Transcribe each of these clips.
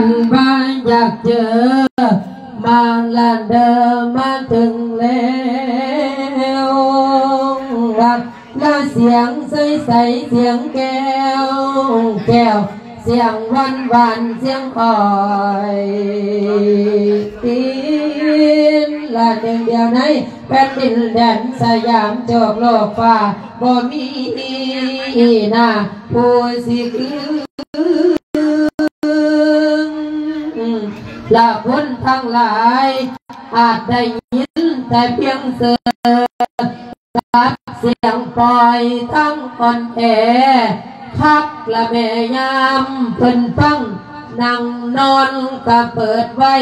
นว่าอยากเจอมาลานเดิมมาถึงแล้วรักและเสียงใสใสเสียง ละคนทั้งหลาย อาจได้ยินแต่เพียงเสือกับเสียงปล่อยทั้งอ่อนแอคักละแม่ยามเพิ่นฟังนั่งนอนก็เปิดไว้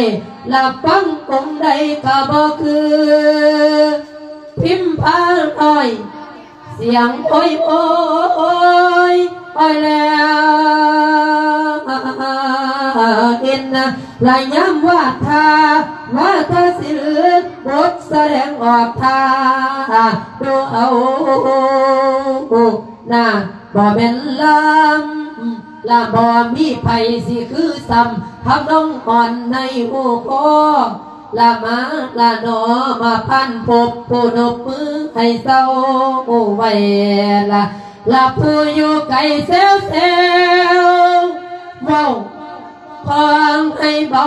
ละฟังองค์ใดก็บ่คือ พิมพ์พาอ้อย สียงโอยโอยโอยแล้วเห็นนะลายย้ำว่าทาว่าทาศิลบทแสดงออกทาดูเอาหน้าบ่เป็นลำลาบ่มีไผสิคือซ้ำทำน้องอ่อนในหูคอ ละมาละนอมาพันพบผู้นบมือให้เศร้าไว้ละละผู้อยู่ไกลเซลเซลเว้าฟังให้เบา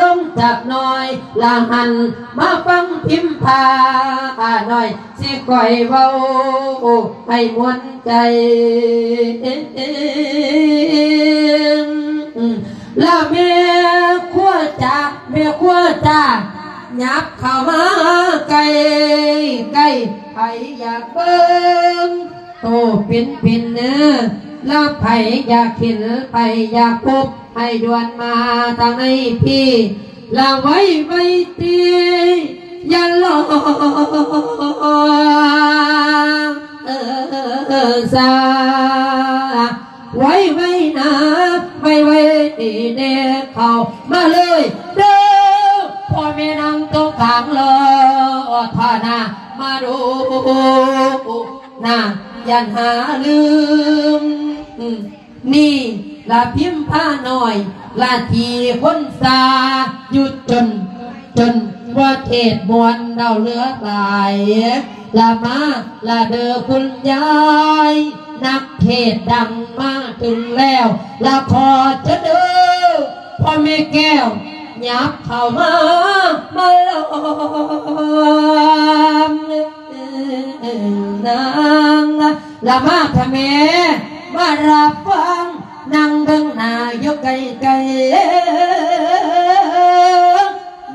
ลงจากหน้อยละหันมาฟังพิมพ์พาหน่อยสิก่อยเบาให้มวนใจ ละเมขั้วจ่าเมขั้วจ่ายับเข้ามาไกลไกลไผอยากเบิ่งโตปินปินเนื้อแล้วไผอยากเห็นไผอยากพบให้ด่วนมาทางในพี่ละไว้ไว้ตีอย่าลอเออซา ไว้ไว้นะไว้ไว้เด็กเขามาเลยเด้อพ่อแม่นั่งตรงกลางเลยท่านามาดูนะยันหาลืม นี่ละพิมพ์ผ้าหน่อยละทีคนสาหยุดจน จนว่าเทศมวนเราเหลือหลายละมาละเดอคุณยาย นักเทศดังมาถึงแล้วละพอจะเด้อพ่อแม่แก้วยับเข้ามามาลอมนางละมาทำแม่มารับฟังนั่งเบิ่งนายกไกลไกล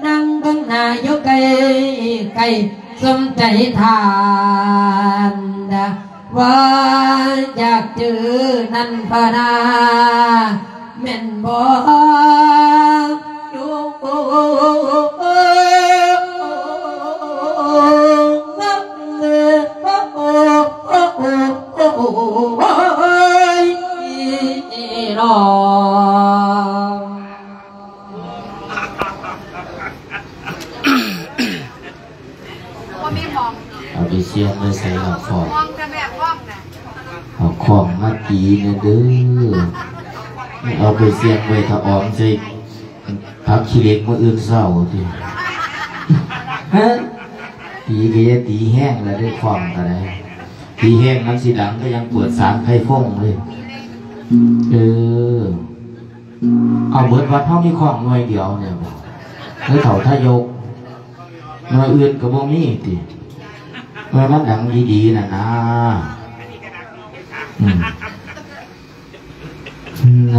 นั่งเบิ่งนายกไกลไกลสมใจทาน ว่าอยากเจอนันพนาแม่นบ่อยู่รอามีเอาไปเชียงไม่ใส่หลักของมองแต่แบบ เอาของมาตีเนี่ยเด้อไม่เอาไปเชียงไว้ถ้าออมใส่พักขี้เล็กมื่ออื่นเศร้าทีฮะตีก็จะตีแห้งแล้วได้ของอะไรตีแห้งน้ำสีดังก็ยังเปิดสารไข่ฟงเลยเออเอาเบิดวัดเท่ามีของหน่วยเดียวเนี่ยบ่เฮ้ยเถาทายกหน่วยอื่นก็บ่มีติหน่วยมันดังดีๆนะนะ อืมน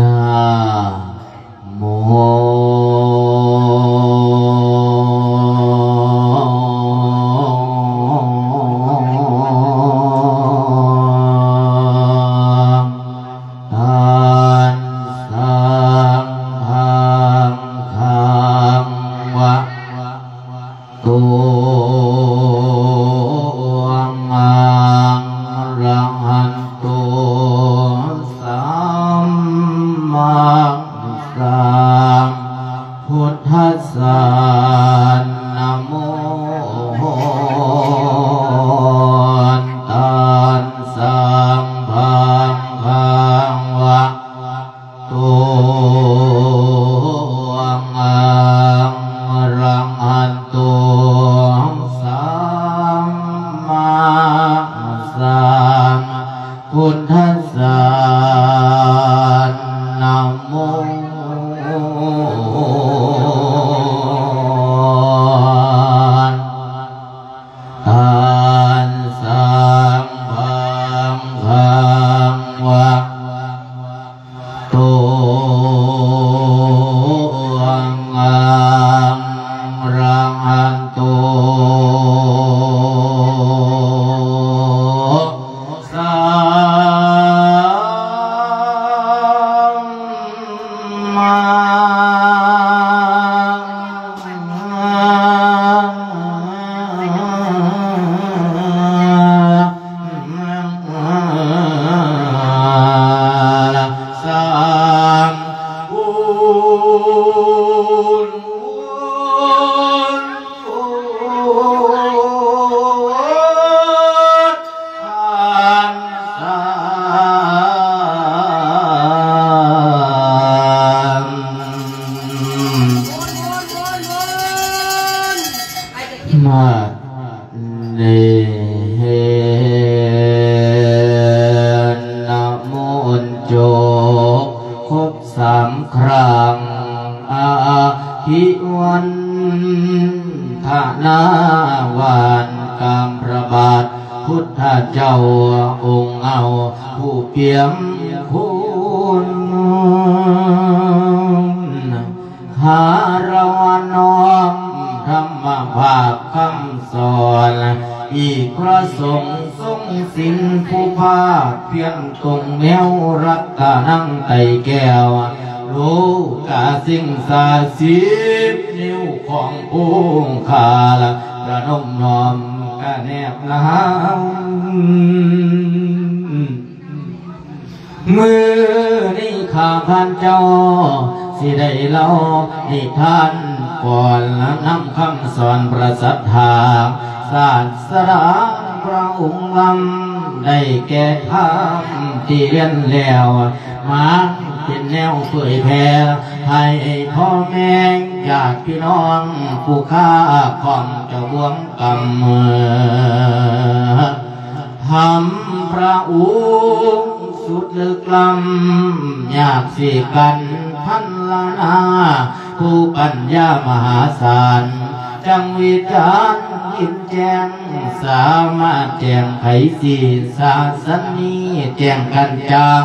สีสาสนีแจ้งกันจัง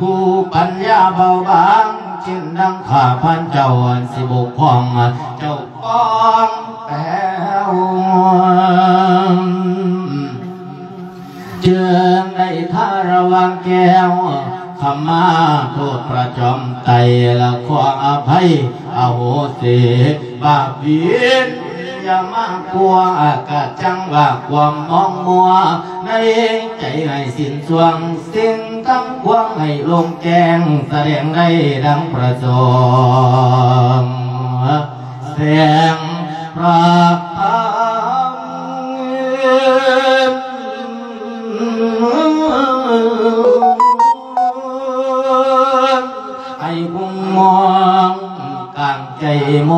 ผู้ปัญญาเบาบางเช่นดังข้าพันเจ้าสิบุกของ เจ้าป้องแป้วเจืองได้ท่าระวังแก้วขมาโทษประจอมไตและขออภัยอโหสิบาปเวียน อย่ามากลัวอากาศจังว่าความมองมัวในใจให้สิ้นสวงสิ่งทั้งพวงให้ลงแจ้งแสดงได้ดังประสงค์แสงพระธรรมให้พุ่งมองกลางใจโม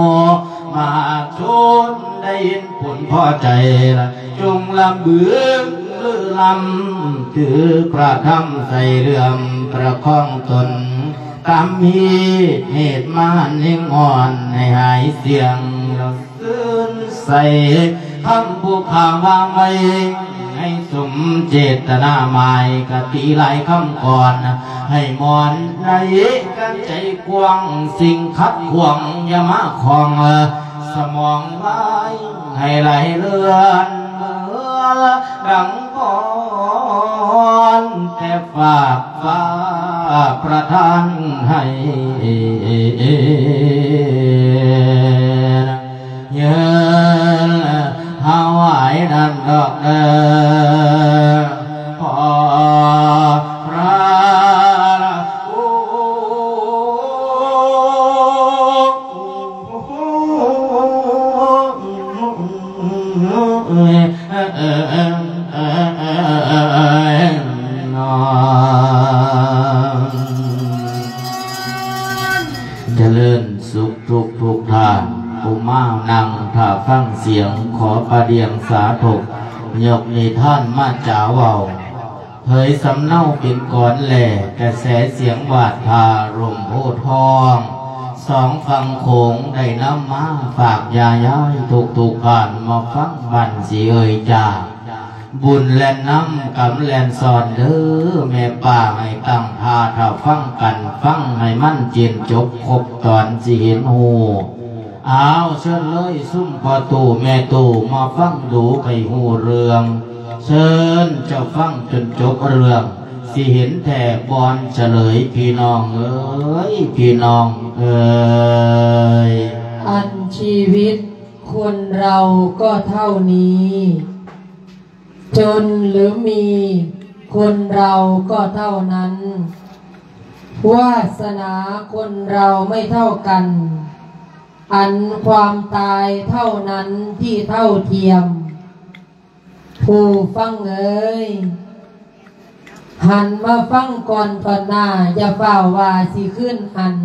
มาชนได้ยินผลพอใจละจงลำเบืองลือลำถือประธรรมใส่เรื่อมประคองตนตามมีเหตุมานนิ่งอ่อนให้หายเสียงเราซื่นใส่คำผู้ขาววางไว้ ให้สมเจตนาหมายกติหลายคำก่อน ให้มอนในกันใจกว้างสิ่งขัดขวางยามาของสมองไว้ให้ไหลเลื่อนดังพรแต่ฝากฟ้าประทานให้เยินห เอาวายนั่นดอกเดอพอพระเจริญสุขทุกทุกทานอุมานั่งถ้าฟังเสียง ขอประเดียงสาธกยกนิท่านมาจ๋าเวาเผยสำเนาเป็นก่อนแหล่กระแสเสียงหวาดพารมโพทอง สองฝั่งโขงได้น้ำมาฝากยาย้ายถูกถูกผ่านมาฟังบันสีเอ่ยจ่าบุญแลนน้ำกำแลนสอนเด้อแม่ป่าให้ตั้งพาถ้าฟังกัน ฟังให้มั่นเจียนจบครบตอนสิเห็นหู อาเชิญเลยซุ่มประตูแม่ตู่มาฟังดูไปหูเรื่อง เชิญจะฟังจนจบเรื่อง สิเห็นแถบบอลเฉลยพี่น้องเอ้ยพี่น้องเอ้ยอันชีวิตคนเราก็เท่านี้ จนหรือมี คนเราก็เท่านั้นวาสนาคนเราไม่เท่ากัน อันความตายเท่านั้นที่เท่าเทียม ผู้ฟังเอ้ยหันมาฟังก่อนก่อนหน้าอย่าเฝ้าว่าสิขึ้นหัน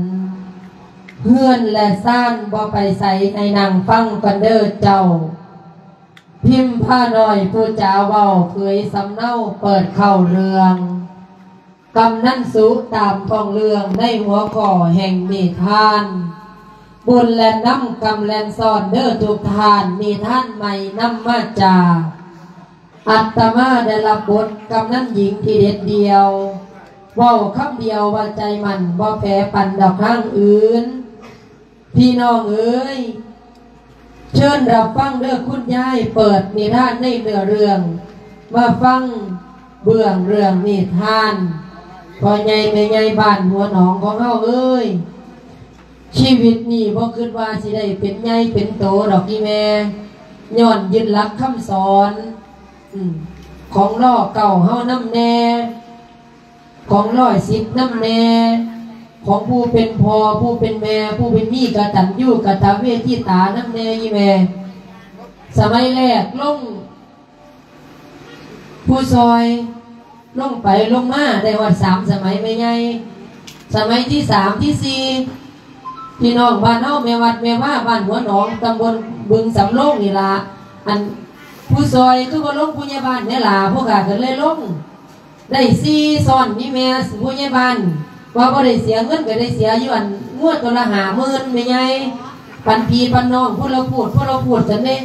เพื่อนและซ่านบ่ไปใส่ให้นางฟังกันเด้อเจ้า พิมพ์ผ้าน้อยผู้จาเว้าเผยสำเนาเปิดเข้าเรืองกำนั่นสุตามฟองเรืองในหัวข้อแห่งนิทาน บุญและน้ำกำแลนซอนเด้อทุกทานนิทานใหม่น้ำมาจาอัตมาได้รับบทกำนันหญิงที่เด็ดเดียวว่าคำเดียวว่าใจมันบ่แพ้ปันดอกข้างอื่น พี่น้องเอ้ย เชิญรับฟังเรื่องคุณยายเปิดนิทานในเนื้อเรื่องมาฟังเบื้องเรื่องนิทานพอใหญ่แม่ใหญ่บ้านหัวหนองของเฮาเอ้ย ชีวิตนี่บ่คิดว่าสิได้เป็นใหญ่เป็นโตดอกอีแม่ย้อนยึดหลักคำสอนอของล่อเก่าเฮาน้ำแน่ ของร้อยสิบน้ำแน่ ของผู้เป็นพอผู้เป็นแม่ ผู้เป็นมีกตัญญูกตาเวทีตาน้ำแน่ยี่แม่ สมัยแรกลง ผู้ซอยลงไปลงมาได้วัดสามสมัยไม่ไงสมัยที่สามที่สี่ พี่น้องบ้านเฮาแม่วัดแม่ว่าบ้านหัวหนองตำบลบึงสำโรงนี่ละอันผู้ซอยคือว่าลงผู้ใหญ่บ้านนี่ล่ะพวกข้าก็เลยลงได้ซีซ้อนมีแม่ผู้ใหญ่บ้านว่าบ่ได้เสียเงินก็ได้เสียอยู่อันงวดตัวละหาหมื่นไม่ไงปันพีปันน้องพวกเราพูดพวกเราพูดจันเด้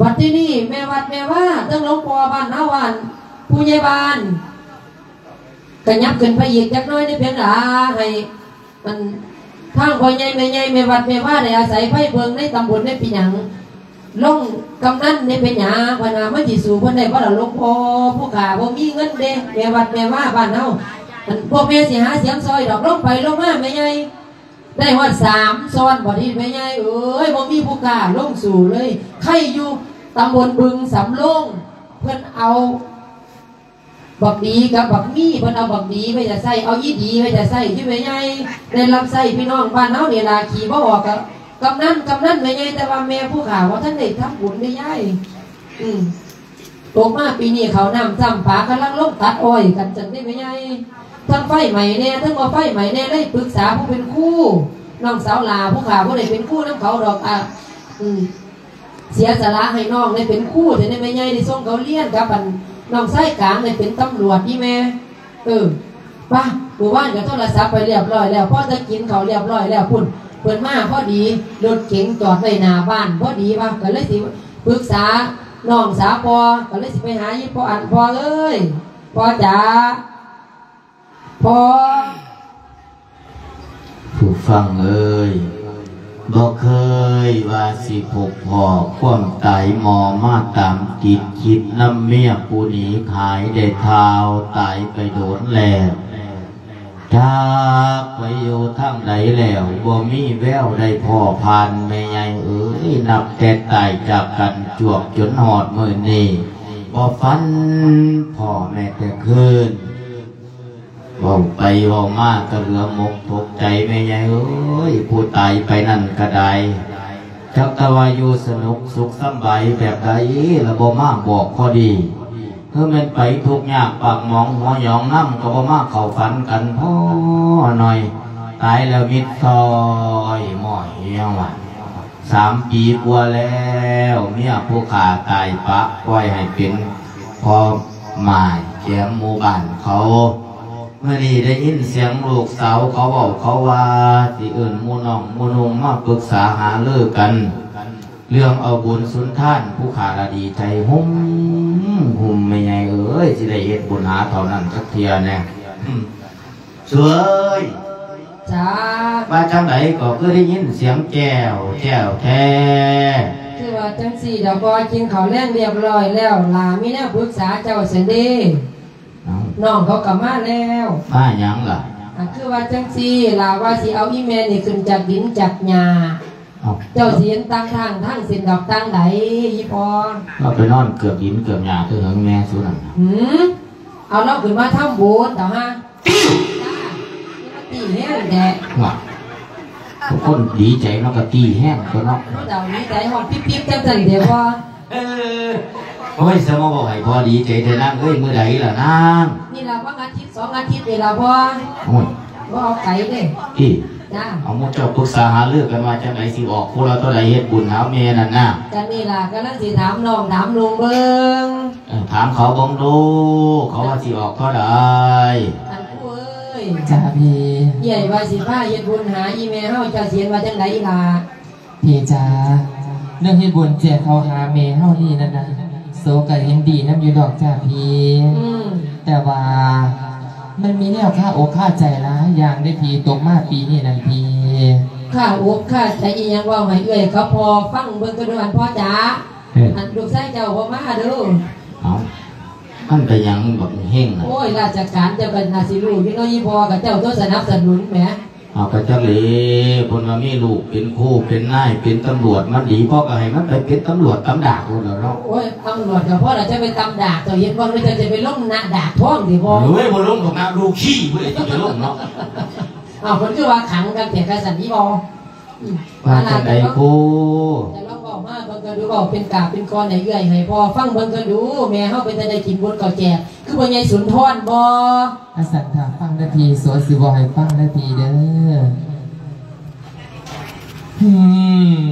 วัดที่นี่แม่วัดแม่ว่าต้องหลวงพ่อบ้านเฮาวันผู้ใหญ่บ้านก็ยับขึ้นไปอีกจักหน้อยได้เพียงหลาให้มัน ทางพ่อใหญ่แม่ใหญ่แม่วัดแม่ว่าได้อาศัยไฟเพิงในตำบลในปีหยังลงกำนันในเป็นหยาพนาไม่จีสูเพิ่นได้บ่ล่ะหลวงพ่อผู้ขาบ่มีเงินเด้แม่วัดแม่ว่าบ้านเฮาพวกแม่สิหาเสียงซอยดอกลงไปลงมาแม่ใหญ่ได้ฮอดสามซ้อนบ่ดีแม่ใหญ่เอ้ยบ่มีผู้กล้าลงสู่เลยใครอยู่ตำบลบึงสำโรงเพิ่อนเอา บักดีกับบักมีเพิ่นเอาบักดีไว้จะใส่เอาอีดีไว้จะใส่ที่แม่ใหญ่ได้รับใส่พี่น้องบ้านเฮาเนี่ล่ะขี่บ่ออกก็กำนันกำนันไม่ใหญ่แต่ว่าแม่ผู้ข่าวว่าท่านได้ทำบุญได้ย่ายอืมตกมาปีนี้เขานำจำปากำลังลงตัดอ้อยกันจังได้ไม่ใหญ่ทั้งไฟใหม่แน่ทั้งว่าไฟใหม่แน่ได้ปรึกษาผู้เป็นคู่น้องสาวลาผู้ข่าวผู้ใดเป็นคู่น้ำเขาดอกอะอืมเสียสละให้น้องได้เป็นคู่แต่ได้ไม่ใหญ่ได้ส่งเขาเลี้ยนกับอัน น้องไส้กลางได้เป็นตำรวจนี่แม่เออป้าหมู่บ้านก็โทรศัพท์ไปเรียบร้อยแล้วพ่อจะกินเขาเรียบร้อยแล้วพุ่นเปิดมาพอดีรถเก๋งจอดไว้หน้าบ้านพอดีว่าก็เลยสิปรึกษาน้องสาวพอก็เลยสิไปหายี่พออันพอเอ้ยพอจ๋าพอผู้ฟังเอ้ย บอกเคยว่าสิพบพอความตายมอมาตามกิดคิดน้ำเมียปูหนีขายได้เท้าตายไปโดนแล้วจากไปอยู่ทางใดแล้วบ่มีแววได้พ่อพานแม่ใหญ่เอ้ยนับแต่ตายจากกันจวบจนหอดมือนี้บ่ฟันพ่อแม่แต่คืน ว่าไปว่ามากก็เหลือมกตกใจไม่ใหญ่เอ้ยผู้ตายไปนั่นก็ได้จักตะวายูสนุกสุขสบายแบบใดระบบมากบอกข้อดีเพื่อมันไปทุกข์ยากปากมองหัวหยองน้ำก็บ่มากเข้าฝันกันพ่อหน่อย ตายแล้วมิดซอยหมอเฮียวสามปีกว่าแล้วเมียผู้ขาตายปะปล่อยให้เป็นพอหมายแกมหมู่บ้านเขา เมื่อนี้ได้ยินเสียงลูกสาวเขาบอกเขาว่าที่อื่นหมูน้องหมูนุงมาปรึกษาหาเลิกกัน เรื่องเอาบุญสุนท่านผู้ขาดดีใจหุ่มหุ่มไม่ไงเอ้ยสิได้เฮ็ดบุญหาเท่านั้นสักเทียแน่อืมสวยจ้าว่าจังไหนก็คือได้ยินเสียงแก้วแก้วแท้คือว่าจังสี่ดอกบอยกินข้าวแรงเรียบร้อยแล้วลามีแนวปรึกษาเจ้าเสียเดีเอา น้องเขากลับมาแล้วมาหยังล่ะอะคือว่าจังสี่ลาว่าสิเอาอีเมลนี่ขึ้นจากดินจากหญ้าเอาเจ้าเสียนตั้งทางทั้งสินดอกตั้งไหนยี่พอเราไปนอนเกือบหินเกือบหยาคือเหิงแม่สุนันน่ะหืมเอาเราขึ้นมาทำบุญต่อฮะตีแห้งแดดว่าทุกคนดีใจเนาะก็ตีแห้งตัวเนาะเดานี้ใจหอมปิ๊บปิ๊บจังสันเดียวว่าเออ โอ้ยสมองบอกให้พอดีใจแต่นั่งเอ้ยมือใดล่ะนางนี่เราว่าอาทิตย์สองอาทิตย์นี่เราพ่อโอ้ยว่าเอาไก่เนี่ยพี่จ้าเอาหมุเจ้าปรึกษาหาเลือกกันว่าจังไหนสิออกพวกเราตัวใดเฮ็ดบุญหาเมนั่นน่ะกันนี่ล่ะก็นั่งสิถามน้องถามลุงเบิ้งเออถามเขาเบังดูเขาว่าสิออกเท่าใดอันผู้เอ้ยจ้าพี่ใหญ่ว่าสิพาเฮ็ดบุญหาอีเมลเฮาเจ้าเสียนว่าจังไดล่ะพี่จ้าเรื่องที่บุญเจียเขาหาเมเฮานี่นั่นนะ โซกัเห็นดีน้ำอยู่ดอกจ้าพี่อืมแต่ว่ามันมีแนวค่าอกค่าใจละอย่างได้พี่ตกมาปีนี้นั่นพี่ข้าอกข้าใจอีหยังว่าให้เอ้ยเขาพอฟังเบิ่งกันด้วยอันพ่อจ๋าเฮ้ยอันลูกชายเจ้าบ่มาเด้อเอามันไปยังแบบเฮงน่ะโอ้ยราชการเจ้าก็น่าสิรู้อยู่เนาะอีพ่อกับเจ้าตัวสนับสนุนแหม เอากระเจ้าเลยคนว่ามีลูกเป็นครูเป็นนายเป็นตำรวจมันดีพ่อก็ให้มันไปเป็นตำรวจตำดากคนแล้วเนาะโอ้ยตำรวจก็พ่อเราจะไปตำดากตัวเย็นว่าเราจะไปลงหน้าดากท้องสิพ่อเฮ้ยบ่ลงของน้ำลูกขี้เว้ยจะไปลงเนาะอ้าวคนคือว่าขังกันแต่กระสันนี้บ่อืมว่าจังใดครูแต่เราบอกมาเบิ่ง กันดูบอกเป็นกาบเป็นกรให้เอื้อยให้พ่อฟังเบิ่งกันดูแม่เฮาเป็นจะได้กินบุญเก่าแจกคือบ่ใหญ่สุนทรบ่อาสันถาฟังนาทีสวสิบอยฟังนาทีเด้ออืม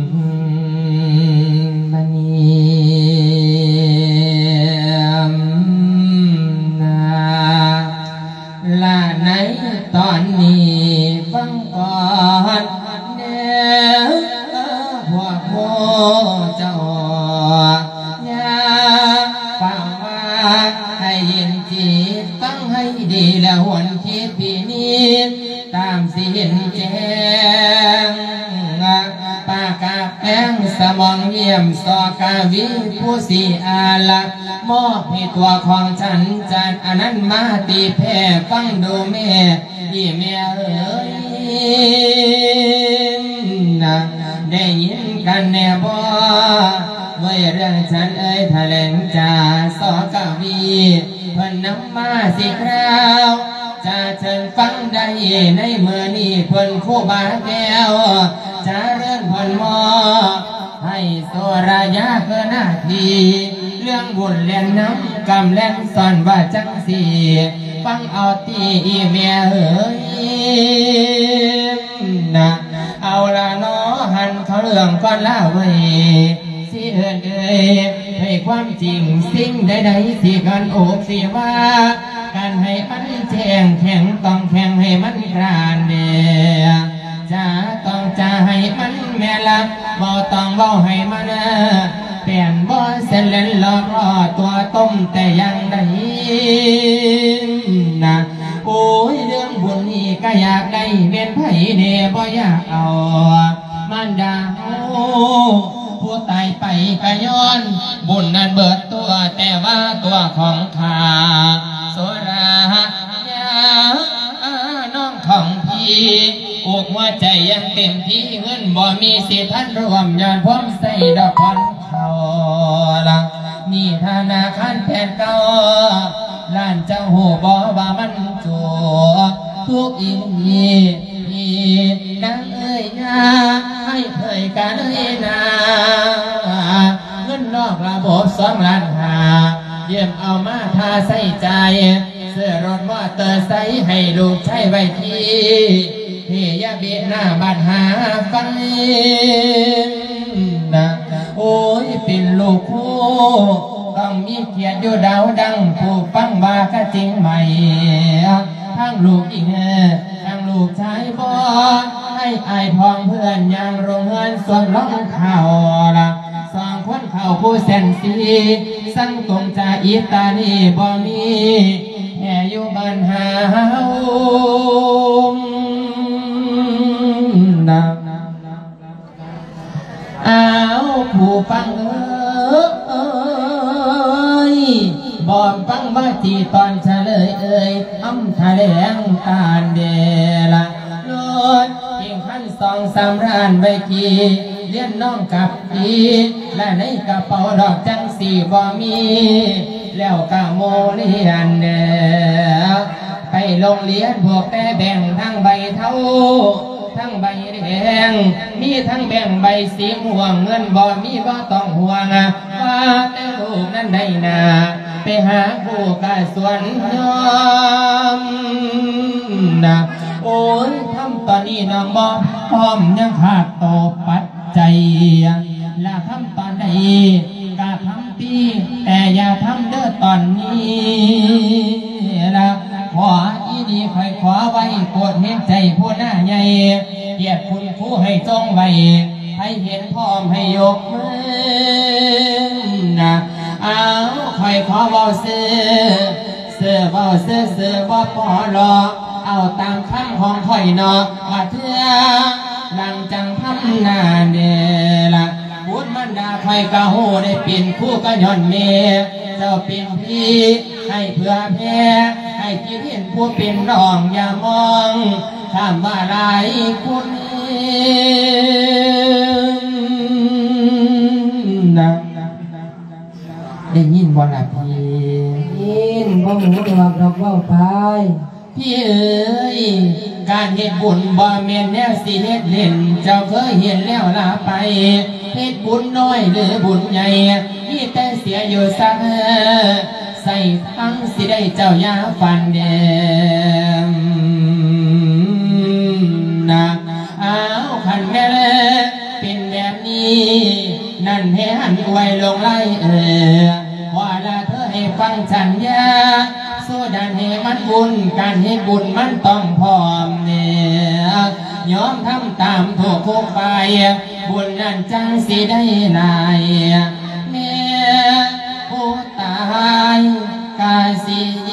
มันนี่นาละไหนตอนนี้ฟังก่อนเด้อพวโม องเยี่ยมสอกาวิผู้สีอาละมอบให้ตัวของฉันจันอันนั้นมาตีแพ่ฟังดูแม่ยี่แม่เอ้ยนะได้ยินกันแน่บ่ไว้เรื่องฉันเอ้ยแถลงจาสอกาวีเพิ่นนำมาสิคราวจะเชิญฟังได้ในเมื่อนี้เพิ่นคู่บาแก้วจะเรื่อนเพิ่นมอ ให้โซรายาเกินหน้าทีเรื่องบุญเล่นน้ำกำเล่นสอนว่าจังสีฟังเอาตีเมียเฮ้ยนะเอาละนาะหันเขาเรื่องก่อนละเว้สิเอินเอ้ยให้ความจริงสิ่งใดๆที่กันโอบสียว่าการให้มันแจ้งแข็งต้องแข็งให้มันกรานเดีย จะต้องจะให้มันแม่ละบ่ต้องเว้าให้มันเปลี่ยนบ่เส้นเล่นหลอกล่อตัวต้มแต่ยังได้นะโอ้ยเรื่องบุญนี่ก็อยากได้เวียนไผ่เน่บ่อยากเอามันดาผู้ตายไปก็ย้อน บุญนั้นเบิดตัวแต่ว่าตัวของข้าโสรายาน้องของพี่ อกหัวใจยังเต็มที่เงินบ่มีสิท่านรวมยอนพร้อมใส่ดอกคอนเขาละนี่ธนาคารแผ่นเก่าล้านเจ้าหูบ่ว่ามันจัวทุกอีนีอีนังเอ้ยนาให้เผยกันเอ้ยนาเงินนอกระบบสองล้านหาเยี่ยมเอามาทาใส่ใจ เสื้อรถมอเตอร์ไซค์ให้ลูกใช้ไว้ที่ ที่ยาเบีหน้าบ้านหาฟังนะโอ้ยเป็นลูกคู่ต้องมีเกียรติอยู่ดาวดังผู้ฟังบาก็จริงไหมทั้งลูกอีแห่ทั้งลูกชายบ่ให้อายพองเพื่อนยังโรงเงินส่วนร้องเข่าละสองคนเข่าผู้แสนสีสั่งตรงจาอีตานีบ่มีแห่อยู่บ้านหาว นาอ้าวผู้ฟังเอ้ยบอกฟังว่าจีตอนเฉลยเอ่ยอ้ำทะเลงตาลเดละโลดเพียงพันสองสามร้านใบกีเลี้ยนน้องกับอีและในกระเป๋าดอกจังสี่บ่มี แล้วกะโมเลียนเดไปโรงเรียนพวกแต่แบ่งทั้งใบเท่า ทั้งใบแดงมีทั้งแบ่งใบสีม่วงเงินบ่มีบ่ต้องห่วงว่าแต่ลูกนั้นได้นาไปหาผู้กาสวนยอมนะโอ้ยทำตอนนี้น้องบ่พร้อมยังขาดโตปัจจัยและทำตอนใดกะทำปีแต่อย่าทำเด้อตอนนี้ละ ขออีดีคอยขอไว้ปรดเห็นใจผู้หน้าใหญ่เกียรติคุณครูให้จงไว้ให้เห็นพร้อมให้ยกมือนะเอาคอยขอเบาเสือเสือเบาเสือเสือบ่ปอรอเอาตามคำของข่อยนาะว่าเถื่อหลังจังทำนาเดละ มันดาใครกะหูได้เป็นคู่กะย้อนเมเจ้าเป็นพี่ให้เพื่อแพ้ให้คิดเห็นผู้เป็นน้องอย่ามองข้ามว่าไรคุณนะได้ยินบ่ล่ะพี่ยินบ่หมูดอกดอกเว้าไปพี่เอ๋ยการเฮ็ดบุญบ่แม่นแนวสิเฮ็ดเล่น เจ้าเคยเห็นแล้วลาไป เฮ็ดบุญน้อยหรือบุญใหญ่มีแต่เสียอยู่สักใส่ทั้งสิได้เจ้ายาฟันแดงนะอ้าวขันแม่แลเป็นแบบนี้ นั่นให้หันอวยลงไล่เออว่าละเธอให้ฟังฉันยาสู้ดันให้มันบุญการให้บุญมันต้องพร้อมเนี่ยยอมทำตามถูกคุกไป บุญนั้นจังสิได้หลายเมียผู้ตายกาสิ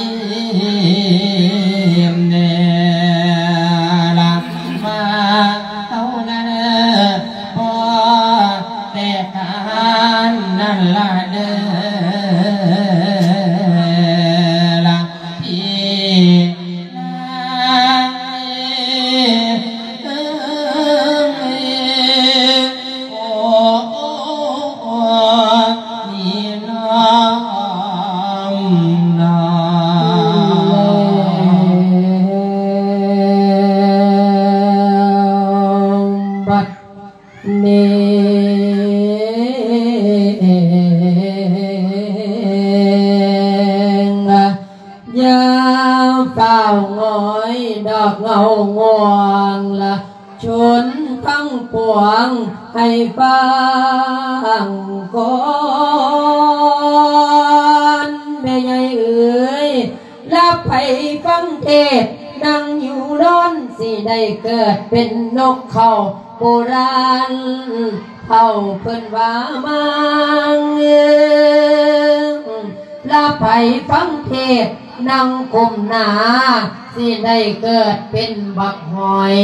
ได้เกิดเป็นบักหอย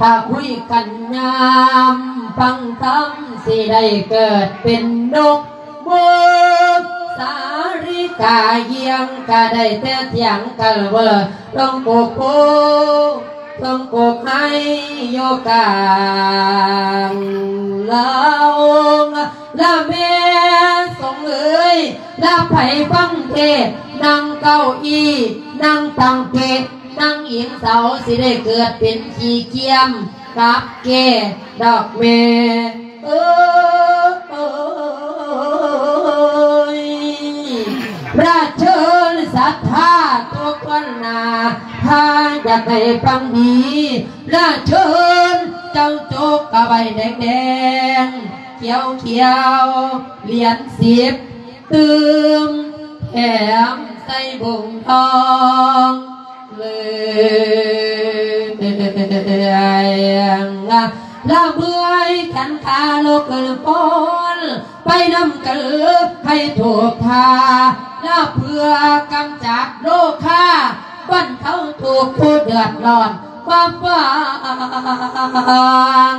ถ้าคุยกันยามฟังธรรมสิได้เกิดเป็นนกบกสาริกาเยียงก็ได้แต่เถียงกันเวอต้องโกโกต้องโกกให้โยกางลาวละแม่สงเอ้ยละไผ่ฟังเทนั่งเก้าอี้นั่งตังเพ ศนั่งอิงเสาสิได้เกิดเป็นขีเกียมกับแก่ดอกเมเออราชเชิญศรัทธาทุกคนนาถ้าอยากให้ฟังดีราชเชิญเจ้าโจกกระใบแดงแดงเขียวเขียวเหรียญสิบตืมแถมใส่บุงทอง ลยละเมื่อยขันขาโลกเกินปนไปนำกันให้ถูกทาละเพื่อกำจัดโรคค่าบันเทาถูกผู้เดือดร้อนความฟัง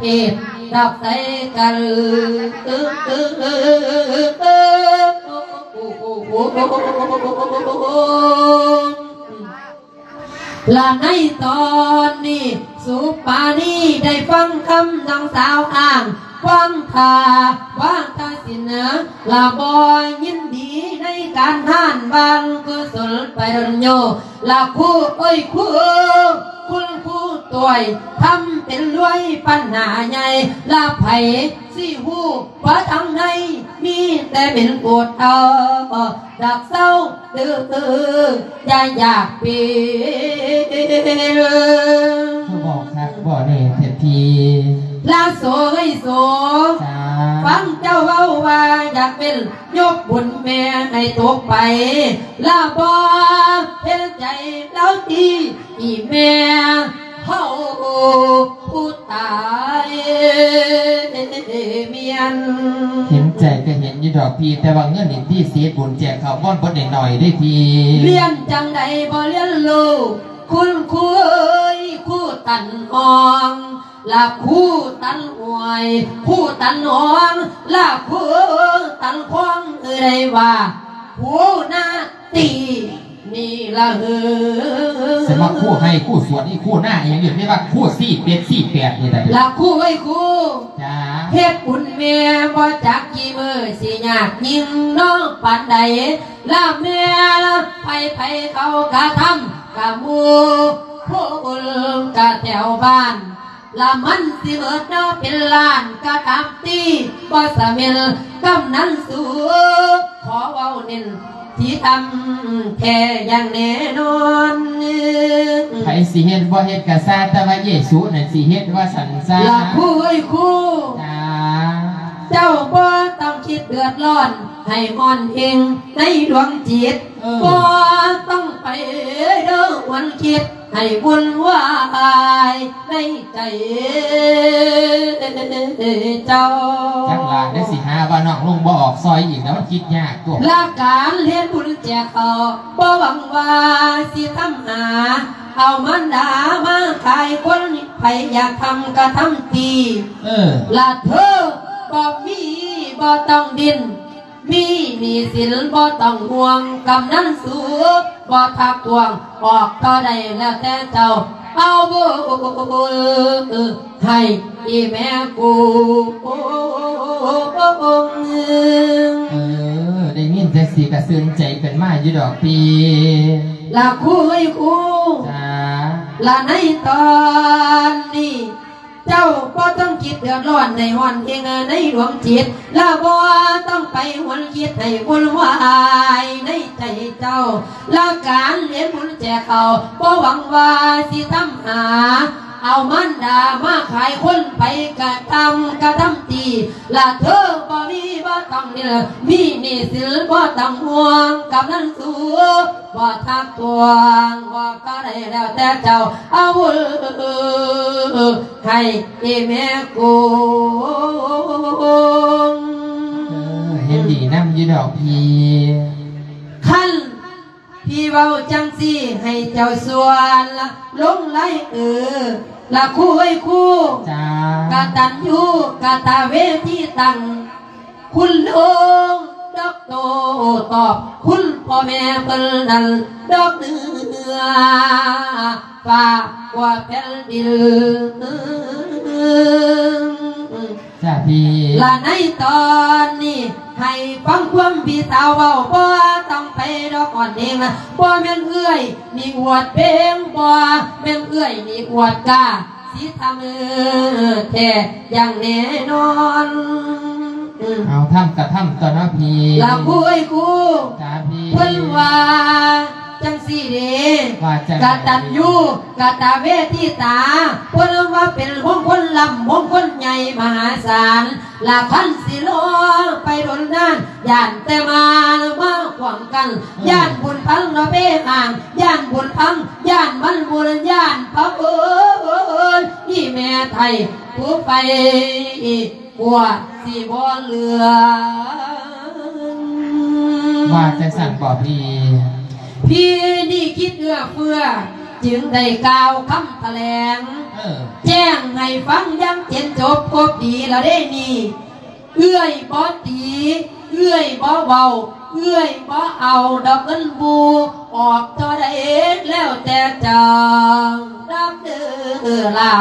เหตุดับใสกันละในตอนนี้ สุปานีได้ฟังคำน้องสาวอ้าง ฟังทาว่างทาสินะละบอยยินดีในการท่านบางกุศลไปรนโยละคู่เอ้ยคู่คุณผู้ตัวยทำเป็นรวยปัญหาใหญ่ละไผ่สิหูว่าทางในมีแต่เป็นปวดเอาดักเศร้าดื้ออย่าอยากเปลี่ยนเขาบอกครับบอกเนี่ยเถิดที ลาโสให้โสจ้าฟังเจ้าเว้าว่าอยากเป็นยกบุญแม่ให้ตกไปลาบอเห็นใจแล้วทีอีแม่เฮาผู้ตายเมียนเห็นใจก็เห็นอยี่ดอกพีแต่ว่าเงินเห็นที่เสียบุญแจกข้าวบ้อนบดหน่อยๆได้ทีเรียนจังใดบ่เรียนรู้คุณครูเอ้ยครูตันหอง ละครูตันหวยครูตันหองละครูตันควงเอ้ยได้ว่าผู้หน้าตีนี่ละเฮือสมัครคู่ให้คู่สวนนี่คู่หน้าอย่างเดียวไม่ว่าคู่สี่เป็ดสี่แปดนี่แหละละครูไอ้ยครูจ้าเฮ็ดบุญแม่บ่จักกี่มือสิยากยิ่งน้องปานใดลาแม่ไปไปเขากะทำกะหมูผู้อุลกะแถวบ้าน ละมันสิเบิดเนาะเป็นล้านกะตามตีบ่สะเมลกำนันสูขอเว้าเน้นที่ทำแค่อย่างแน่นอนใครสิเฮ็ดบ่เฮ็ดกะซาแต่ว่าเยซูนั่นสิเฮ็ดว่าสันซาละคู่ไอ้ยคู่จ้าเจ้าบ่ต้องคิดเดือดร้อน ให้มอนเองในดวงจิตเออบ่ต้องไปเด้อวันคิด ให้วุ่นวายในใจเจ้าจังหลานได้สิหาว่าน้องลุงบ่ออกซอยอีกแล้วมันคิดยากตัวลาการเรียนบุญแจกเขาบ่หวังว่าสิทำหา เอามันดามาขายคนไผอยากทำก็ทำตีเออละเธอบ่มีบ่ต้องดิน มีหนี่สินบ่ต้องห่วงกำนั้นสูบ่ทักทวงออกก็ได้แล้วแต่เจ้าเอาบุญให้อีแม่กูเออได้ยินจังสีกระซึนใจเป็นมาอยู่ดอกปีละคุยคูจ้าละในตอนนี้ เจ้าก็ต้องคิดเดือดร้อนในวันเองในหลวงจิตละบ่ต้องไปหวนคิดให้คนวายในใจเจ้าละการเลี้ยงบุญแจกเขาบ่หวังว่าสิทำหา เอามันดามาขายคนไปกระทำกระทำตีละเธอบ่มีบ่ต้องนี่ละมีหนี่สิลบ่ต้องห่วงกับนั้นสูบ่ทักทวงบ่ก็ได้แล้วแต่เจ้าเอาบุญให้อีแม่กูเออเห็นดีน้ำอยู่ดอกพีขั้น พี่เว้าจังสิให้เจ้าส่วนละลงไหลเออละคู่ไอ้ยคู่จ้ากาตันยูกาตาเวทีตัง คุณลุงดอกโตตอบ คุณพ่อแม่เพิ่นนั้นดอกเนื้อฝากกว่าแผ่นดิน จ้าพีและในตอนนี้ให้ฟังความพี่สาวเว้าบ่ต้องไปดอกอ่อนเองนะบ่แม่นเอื้อยนี่อวดเพลงบ่แม่นเอื้อยนี่อวดกาสิทำเออแท้อย่างแน่นอนอืมเอาทำกับทำตัวเน้อพีลาคุยคูจ้าพีเพิ่นว่า จังสี่เด้ว่าจังกตัญญูกตเวทีตาพนว่าเป็นมงคลลำมงคลใหญ่มหาศาลละคันสิโลไปโดนนานย่านแต่มามาขวางกันย่านบุญพังระเบ้ห่างย่านบุญพังย่านมันบุญย่านพังเอิญนี่แม่ไทยผู้ไปบัวสีบ่เหลือว่าจะสั่งบ่พี่ พี่นี่คิดเอื้อเฟื้อจึงได้กล่าวคำแถลงเออแจ้งให้ฟังยังเจ็นจบกบดีละเด้นี่ เอื้อยบ่ตีเอื้อยบ่เบาเอื้อยบ่เอาดอกเงินบูออกตัวได้แล้วแต่จางดับเดือลา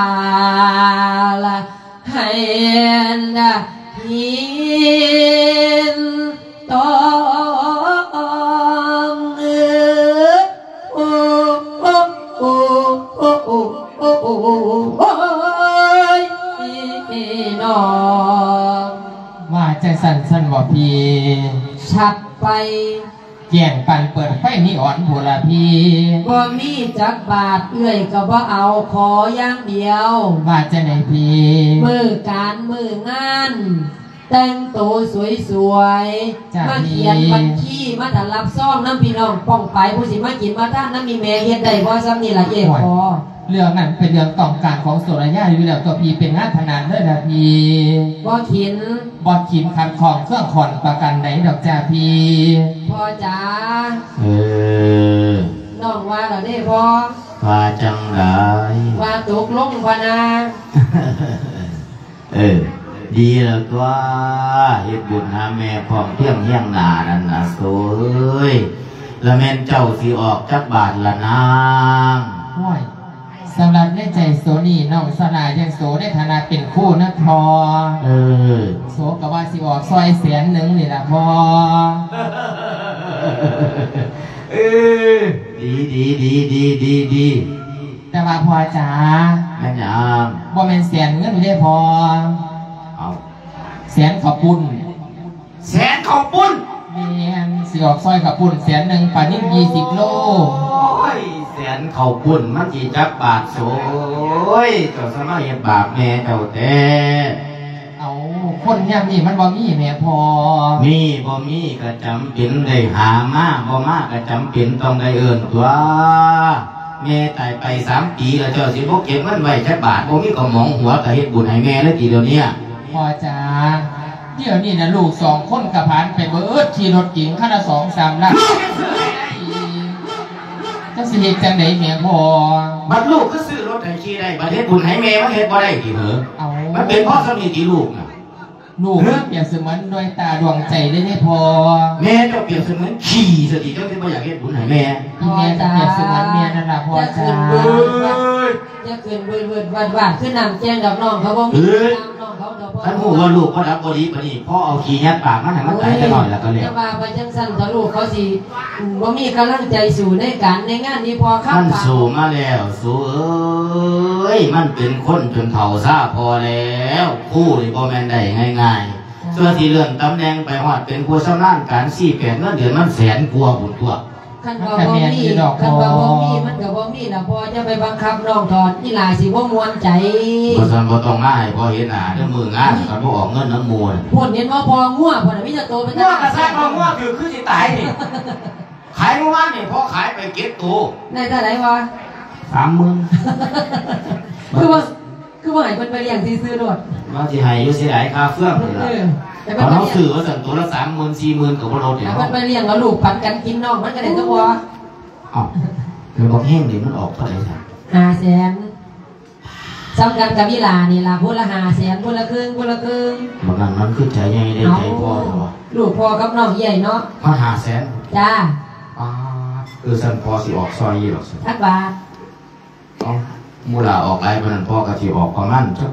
ละให้นะหินตอ ว่าใจสันสั่นบ่พี่ ชัดไปแย่งปันเปิดไฟนีอ่อนบุรพีก็มีจักบาทเอื้อยก็บ่าเอาขออย่างเดียว ว่าจะไหนพี่ มือการมืองาน แต่งตัวสวยๆ มาเขียนบัญชีมาถัรับซ่องน้ำพี่น้องป้องไปผู้สิมากินมาท่านน้ำมีแม่เฮ็ดได้บ่ซ้ำนี่ล่ะเอ๋พอเรื่องนั้นเป็นเรื่องต้องการของสุรยาอยู่แล้วตัวพี่เป็นงานถนัดเลยนะพี่บ่ขินบอดขินคันของเครื่องขอนประกันไหนดอกจ้าพี่พ่อจ๋าเออน้องว่าล่ะเด้พ่อว่าจังไรว่าตกลงพะนาเออ ดีแล้วตัวเฮ็ดบุญหาแม่พร้อมเพียงเฮียงหนานั่นนะโซเอ้ยแล้วแม่นเจ้าสิออกจักบาทละนางห้วยสำหรับในใจโซนี่น้องสลายังโสในฐานะเป็นคู่นะพอเออโสกับว่าสิออกซอยแสนหนึ่งนี่ละพอเออดีดีดีดีดีดีแต่ว่าพอจ๋าแม่นยังบ่เป็นแสนเงินได้พอเอา แสนขอบปุ้นแสนขอบปุ้นเมียนสิออกซอยขอบปุ้นแสนหนึ่งปานิ่ยี่สิบโล โอ้ยแสนเขาปุ้นมันจีจักบาทโสยเจ้าสมัยบาปแม่เจ้าแต่เอาคนย่ำนี่มันบ่มีแม่พอมีบ่มีก็จำเป็นได้หามาบ่มาก็จำเป็นต้องได้เอิ้นตัวแม่ตายไปสามปีแล้วเจ้าสิบ่เก็บเงินไว้จักบาทบ่มีก็หมองหัวก็เฮ็ดบุญให้แม่แล้วทีเดียวเนี้ พอจ๋าเดี๋ยวนี้นะลูกสองคนกับพันไปเบิดขี่รถเก๋งคันละสองสามล้านจะสิเหตุจังไดแม่พอบัดลูกก็ซื้อรถให้ขี่ได้บัดเฮ็ดบุญให้แม่มันเฮ็ดบ่ได้ติเหรอเอามันเป็นเพราะสำนีที่ลูกน่ะลูกเปรียบเสมือนด้วยตาดวงใจได้ไม่พอ แม่เจ้าเปรียบเสมือนขี่สติเจ้าที่บ่อยากเฮ็ดบุญให้แม่อีเมียจะเปรียบเสมือนเมียนั่นล่ะพ่อจ๋าจะขึ้นเบิดเบิดวัดวัดขึ้นนำแจ้งดอกน้องเขาบ่มีตามน้องเขาดอก ท่านหูว่าลูกก็รับบริบดีพ่อเอาขี้ยัดปากมันให้มันตายแต่น้อยแล้วก็เลยจะว่าไปจังสั่นถ้าลูกเขาสิบ่มีกำลังใจสู่ในการในงานนี้พอครับมันสูมาแล้วสูเอ้ยมันเป็นคนจนเฒ่าซาพอแล้วคู่นี่บ่แม่นได้ง่ายๆส่วนที่เลื่อนตำแหน่งไปฮอดเป็นผู้ชำนาญการสี่แปดเงินเดือนมันแสนกว่าบุญตัว คันว่าบ่มีคันว่าบ่มีมันก็บ่มีล่ะพอจะไปบังคับน้องถอดนี่ล่ะสิบ่ม่วนใจบ่ซั่นบ่ต้องมาให้พ่อเห็นหน้าเด้อมืองานก็บ่ออกเงินน้ำมูลพ่นเห็นว่าพองัวพ่นน่ะมีแต่โตเป็นง่วงกระซักบ่ง่วงคือคือสิตายนี่ขายเมื่อวานนี่พ่อขายไปเก็บตัวได้เท่าไหร่วะ30,000คือว่าคือว่าให้เพิ่นไปเลี้ยงซื้อๆโดดว่าสิให้อยู่สิได้ค่าเฟื่องนี่เอล่ะอแต่ต เพิ่อนนไปเขาเลี้ยงซื้อว่าสั่งตัวละสามหมื่นสี่หมื่นกับว่ารถเนี่ยแต่เพิ่นไปเลี้ยงแล้วลูกปันกันกินน้องมันก็ได้ตัวอ๋อคือบอกแห้งนี่มันออกเท่าไหร่จ้ะห้าแสนซ้ำกันกับวิลานี่ล่ะพูดละห้าแสนพูดละครึ่งพูดละครึ่งบางนั้นมันคือใจใหญ่ได้เอาใจพ่อเหรอลูกพ่อกับน้องใหญ่เนาะมาหาแสนจ้าอ่าคือสันพอสิออกซอยยี่หรอกสิทักบาทเอ๋อมูลาออกไรมันนั้นพ่อก็สิออกประมาณสัก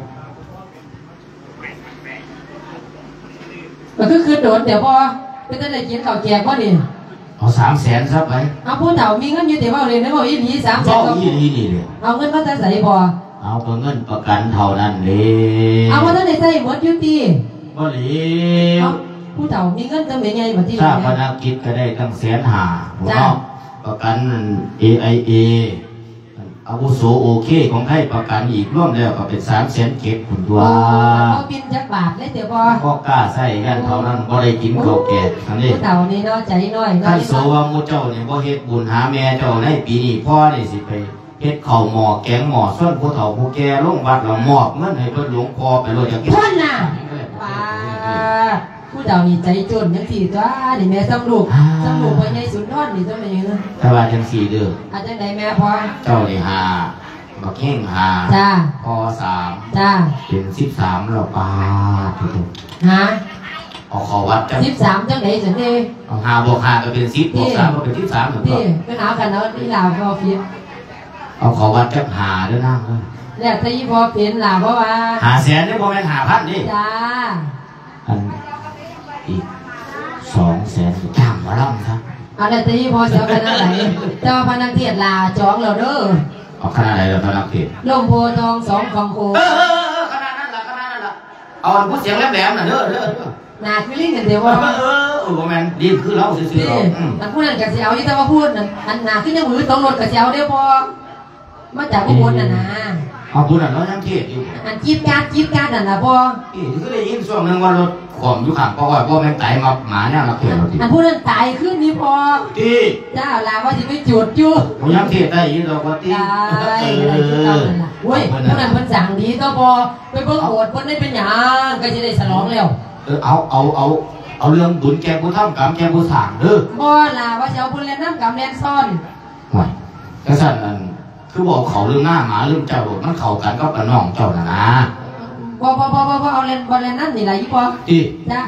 ก็คือคือโดดเดี๋ยวพอเป็นตั้งแต่กินข้าวแกงพ่อนี่เอาสามแสนซับไปเอาผู้เฒ่ามีเงินอยู่แต่ว่าเลยนะบอกอีหลีสามแสก็นก็ยี่นี่นี่เลยเอาเงินมาแต่ใส่พอเอาเพื่อเงินประกันเท่านั้นเลยเอามาตั้งแต่ใส่หมดอยู่ตีบ่เหลเอาวผู้เฒ่ามีเงินตั้งแต่ไงบัดที่ถ้านี่พนักกิจก็ได้ตั้งแสนหาหัวเนาะปประกัน AIA อาวุโสโอเคของไทยประกันอีกร่วมแล้วก็เป็นสามแสนเก็บคุณตัวก็บินจักบาทเลยเดี๋ยวพอก็กล้าใส่กันเท่านั้นก็ได้กินข้าวแก่ทั้งนี้ผู้เต่านี่เนาะใจน้อยท่าเนาะนโสว่าหมูเจ้าเนี่ยบ่เฮ็ดบุญหาแม่เจ้าในปีนี้พ่อนี่สิไปเฮ็ดข้าวหม้อแกงหม้อส่วนผู้เฒ่าผู้แก่ลงวัดแล้วมอบเงินให้เพิ่นหลวงพ่อไปโลดจักกินพ่นน่ะป้า ผู้เต่านี่ใจจนยังสี่ตัวนี่แม่ซ้ำลูกซ้ำลูกไปในสุนทรนี่ต้องเป็นยังไงถ้าว่าจังสี่เด้ออาจจะไหนแม่พอเจ้านี่หาบักแห้งหาจ้าพอสามจ้าเป็น13แล้วปาทุกฮะเอาเขอวัดจังสิบสามจังไหนสันเด้เอาหาบวกหาก็เป็น10บวก3ก็เป็น13แล้วก็พี่ก็หากันเนาะนี่ลาวพอเพียนเอาเขอวัดจังหาเด้อนะแล้วแต่ยี่พอเพียนลาวเพราะว่า หาแสนนี่บ่แม่นหาพันนี่จ้า อันอีก2แสนจ้างหมาล่ำครับเอาแล้วแต่ยี่พอเสียวกันอะไรเจ้าพนักเทียดลาจองเราเด้อเอาขนาดไหนเราตอนนักเทศลมโพทองสองของโคเออเออเออขนาดนั้นละขนาดนั้นละเอาอันพูดเสียงแหลมๆน่ะเด้อเด้อเด้อนาคือลิงกันเดียวเอว่าอเออเออบ่แม่นดีคือเราซื่อๆพี่เราอืมอันพูดนั่นกับเสียวยี่แต่ว่าพูดนั่นอันนาขึ้นยังมือต้องรถกับเสียวเดียวพอมาจากพวกบนน่ะนะเอาพูดน่ะเรายังเทศอยู่อันจี๊ดการ์ดจี๊ดการ์ดน่ะนะพออีก็ได้ยินช่วงหนึงว่ารถ ขอมอยู่ข้างป้อยบ่แม่นไตมาหมาแนวนักเทศเราติอันพูดนั่นตายขึ้นนี่พอติเจ้าลาว่าจะไปจุดอยู่ผมยังเทศได้ยินดอกว่าติได้เออะไรที่เก่าอนั่นล่ะเว้ยพวกนั้นเพิ่นสั่งดีต้องพอไปเบิ่งโบสถ์เพิ่นได้เป็นหยังก็จะได้ฉลองแล้วเออเอาเอาเอาเอาเรื่องบุญแกผู้ทำกรรมแกผู้สร้างเด้อบ่ล่ะว่าสิเอาเพิ่นเรียนน้ำกำเรียนซ่อนห่วยกษัตริย์นั่นคือบอกเขาเรื่องหน้าหมาเรื่องเจ้ามันเข้ากันก็กับน้องเจ้าน่ะนะ บ่บ่บ่บ่บ่เอาเรียนบ่เรียนนั่นนี่ล่ะอีพอติจ้า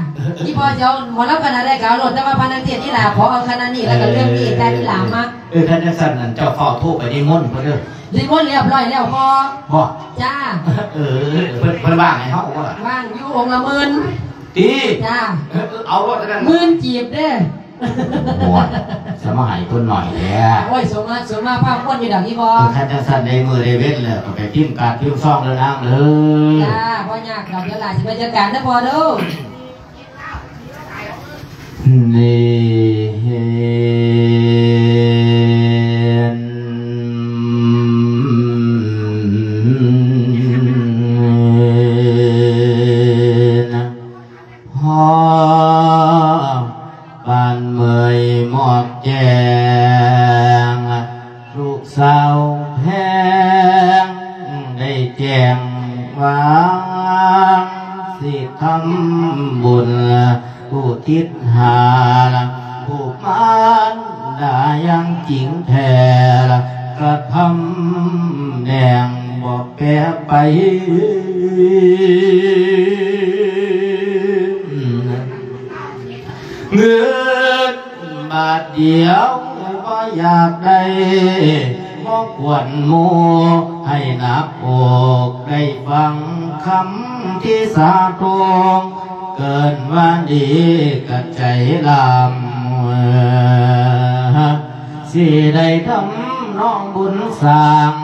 อีพอจะเอาหมอรับคณะได้ก็เอาโลดแต่ว่าพนักเรียนนี่ล่ะขอเอาคณะนี้แล้วก็เรื่องนี้แต่ที่หลังมาเออท่านจังซั่นนั่นเจ้าเฝ้าโทรไปนิมนต์เพิ่นเด้อรีโมทเรียบร้อยแล้วพอบ่จ้าเออเพิ่นเพิ่นว่างให้เฮาบ่ล่ะว่างอยู่องค์ละหมื่นตีจ้าเออเอาว่าจะกันหมื่นจีบเด้อ หมดสมาหายคนหน่อยแหละโอ้ยสมมาสมมาภาพคนอยู่ดอกอีพอเออท่านจังซั่นในมือได้เว้นแล้วก็ไปพิมพ์การพิมพ์ซ่องแล้วนางเลยจ้าพ่อยากดอกเดี๋ยวหลานสิไปจัดการนะพอเด้อนี่ ลำสิได้ทำน้องบุญสร้าง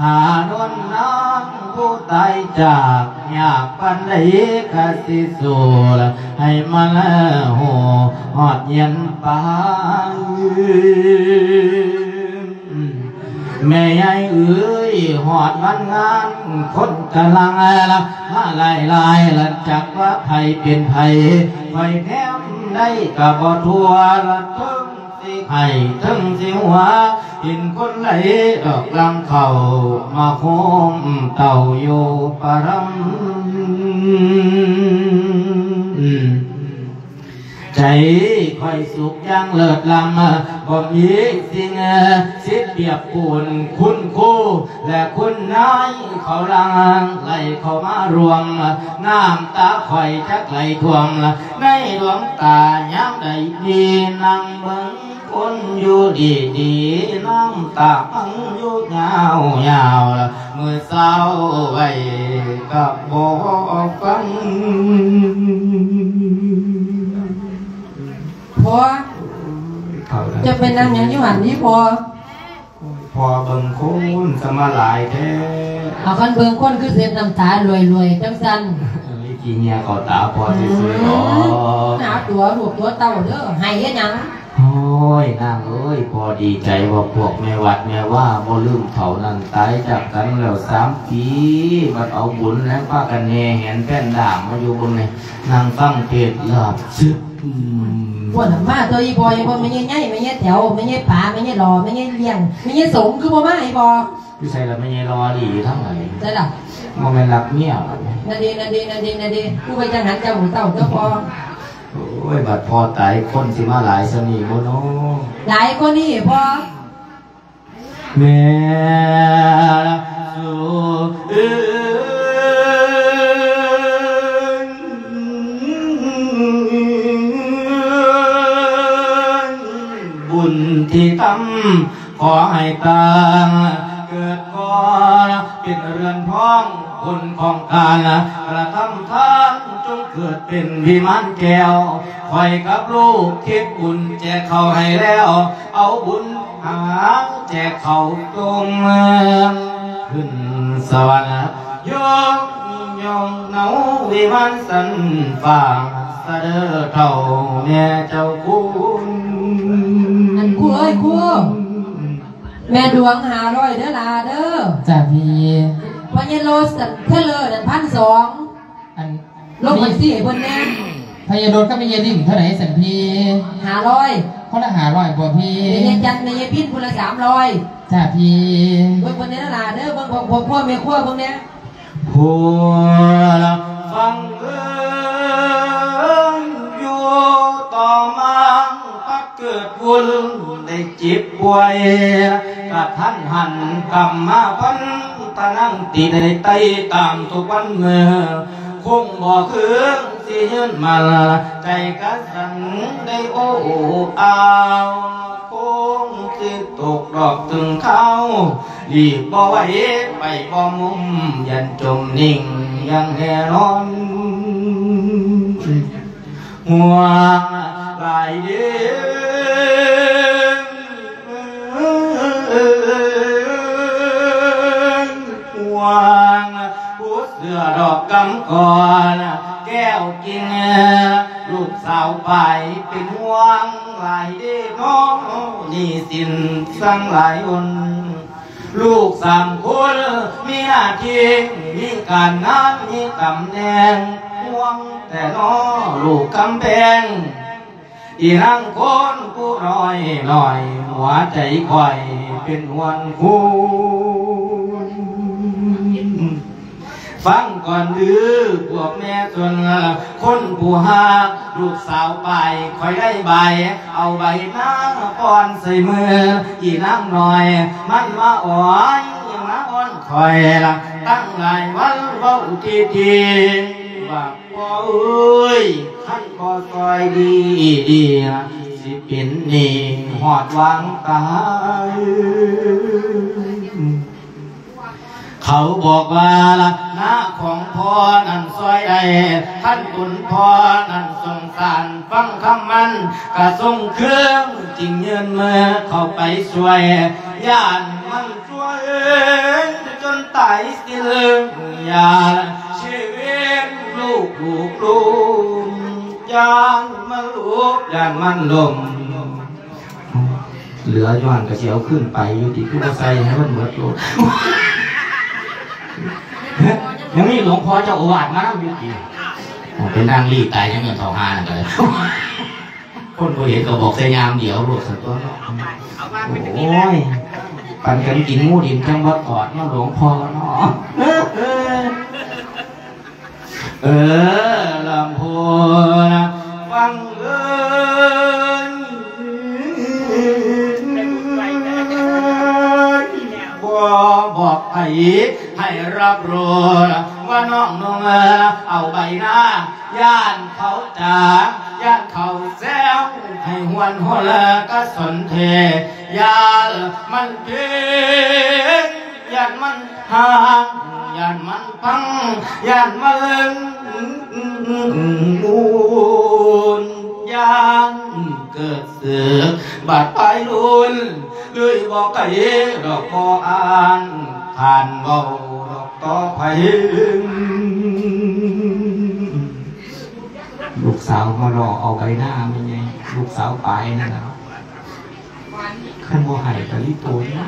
หาดนน้องผู้ตายจากอยากปันไดกสิสู่ลให้มาหูหอดเย็นปาน แม่ยายเอ้ยหอดวันงาน คนกำลังละมาไล่ไล่ละจักว่าไผเป็นไผไฟแนมได้กับบ่ทัวละทึงสิให้ทึงสิหัวเห็นคนไหลดอกลังเข่ามาโคมเต่าอยู่ปรำ ใจค่อยสุขยังเลิศลำบ่มีสิ่งสิเปรียบปูนคุณคู่และคุณนายเขาลังไหลเขามารวมน้ำตาค่อยจักไหลท่วมในดวงตายามใดดีนั่งเบิ่งคนอยู่ดีดีน้ำตาพังอยู่ยาวยาวมือเศร้าไว้กับบ่ฟัง พอจะเป็นนางหยังอยู่หันนี่พอพอเบิ่งคุณสมาหลายแท้เอาคันเบิ่งคนคือเสียน้ำตารวยๆจังซั่นเอ้ยกี่เงียเขาตาพอสวยๆอ๋อหาตัวลูกตัวเต้าเด้อให้เฮ็ดหยังพโอ้ยนางเอ้ยพอดีใจว่าพวกแม่วัดแม่ว่าบ่ลืมเขานั่นตายจากกันแล้วสามปีมันเอาบุญแล้วป้ากันแน่เห็นแป้นด่างมาอยู่บนนี่นางฟังเทศน์หลับซึบ อืมพวกน่ะมาตัวอีบอยพวกไม่ใช่ใหญ่ไม่ใช่แถวไม่ใช่ป่าไม่ใช่รอไม่ใช่เลี้ยงไม่ใช่สงคือบ่มาอีบอพี่ใส่ละไม่ใช่รอดีทั้งไหนใช่ล่ะบ่แม่นรักเมียหรอกนาดีนาดีนาดีนาดีผู้ไปจังหันเจ้าหูเต่าเจ้าพอโอ้ยบัดพอตายคนสิมาหลายสนีบ่เนาะหลายคนนี่พอแม่สู่ บุญที่ทำขอให้ตางเกิดก่อนเป็นเรือนพ้องบุญของการกระทำทานจงเกิดเป็นวิมานแก้วคอยกับลูกคิดบุญแจกเขาให้แล้ว เอาบุญหาแจกเขาตรงเมืองขึ้นสวรรค์ยกยองเหนาวิมานสันฟ้าเสดอเท่าแม่เจ้าคุณ ครูเอ้ยครูแม่ดวงหาร้อยเด้อลาเด้อจ้าพี่พอเยนโลสันเทเลอร์นั่นพันสองอันลงมันสี่ให้เพิ่นแน่พยาโดนก็ไม่เยดิ่งเท่าไหร่สันพี่หาร้อยเขาละหาร้อยกว่าพี่ไม่ใช่จันไม่ใช่พินคนละสามร้อยจ้าพี่เบิ่งคนนี้นั่นล่ะเด้อเบิ่งพวกพวกพวกเมียขั้วเบิ่งเนี้ยผัวฟังเอิ เกิดบุญได้จิบป่วยกับท่านหันกรรมมาพันตะนั่งตีได้ไตตามทุกวันเมื่อคงบ่คืนสิยืนมาใจกระสันได้โอ้อาวคงสิตกดอกถึงเขารีบบ่ไหวไปบ่มุมยันจมนิ่งยังแน่นอนห่ว งหลายเดือนห่วงผู้เสือดอกกำก่อนแก้วกินลูกสาวไปเป็นห่วงหลายเดือนน้องนี่สินสั่งหลายอนลูกสามคนมีหน้าที่มีการงานมีตำแหน่งห่วงแต่น้อลูกกำแพง อีนั่งคนผู้น้อยหน่อย หัวใจคอยเป็นหวนคูฟังก่อนดื้อพวกแม่ส่วนคนผู้หากลูกสาวไปคอยได้ใบ เอาใบหน้าป้อนใส่มือ อีนั่งหน่อย มันมาอ่อยยังมาอ่อนคอยละตั้งหลายวันเว้าทีที ว่าพ่อเอ้ยขั้นพ่อซอยดีดีสิเป็นนี่หอดวางตาย เขาบอกว่าละหน้าของพ่อนั้นซอยใดท่านคุณพ่อนั้นสงสารฟังคำมันกระทรงเครื่องจริงเงินเมื่อเข้าไปช่วยย่านมันช่วยจนตายสิเลืองยาชีวิตลูกลูกลูกยานมันลูกยานมันลมเหลือย้อนกระเสียวขึ้นไปอยู่ที่ขึ้นใส่ให้มันเหมือดโลด ยังมีหลวงพ่อเจ้าอาวาสมานั่งอยู่กี่เป็นนางรีตายยังเงินทองหานั่นเลยคนก็เห็นก็บอกใส่ยามเดี๋ยวรวดสักตัวเนาะโอ้ยปันกันกินหมูดินจังวัดกอดเนาะหลวงพ่อเนาะเออลำพูนะฟังเอ้ย บ่บอกไผให้รับรู้ว่าน้องนงเอาใบหน้า ย่านเขาจ๋าย่านเขาแซวให้หวนหัวละก็สนเทยานมันเพียงย่านมันห่างย่านมันพังย่านมันมูนย่าน เกิดเสือบาดไปลุนเลยบอกไก่ดอกบออ่านผ่านเบาดอกต่อไผลูกสาวมารอเอาใบหน้าไม่ไงลูกสาวไปนั่นนะขันบ่ใหายกะลิโตนะ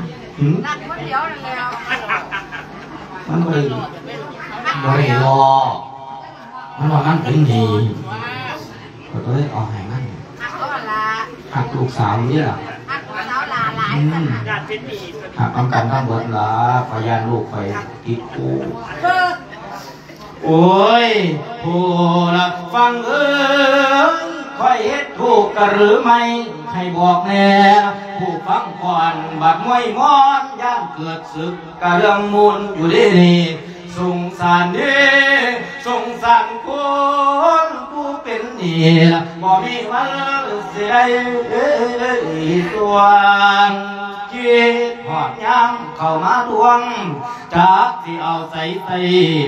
มนั่งคนเดียวนั่นแล้วมันบ่ได้บ่ได้รอมันว่ามันเป็นดีก็เลยเอาห้มันหักก็ละ หักลูกสาวนี่ล่ะหักสาวลาหลายอืมฮักอำกันทั้งเบิดล่ะพยานลูกไปติดกูโอ้ยผู้ละฟังเอ้ยคอยเฮ็ดถูกกะหรือไม่ให้บอกแน่ผู้ฟังก่อนบัดมวยมอนย่านเกิดศึกกะเรื่องมูลอยู่ดี สงสารเด้สงสารคนผู้เป็นนี่ละบ่มีวันเสียตัวคิดหอดยามเข้ามาดวงจากที่เอาใส่ใส่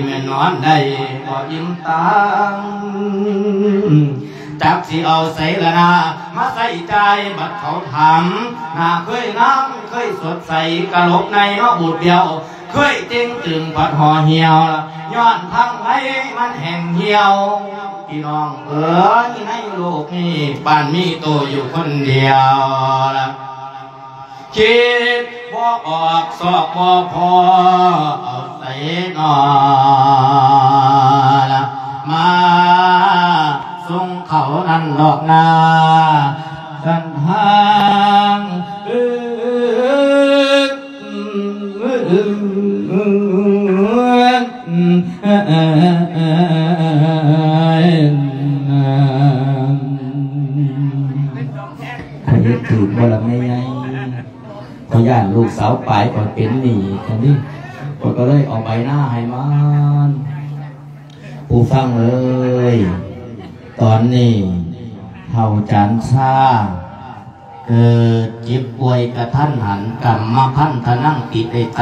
แม่นอนได้บ่ยิ้มตามจากที่เอาใส่ละนามาใส่ใจบัดเขาถามหน้าเคยน้ำเคยสดใสกะลบในมาบูดเดียว เคยเต็งตึงปัดห่อเหี่ยวย้อนทั้งไห้มันแห้งเหี่ยวพี่น้องเอ๋ยในโลกนี้บ้านมีโตวอยู่คนเดียวละคิดบ่ออกสอบบ่พอเอาใส่นอละมาส่งเขานั่นดอกนาสันทาง เอ้ใครเฮ็ดถูกบ่ละแม่ใหญ่ขอย่านลูกสาวไปก่อนเป็นหนี้กันดิก็ก็เลยเอาใบหน้าให้มันผู้ฟังเลย ตอนนี้เท่าจานชาเกิดเจ็บป่วยกระทันหันกรรมมาพันธนั่งติดไอไต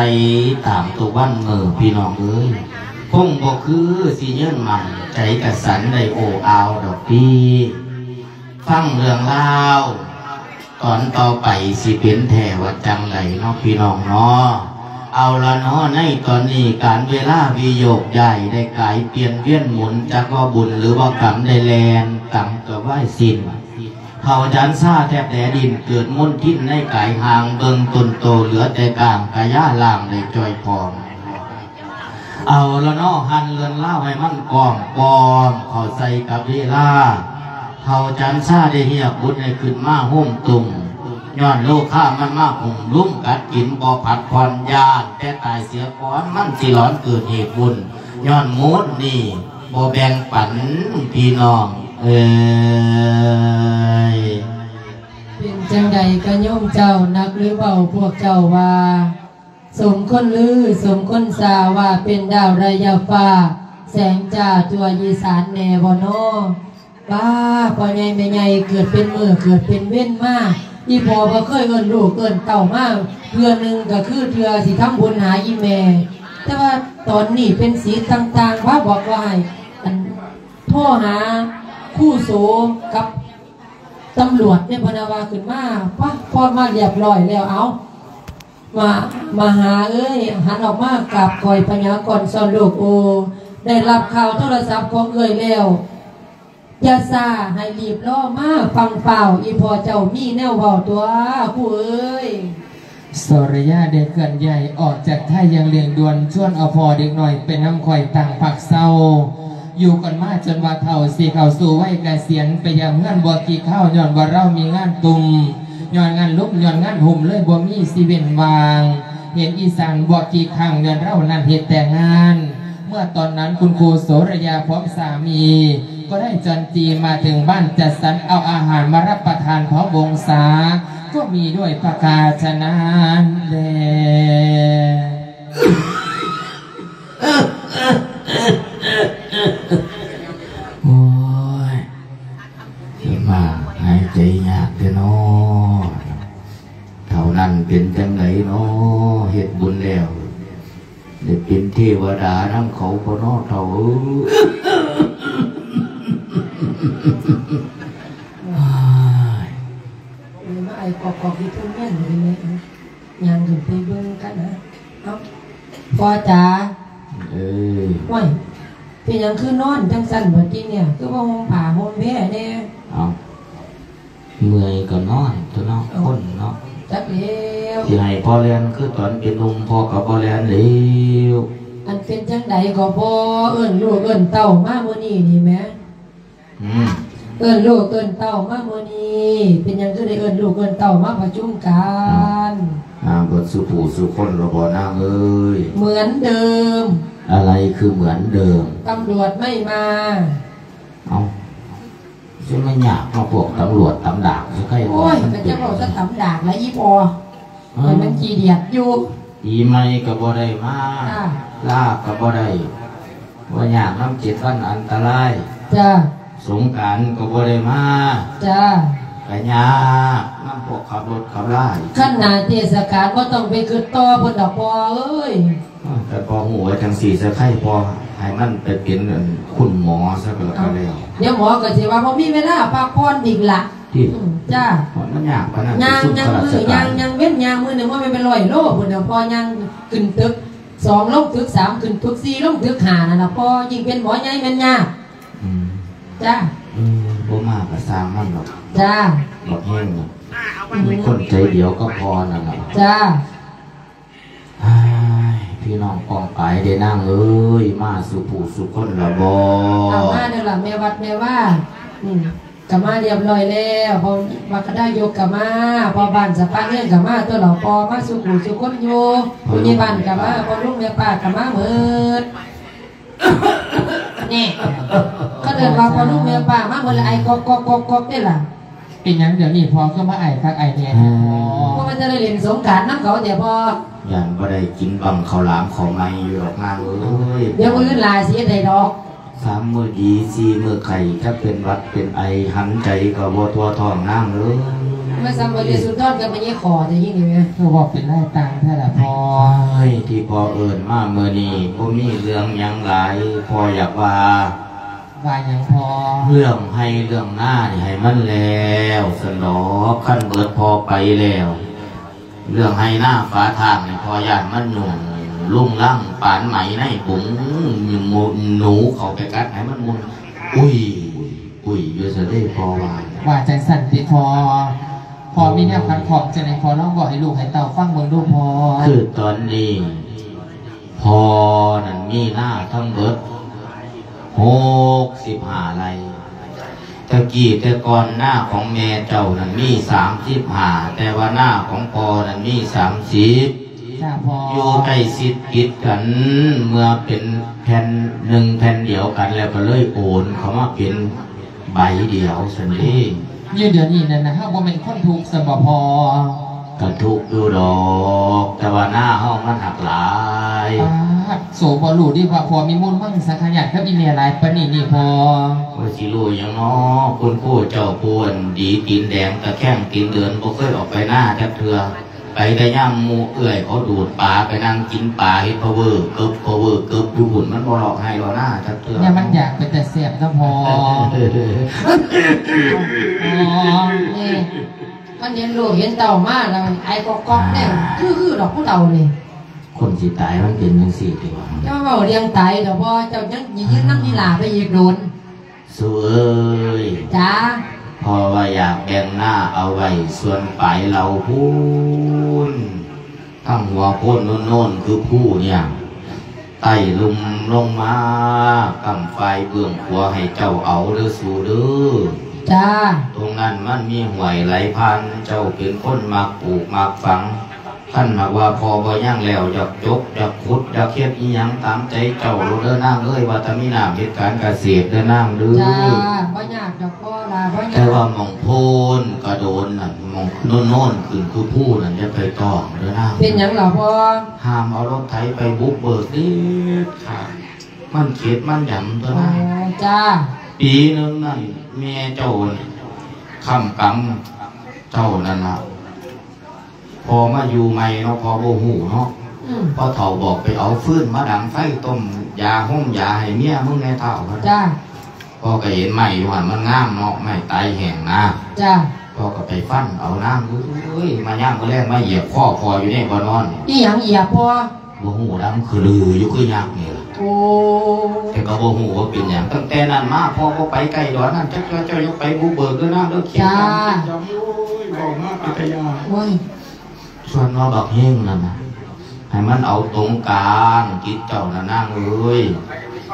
ตามตัววันเมื่อพี่น้องเอ้ย คงบอกคือสิเยื่นมันใจกระสันในโออาวดอกพีฟังเรื่องเล่าตอนต่อไปสิเป็นแถวจังไหลเนาะพี่น้องเนาะเอาละเนาะในตอนนี้การเวลาวิโยกใหญ่ได้กลายเปลี่ยนเวียนหมุนจากว่าบุญหรือว่ากรรมได้แลนกรรมก็ไหวสิ้นเท่าจันซาแทบแดดินเกิดมุ่นทิ่นในกายหางเบิงตนโตเหลือแต่กลางกายาล่างได้จอยพอง เอาละนาะหันเรือนเล่าให้มันกองกองเขาใส่กับเวลาเขาจันซาได้เหียบุญให้ขึ้นมาห่มตุ่มย้อนโลกข้ามันมาหุ่มลุ่มกัดกินบ่ผัดผ่อนยานแต่ตายเสียก่อนมันสิร้อนเกิดเหตุบุญย้อนมูดนี่บ่แบ่งปันพี่น้อง เอ้ยเป็นจังใดก็โยมเจ้านักหรือเบาพวกเจ้าว่า สมคนลือ สมคนสาว่าเป็นดาวระยะฟ้า แสงจ้าตัวยีสานแน่บ่นป้าพ่อใหญ่แม่ใหญ่เกิดเป็นมือเกิดเป็นเว้นมากอีพอบ่เคยเอินลูกเอิ้นเต่ามากเทื่อหนึงก็คือเทื่อสิทำบุญหาอีแม่แต่ว่าตอนนี้เป็นสีต่างๆว่าบอกว่าให้อันโทรหาคู่โสกับตำรวจเนี่ยพนาวาขึ้นมาปะพอมาเรียบร้อยแล้วเอา มามาหาเอ้ยหันออกมากับคอยพญากรสอนลูกโอ ได้รับข่าวโทรศัพท์ของเอ้ยแล้วยาซาให้รีบล่อมาฟังเปล่าอีพอเจ้ามีแนวเบาตัวผู้เอ้ยสรยาได้เคลื่อนใหญ่ออกจากท่ายังเลียงดวนชวนเอาพอเด็กหน่อยเป็นน้ำข่อยต่างผักเศร้า อยู่กันมาจนว่าเท่าสีเข่าสู่ไว้กเสียนไปยังงานบัวกีข้าวย้อนว่าเรามีงานตุ่ม ย้อนงานลุกย้อนงานหุ่มเลยบัวมีสีเวนวาง เห็นอีสานบัวกีขังย้อนเรานั่นเหตุแต่งาน เมื่อตอนนั้นคุณครูโสระยาพร้อมสามี ก็ได้จันจีมาถึงบ้านจัดสรรเอาอาหารมารับประทานพร้อมวงศาก็มีด้วยประกาศนานแลโอ้ยมาหายใจยากเถอะเนาะเท่านั้น เป็นจังไหนเนาะเฮ็ดบุญแล้วได้เป็นเทวดาน้ำเขาพอเนาะเท่าเอ้ยเออมาไอ้กอกกอกที่ทุ่งเงี้ยนเลยเนี่ยยังถึงไปเบิ่งกันนะเอาพอจ๋าเอ้ยว้ยเป็นหยังคือนอนจังสั่นเบิดจริงเนี่ยคือว่าห่มผ้าห่มแพร่เนี่ยเอาเมื่อยก็นอนตัวเนาะคนเนาะ จจักเลี้ยวที่ให้พ่อเรียนคือตอนเป็นหนุ่มพ่อกับพ่อเรียนเร็วอันเป็นจังใดก็พอเอิ้นลูกเอิ้นเต้ามามื้อนี้นี่แหมอืมเอิ้นลูกเอิ้นเต้ามามื้อนี้เป็นหยังคือได้เอิ้นลูกเอิ้นเต้ามาประชุมกันนางเบิดสุผู้สุคนระบอนางเอ้ยเหมือนเดิม อะไรคือเหมือนเดิมตำรวจไม่มา เอา ซึ่งไม่อยากมาพวกตำรวจตำด่างสักใครโอ้ยเป็นเจ้าบอกจะตำดากและอีพอมันมันจีเดียดอยู่อีไม่กับบ่ได้มาอ่าลากกับบ่ได้ว่าอยากน้ำเจ็ดวันอันตรายจ้าสงกรารก็บ่ได้มาจ้ากัยากน้ำพวกขับรถขับไล่ขั้นหนาเทศกาลก็ต้องไปคือต่อเพิ่นดอกพอเอ้ยแต่พอหัวจังสีสักใครพอ ให้มันไปเป็นอันคุณหมอซะก็แล้วกันแล้วเดี๋ยวหมอก็สิว่าบ่มีเวลาพักผ่อนอีกละที่อืมจ้ามันยากปะนะยางซุ่มยังข้ารามืชอการยางยังเว้นยางมือหนึ่งว่ามันเป็นร้อยโลพุ่นน่ะพอยางขึ้นตึกสองลงตึกสามขึ้นตึกสี่ลงตึกห้านั่นล่ะพอยิ่งเป็นหมอใหญ่แม่นยากอืมจ้าอืมบ่มากก็สร้างมันหรอกจ้าหมดแห้งหรอกมีคนใจเดียวก็พอนั่นแหละจ้าอ้าย พี่น้องกองไปได้นั่งเอ้ยมาสุผู้สุคนละบอเอามาเด้อล่ะแม่วัดแม่ว่าอืมกลับมาเรียบร้อยแล้วพอวัดก็ได้ยกกลับมาพอบ้านสะพานเรื่องกลับมาตัวเราพอมาสุขุสุคนอยู่ผู้ใหญ่บ้านกลับมาพอลุงแม่ป้ากลับมาเบิดนี่ก็เดินมาพอลุงแม่ป้ามาเบิดแล้วไอ้กอกกอกกอกกอกได้ล่ะเป็นหยังเดี๋ยวนี้พอก็มาไอ้คักไอ้เนี่ยเพราะมันจะได้เล่นสงกรารน้ำเขาเดี๋ยวพอ ยันบ่ได้กินบังข้าวหลามของไม่อยู่หรอกนางเอ้ยเดี๋ยวมือลายสีใดดอกสามมือดีสี่มือไข่ถ้าเป็นหวัดเป็นไอหันใจก็บ่ทั่วท้องนางเอ้ยไม่ซ้ำบริสุทธิ์ทอดกันไม่ยี่คอจะยิ่งไงไหมคือบอกเป็นได้ตังค์แท้ละพอโอ้ยที่พอเอิญมาเมื่อนี้บ่มีเรื่องหยังหลายพออยากว่าว่าหยังพอ เรื่องให้เรื่องหน้านี่ให้มันแล้วสนอขั้นเบิดพอไปแล้ว เรื่องให้หน้าฟ้าทางนี่พอย่านมันหนุ่มลุ่งลั่งปานไหมในปุ๋งหมูหนูเขาไปกัดให้มันมุนอุ้ย อุ้ยอยูจะได้พอว่าว่าใจสั่นติพอ พอมีแนวคัดของจะในพอลองบอกให้ลูกให้เต่าฟังเบิ่งดูพอ คือตอนนี้ พอนั่นมีหน้าทั้งเบิดหกสิบห้าไร ตะกี้แต่ก่อนหน้าของแม่เจ้านั่นมีสามสิบห้าแต่ว่าหน้าของพอนั่นมีสามสิบจ้าพออยู่ใกล้ชิดกิดกัน เมื่อเป็นแผ่นหนึ่งแผ่นเดียวกันแล้วก็เลยโอนเขามาเป็นใบเดียวสันเองอยู่เดี๋ยวนี้นั่นนะฮะว่าเป็นคนถูกสบพอ กระทุกข์อยู่ดอก แต่ว่าหน้าห้องมันหักหลายปาดโสบอลูดีว่าพอมีมูลมั่งสักขยันกับอีเมลไลน์ปะนี่นี่พอว่าสิรู้หยังน้อคุณผู้เจ้าปวนดีตีนแดงตะแข้งตีนเดือนบ่เคยออกไปหน้าจักเถื่อไปแต่ย่ำหมูเอื่อยเขาดูดปลาไปนั่งกินปลาเฮ็ดพะเวอร์เกิบพะเวอร์เกิบอยู่หุ่นมันบ่หลอกให้เราหน้าจักเถื่อเนี่ยมันอยากเป็นแต่เสียบก็พออ๋อนี่ มันเห็นลูกเห็นเต่ามาแล้วไอ้กอกกอกเนี่ยคือคือดอกผู้เต่านี่คนสิตายมันเป็นจังซี่ติว่าเจ้าเบาเรียงตายแต่พอเจ้ายังยืนน้ำนี่ลาไปอีกโดนสู้เอ้ยจ้าพอว่าอยากแบ่งหน้าเอาไว้ส่วนปลายเราพูนทั้งหัวโพ้นโน่นๆคือผู้เนี่ยไต่ลุมลงมากำไฟเบื้องขวาให้เจ้าเอาเด้อสู่เด้อ จ้า ตรงนั้นมันมีห่วยไหลพันเจ้าเป็นคนมักปลูกมักฝังขั้นหากว่าพอบ่ย่างแล้วอยากจกอยากขุดอยากเฮ็ดอีหยังตามใจเจ้าเด้อนางเอ้ยว่าถ้ามีน้ำเหตุการณ์เกษตรเด้อนางเด้จ้าอบ่ยากดอกพ่อลาบ่ยาแต่ว่ากหมองโพนกระโดนนั่นหมองโน่นโน่นขึ้นคือผู้นั่นจะไปต้องเด้อนางเป็นหยังเหรอพ่อห้ามเอารถไถไปบุกเบิกเด็ดขาดมันเข็ดมันหยำเด้ออ๋อนางจ้าปีหนึงนั่น แม่เจ้าคำกำเจ้านั่นละพอมาอยู่ใหม่เนาะพอโบหูเนาะอืมพอเฒ่าบอกไปเอาฟืนมาดังไฟต้มยาห้องยาให้เมียมึงแน่เฒ่าครับจ้าพอก็เห็นใหม่อยู่หันมันงามเนาะไม่ตายแห้งนะจ้าพอก็ไปฟันเอาน้ำเอ้ยมาย่างก็แรกมาเหยียบข้อพออยู่ในบ่อนอนอีหยังเหยียบพ่อบ่หูดำคือลืออยู่คือยักษ์นี่ล่ะ โอ้แต่ก็บ่หูว่าเป็นหยังตั้งแต่นั้นมาพอบ่ไปไกลดอนนั้นจักเจ้าเจ้าอยู่ไปบุกเบิกเด้อน้ำเด้อเขียนจ้าจำโอ้ยบอกมาปัตยาโอ้ยส่วนว่าบักเฮงนั่นนะให้มันเอาตรงกลางกิจเจ้าน่ะนั่งเอ้ย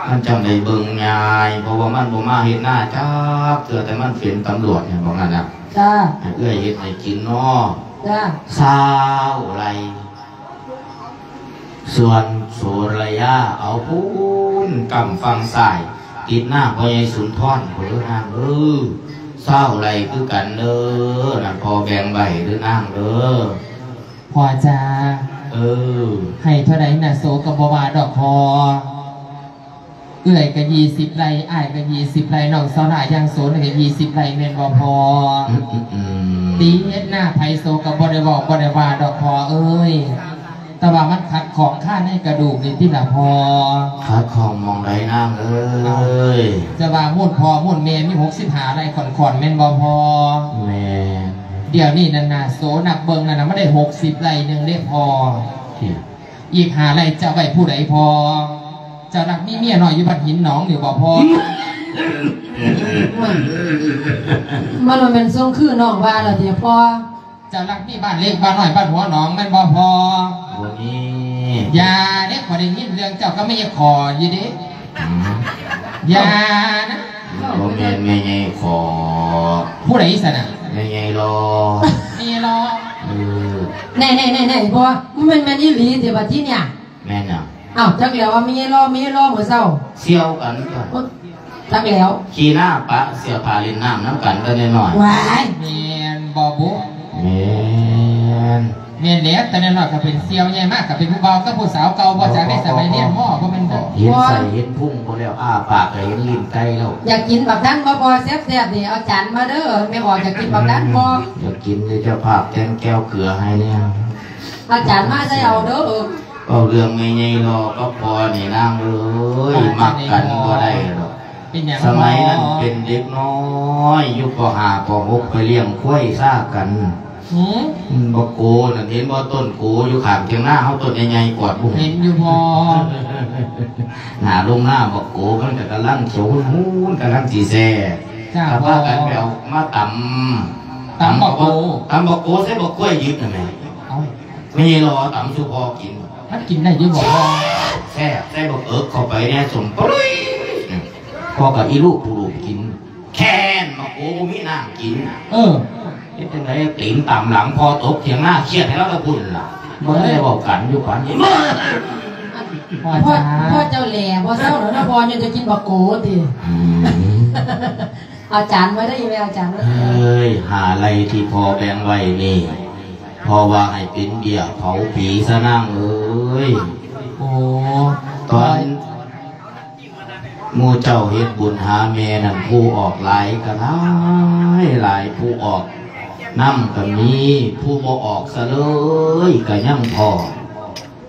มันจังได้เบิ่งยายเพราะว่ามันบ่มาเฮ็ดหน้าจ้าเกิดแต่มันเป็นตำรวจเนี่ยบอกงั้นนะจ้าให้เอื้อยเฮ็ดให้กินเนาะจ้าสาวไร ส่วนโสระยะเอาพูนกำฟังสายติดหน้าพ่อใหญ่สุนทรเผือนางเออเศร้าไรคือกันเด้อนั่นพอแบ่งใบหรือนางเด้อพอจะเออ ให้เท่าไหร่น่ะโสกับบวาดอกพอเอื่อยก็ยี่สิบไรอ้ายก็ยี่สิบไรน้องสาวหน้ายังโสนก็ยี่สิบไรเมนบ่พออืมอืมอืมตีเฮ็ดหน้าไผโซกับบริบอกบริวาดอกพอเอ้ย แต่ว่ามันขัดของข้าในกระดูกนี่ที่ละพอคัดของมองไรนางเอ้ยจะว่ามุ่นพอมุ่นเมนมีหกสิบหาอะไรขอนขอนๆเมนบอพอแม่เดี๋ยวนี้นันนาโซนักเบิงนันนะไม่ได้หกสิบไรหนึ่งเรียพอที่อีกหาไรจะไว้ผู้ใดพอเจะรักมีเมียหน่อยอยู่บัดหินหนองหรือบ่พอมันมันเป็นทรงคือน้องว่าแล้วเดี๋ยวพอเจะรักมีบ้านเล็กบ้านน้อยบ้านหัวหนองแม่นบ่พอวันนี้อ ย่าเด็กขอได้ยินเรื่องเจ้าก็ไม่อยากขออยี่เด้อืมอย่านะบ่แม่นไม่ไงขอผู้ใดสนะไม่ไงรอนี่รอเออแน่แน่แน่แน่พอมันแม่นอีหลีเดี๋ยวบัดที่เนี่ยแม่น่ะอ้าวจักแล้วว่ามีรอมีรอมื้อเช้าเสี่ยวกันก็จักแล้วขี่หน้าปะเสียพาลินน้ำน้ำกันกันหน่อยว้ายเมียนบ่บุๆแม่น เมียนเหลียแต่น้อยๆก็เป็นเซียวใหญ่มากก็เป็นผู้เบาก็ผู้สาวเก่าบ่จากได้สมัยเรียนหม้อบ่แม่นบ่เห็นใส่เห็นพุ่งพอแล้วอ้าปากก็เห็นลิ้นไก่แล้วอยากกินบักดันบ่พอแซ่บๆนี่เอาจานมาเด้อแม่ออกอยากกินบักดันบ่อยากกินเลยเจ้าภาพแทงแก้วเกลือให้เนี่ยเอาจานมาใส่เอาเด้อก็เรื่องไม่ไงรอก็พอนี่นางเอ้ยมักกันก็ได้หรอกเป็นหยังสมัยนั้นเป็นเด็กน้อยอยุคปห้าปหกไปเลี้ยงควายซ่ากัน หืมอืมบ่โกนั่นเห็นบ่ต้นโกอยู่ข้างเทียงหน้าเขาต้นใหญ่ๆกวาดบุ้งเห็นอยู่พอหน้าลงหน้าบ่โกมันก็กำลังเขียวหูนกำลังสีแซ่จ้าถ้าพอพากันไปเอามาตำตำบักโกตำบ่โกใส่บ่กล้วยยึดน่ะแม่เอาไม่รอตำสุพอกินมันกินได้อยังบ่พอแซ่บใส่บ่เอิกเข้าไปเนี่ยสมปรุยพอกับอีลูกผู้ลูกกิน แค่นบ่โกบ่มีน้ำกิน เออ เฮ็ดจังไดตีนต่ำหลังพอตกเถียงหน้าเครียดให้เราตะพุ่นล่ะบ่ได้บอกกันอยู่ปานนี้พอพ่อจ้าพ่อเจ้าแหล่พ่อเศร้าแล้วนพ่อยังจะกินบักโกติอืมเอาจานไว้ได้ยังไงเอาจานไว้เอ้ยหาอะไรที่พอแบ่งไว้นี่พอว่าให้เป็นเดียเผาผีซะนั่งเอ้ยโอ้ตอนมูเจ้าเฮ็ดบุญหาแม่นั่นผู้ออกหลายก็หลายหลายผู้ออก น้ำก็มีผู้บ่ออกซะเลยก็ยังพอ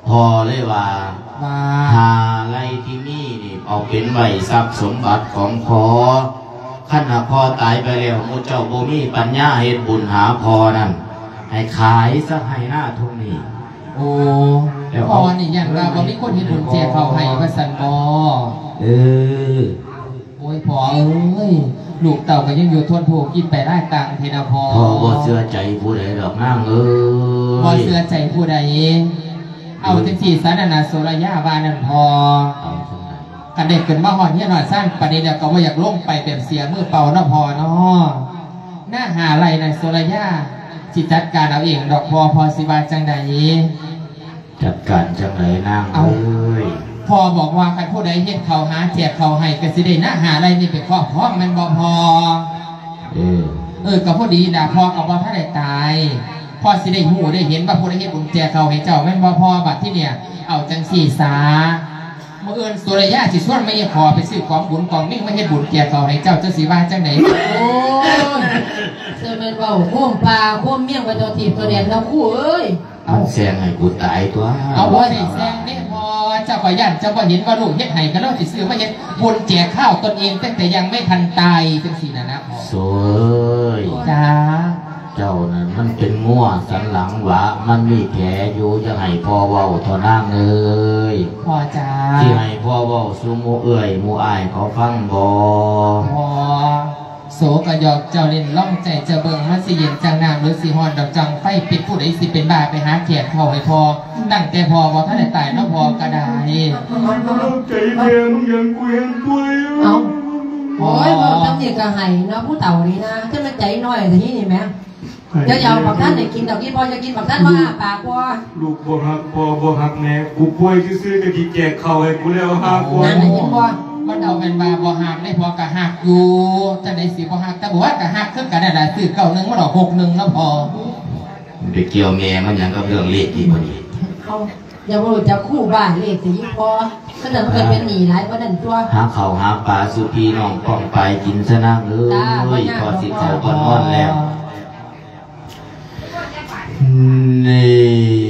พอเลยว่าว่าหาอะไรที่นี่นี่เอาเป็นไว้ทรัพย์สมบัติของพอขั้นหากพอตายไปแล้วหมูเจ้าบ่มีปัญญาเฮ็ดบุญหาพอนั่นให้ขายซะให้หน้าทุกนี้โอ้พอนี่อย่างเราบ่มีคนเห็นบุญแจกเขาให้ว่าสันบ่เออโอ้ยพอเอ้ย ลูกเต่าก็ยังอยู่ทนถูกกินไปได้ตังค์เทนะพอพอบ่เชื่อใจผู้ใดดอกนางเอ้พอยเสือใจผู้ใดเอาจังสี่สานานาโซรยาบานันพอเอาจังใดกันเด็กเกินมาหอนเฮียหน่อยสั้นประเดี๋ยวก็ว่าอยากลงไปเป็นเสียมือเป่าเนาะพอเนาะหน้าหาไรในโซรยาจิจัดการเอาเองดอกพอพอสิบาจังใดจัดการจังไดนางเอาเอ้ย พอบอกว่าใครผู้ใดเฮ็ดเขาหาแจกเขาให้ก็สิได้หน้าหาไรนี่เป็นครอบครองแมันบ่พอเออเออก็พอดีนะพ่อกับว่าถ้าได้ตายพ่อสิได้หูได้เห็นว่าผู้ได้เฮ็ดบุญแจเขาให้เจ้าแม่นบ่พ่อบัดที่เนี่ย เอาจังสี่สาเมื่อเอินสุริยะสิชวนไม่ขอไปซื้อของบุญของมิ่งมาเฮ็ดบุญแจเขาให้เจ้าจังสิว่าจังไหนโอ้ยเซอร์เมนเบาโค้มปลาโค้มเมี่ยงไปตัวทีบตัวเด่นแล้วคู่เอ้ย มันแซงให้กูตายตัวเอาบ่ได้แซงนี่พอเจ้าก็ย่านเจ้าบ่เห็นว่าลูกเฮ็ดให้ก็แล้วสิซื้อมาเฮ็ดบุญแจกข้าวตนเองตั้งแต่ยังไม่ทันตายจังสี่นะนะพ่อสวยจ้าเจ้านั่นมันเป็นง่วสันหลังหวะมันมีแผลอยู่จะให้พ่อเว้าเท่านางเอ้ยพ่อจ้าที่ให้พ่อเว้าสู่หมู่เอ้ยหมู่อ้ายเขาฟังบ่พ่อโสกะหยอกเจ้าเล่นล่องใจเจะเบิ่งมันสิเย็นจังน้ำหรือสิฮอนดอกจังไฟปิดผู้ใดสิเป็นบ้าไปหาเขียดเข้าให้พอตั้งแต่พอว่าท่านได้ตายเน้องพอกระไดใจเพียงยังเกวียนปุยเอาโอ้ยบอกตั้งเด็กกะไห้เนาะผู้เต่านี่นะจะมาใจน้อยแต่ที่นี่แม่เดี๋ยวเอาบักท่านได้กินดอกนี้พอจะกินบักท่านว่าปากว่าลูกบ่ฮักพ่อบ่ฮักแม่กูป่วยซื่อๆก็สิแจกข้าวให้กูแล้วฮักบ่นั่นน่ะเห็นบ่มัน เอาเป็นบาบ่หักได้พอกะหักอยู่จังได้สิบ่หักแต่บอกว่ากะหักขึ้นกันได้หลายซื้อเก้าหนึ่งมันออกหกหนึ่งแล้วพอไปเกี่ยวแม่มันหยังกับเรื่องเลขที่พอดีเอาอย่าบ่รู้จะคู่บ้านเลขสิพอขนาดมันก็เป็นหนีหลายกว่านั้นตัวหาข้าวหาปลาสุพี่น้องป้องไปกินซะนั่งเอ้จ้าบ่ยยากพอสิหรอกเขาก็นอนแล้วนี่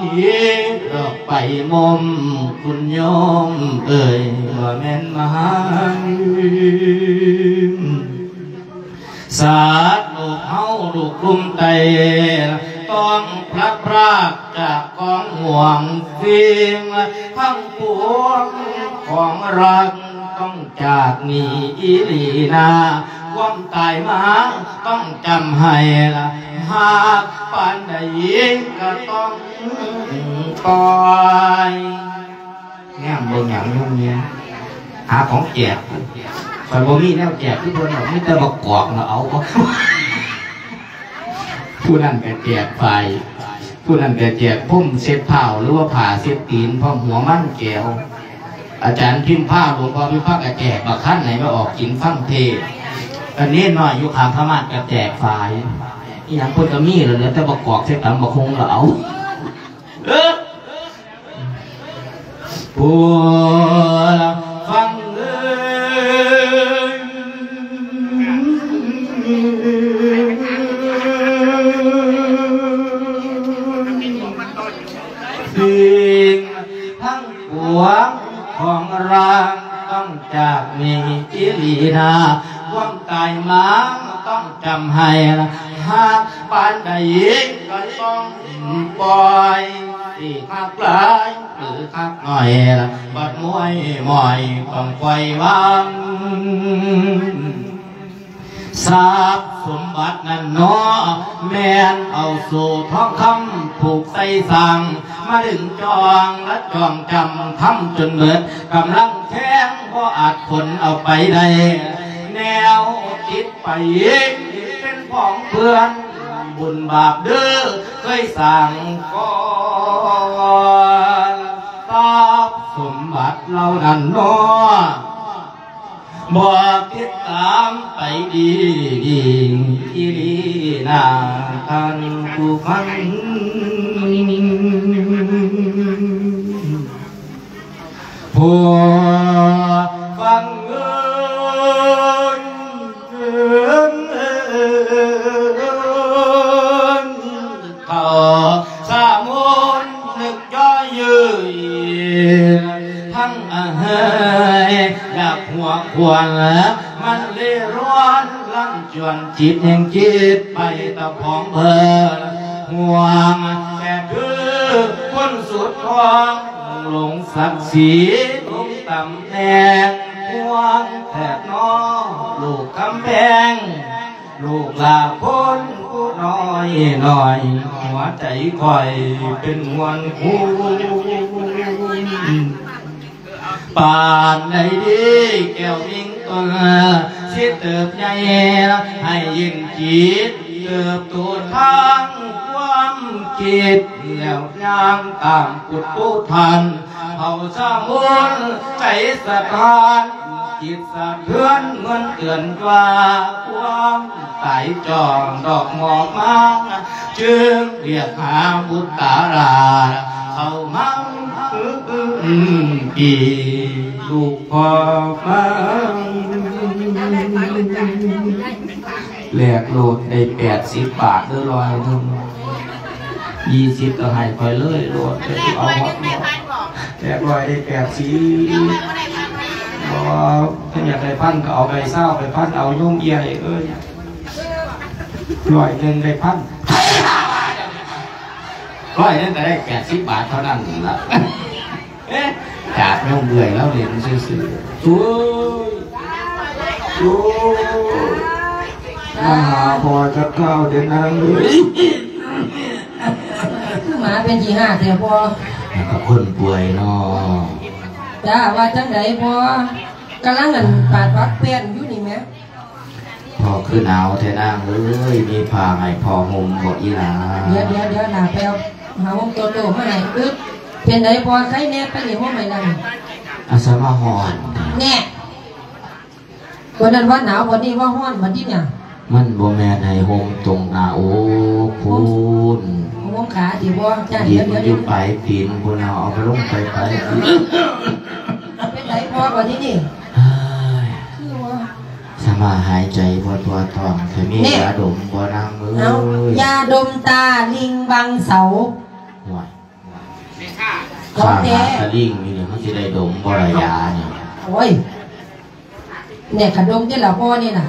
อาทิตย์ออกไปมมคุณโยมเอ่ยว่าแม่นมหาสาดลูกเฮาลูกลุ่มไตต้องพลัดพรากจากกองห่วงสิ่งทั้งปวงของรักต้องจากนี่อีลีนาความตายมาต้องจำให้ละหากปานใดก็ต้อง ปล่อยแง่เบิ่งอย่างยุ่งเนี่ยหาของแจกคอยบ่มีแนวแจกที่เพิ่นบอกมีแต่บักกอกนะเอาบ่ผู้นั้นก็แจกไปผู้นั้นก็แจกพุ่มเซ็ตเผาหรือว่าผ่าเซ็ตตีนพร้อหัวมั่นแก้วอาจารย์พิมพ์ผ้าหลวงพ่อพิมพ์ผ้ากระแจกบางขั้นไหนมาออกกินฟังเทอันนี้หน่อยอยู่ขามพม่ากระแจกฝ่ายอีหยังคนก็มีเหลือแต่ประกอบเส้นตำบะคงเหรอเอาเออ ของร่างต้องจากมีกิรินา ความตายมาต้องจำให้ละหากปานใดก็ต้องปล่อยที่หักลายหรือหักหน่อยละบัดมวยมอยต้องปล่อยวางทรัพย์สมบัตินั้นเนาะแม่นเอาสู่ท้องคำผูกใส่สั่งมาดึงจองและจองจำทำจนเบิดกำลังแข้งก็อาจคนเอาไปได้ แนวจิตไปเป็นของเพื่อนบุญบาปเด้อเคยสั่งก่อนทรัพสมบัติเหล่านั้นนาะบอกติดตามไปดีดีอีลีนาทันผู้ฟังผู้ฟังเอ้ มันเลี้ร้อนลังจวนจิตแห่งจิตไปตะพองเพลินห่วงแต่คือคนสุดท้องหลงสักดิ์ศรีหลงตำแหน่ ห่วงแทบน้องลูกคำแพง ลูกลาคนผู้น้อยน้อย หัวใจคอยเป็นหวนคูป่านในดีแก้วมิงตัวสิเติบใหญ่ให้ยินจิต เติบโตทางความคิดแล้วย่างตามกุดผู้ทันเขาสร้างบุญใจสะทานจิตสะเทือนเงินเตือนว่าความตายจองดอกหมอกมาจึงเรียกหาบุตตาราเข้ามังอีลูกพ่อฟัง แลกโหลดได้แปดสิบบาทเด้อลอยทุ่มยี่สิบก็ให้คอยเลยโหลดจะเอาหมดแลกลอยได้แปดสิบบอกถ้าอยากได้พันก็เอาไปเศร้าไปพันเอายุ่งเอียยเอ้ยร้อยหนึ่งได้พันร้อยหนึงก็ได้แปดสิบบาทเท่านั้นละจากน้องเบื่อยแล้วเรียนซื่อๆช่วยช่วย มาหาพอจะเข้าเดินนางเลยคือหมาเป็นจีห้าแต่พอแล้วก็คนป่วยเนาะจ้าว่าจังไดพอกำลังเงินปาดวักเปลี่ยนอยู่นี่แหมพอคือหนาวแท้นางเลยมีผ้าให้พอห่มบอกอีหลาเดี๋ยวเดี๋ยวเดี๋ยวหนาไปเอาหาวงตัวโตมาให้อึดเป็นไดพอใครแน่ไปนี่ว่าไม่นั่นอาสมาหอนแน่วันนั้นว่าหนาววันนี้ว่าร้อนวันที่เนี่ย มันบ่แม่นให้ห่มตรงหน้าโอ้พูนวงขาที่บ่จ้ายิเดี๋ยวนเดี๋ยวอเดี๋ยยู่วไปปีนพูนเอาเอาไปลงไปไปเป็นไดพอวันนี้นี่เฮ้ยคือว่า สมาหายใจบ่ตัวท้องแต่มีเนี่ยยาดมบ่นางเอ้เอายยาดมตาลิงบังเสาห่วยของข้างแท้หาตะลิ่งนี่เนี่ยเขาจะได้ดมบ่ระยาเนี่ยโอ้ยเนี่ยขนมที่เราพ่อนี่น่ะ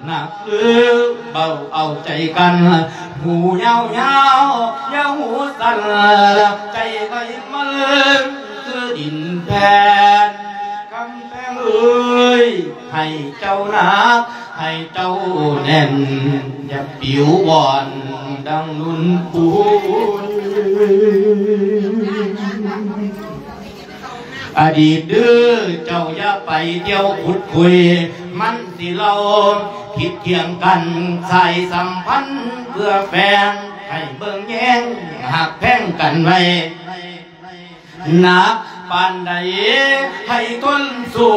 ห้น้องน้องเอ๋ยได้อาศัยดูคำดื้อฝึกหัวใจให้มาเลิกข้างหนักหรือเบาเอาใจกัน หูยาวยาวยาวหูสั่นใจไปมาเลิกคือดินแผ่นกำแพงเอ้ยให้เจ้าหนักให้เจ้าแน่น อย่าปิวบอนดังนุ่นปู อดีตเด้อเจ้าอย่าไปเที่ยวขุดคุย มันสิเราคิดเคียงกันใส่สัมพันธ์เพื่อแฟนให้เบิ่งแย่งหักแพ่งกันไว้หนักปานใดให้ทนสู้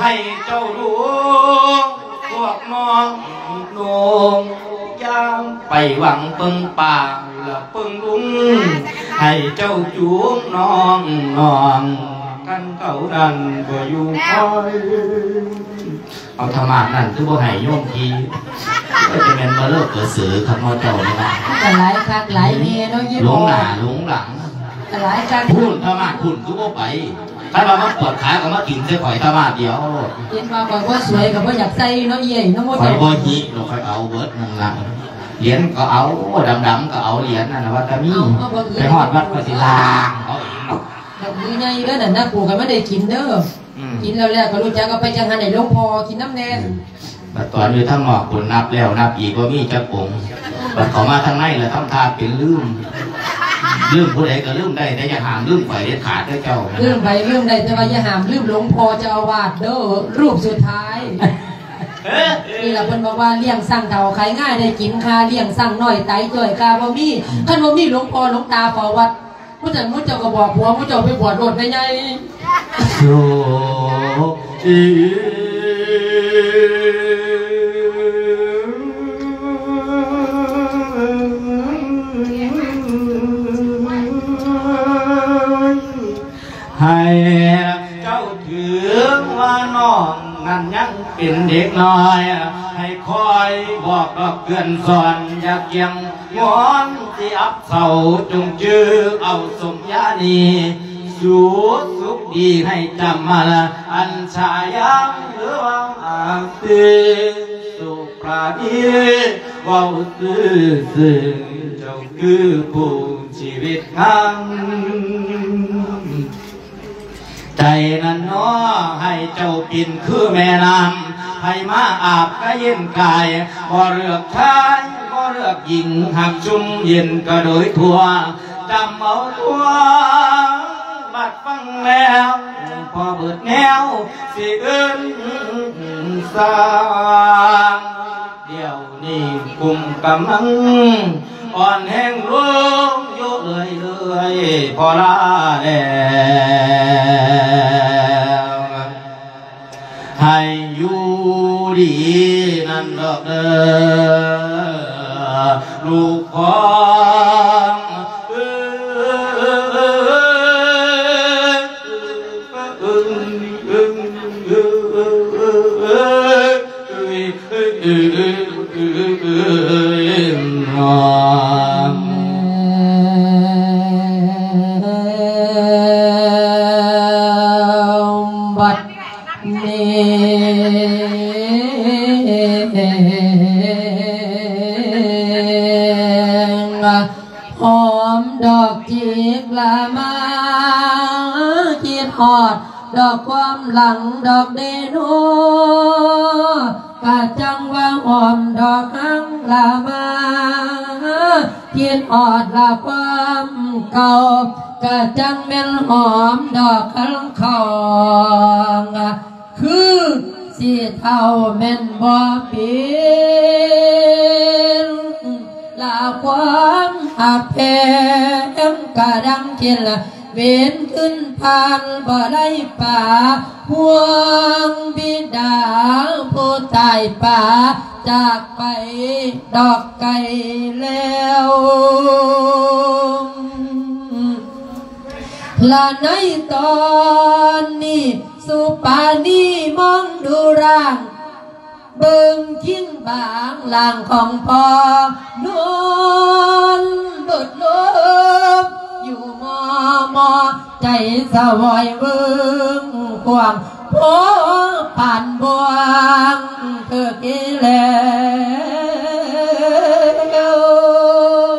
ให้เจ้ารู้ พวกน้องโนงย่างไปหวังเปิงป่าและเปิงลุง ให้เจ้าจูงน้องน้องกันเก่าดันบ่อยู่คอยเอาธรรมะนั่นคือบ่ให้โยมทีก็จะเป็นมาเลิกเกิดสือคำว่าเจ้านี่นะแต่หลายคักหลายเมเนาะยี่หลปงอหน้าหลงหลังแต่หลายคักพูดธรรมะคุณคือบ่ไป ถ้าว่ามันปวดขาก็มากินใส่ข่อยธรรมะเดียวเห็นว่าก่อนว่าสวยกับว่าอยากใส่เนาะเย่เนาะโมข่อยบ่หิเราค่อยเอาเบิร์ดนั่นล่ะเหรียญก็เอาดำๆก็เอาเหรียญนั่นนะว่าแต่มีไปฮอดวัดก็สิลางเอาเองเนาะดอกมือใหญ่เด้อนั่นนะปู่ก็ไม่ได้กินเด้อกินแล้วแล้วก็รู้จักก็ไปจังหันให้หลงพอกินน้ำแน่บัดตอนอยู่ทั้งนอกคนนับแล้วนับอีกว่ามีจักองบัดขามาทางในแล้วทำทาเป็นลืม ลืมผู้ใดก็ลืมได้แต่อย่าห้ามลืมไปเด็ดขาดเด้อเจ้านะลืมไปลืมได้แต่ว่าอย่าหามลืมหลวงพ่อเจ้าอาวาสเด้อรูปสุดท้ายนี่แหละเพิ่นบอกว่าเลี้ยงสั่งเต่าขายง่ายได้กินคาเลี้ยงสั่งน้อยไตจ่อยกาบ่มีคันบ่มีหลวงพ่อหลวงตาเฝ้าวัดผู้จัดผู้เจ้าก็บอกผัวผู้เจ้าไปบวชโดดได้ไงโชคดี ให้เจ้าถือว่าน้องนั้นยังเป็นเด็กน้อย ให้คอยบอกกับเพื่อนสอนอยากเกียงย้อนที่อับเสาจงจื้อเอาสมญานีสุขสุขดีให้จำมาละอันชายังหรือว่าอาตีสุปราณีว่าซื่อซื่อเจ้าคือผู้ชีวิตงาม ใจนั้นน้อให้เจ้าปินคือแม่น้ำให้มาอาบก็เย็นกายบ่เลือกชายบ่เลือกหญิงหักชุ่มเย็นก็โดยทั่วจำเอาตัวบัดฟังแล้วพอเบิดแนวสิเอิ้นสร้างเดี๋ยวนี้กลุ่มกำลังอ่อนแห้งลงอยู่เลยเลยพอลาแล ดีนั่นดอกเด้อลูกขอ ดอกความหลังดอกเดโนกะจังว่าหอมดอกหังละมาคิดหอดละความเก่ากะจังเป็นหอมดอกขังคองคือสีเทาแม่นบ่เป็นลาความหักแพงกะดังเขียนละ เวนขึ้นผ่านบ่ได้ป่าห่วงบิดาผู้ตายป่าจากไปดอกไก่แล้วละในตอนนี้สุปานีมองดูร่าง เบิ่งทิ้งบางลางของพ่อนอนเบิดลม อยู่มอมอใจสวอยเบิ่งความพอผ่านบวงเธอกิแล้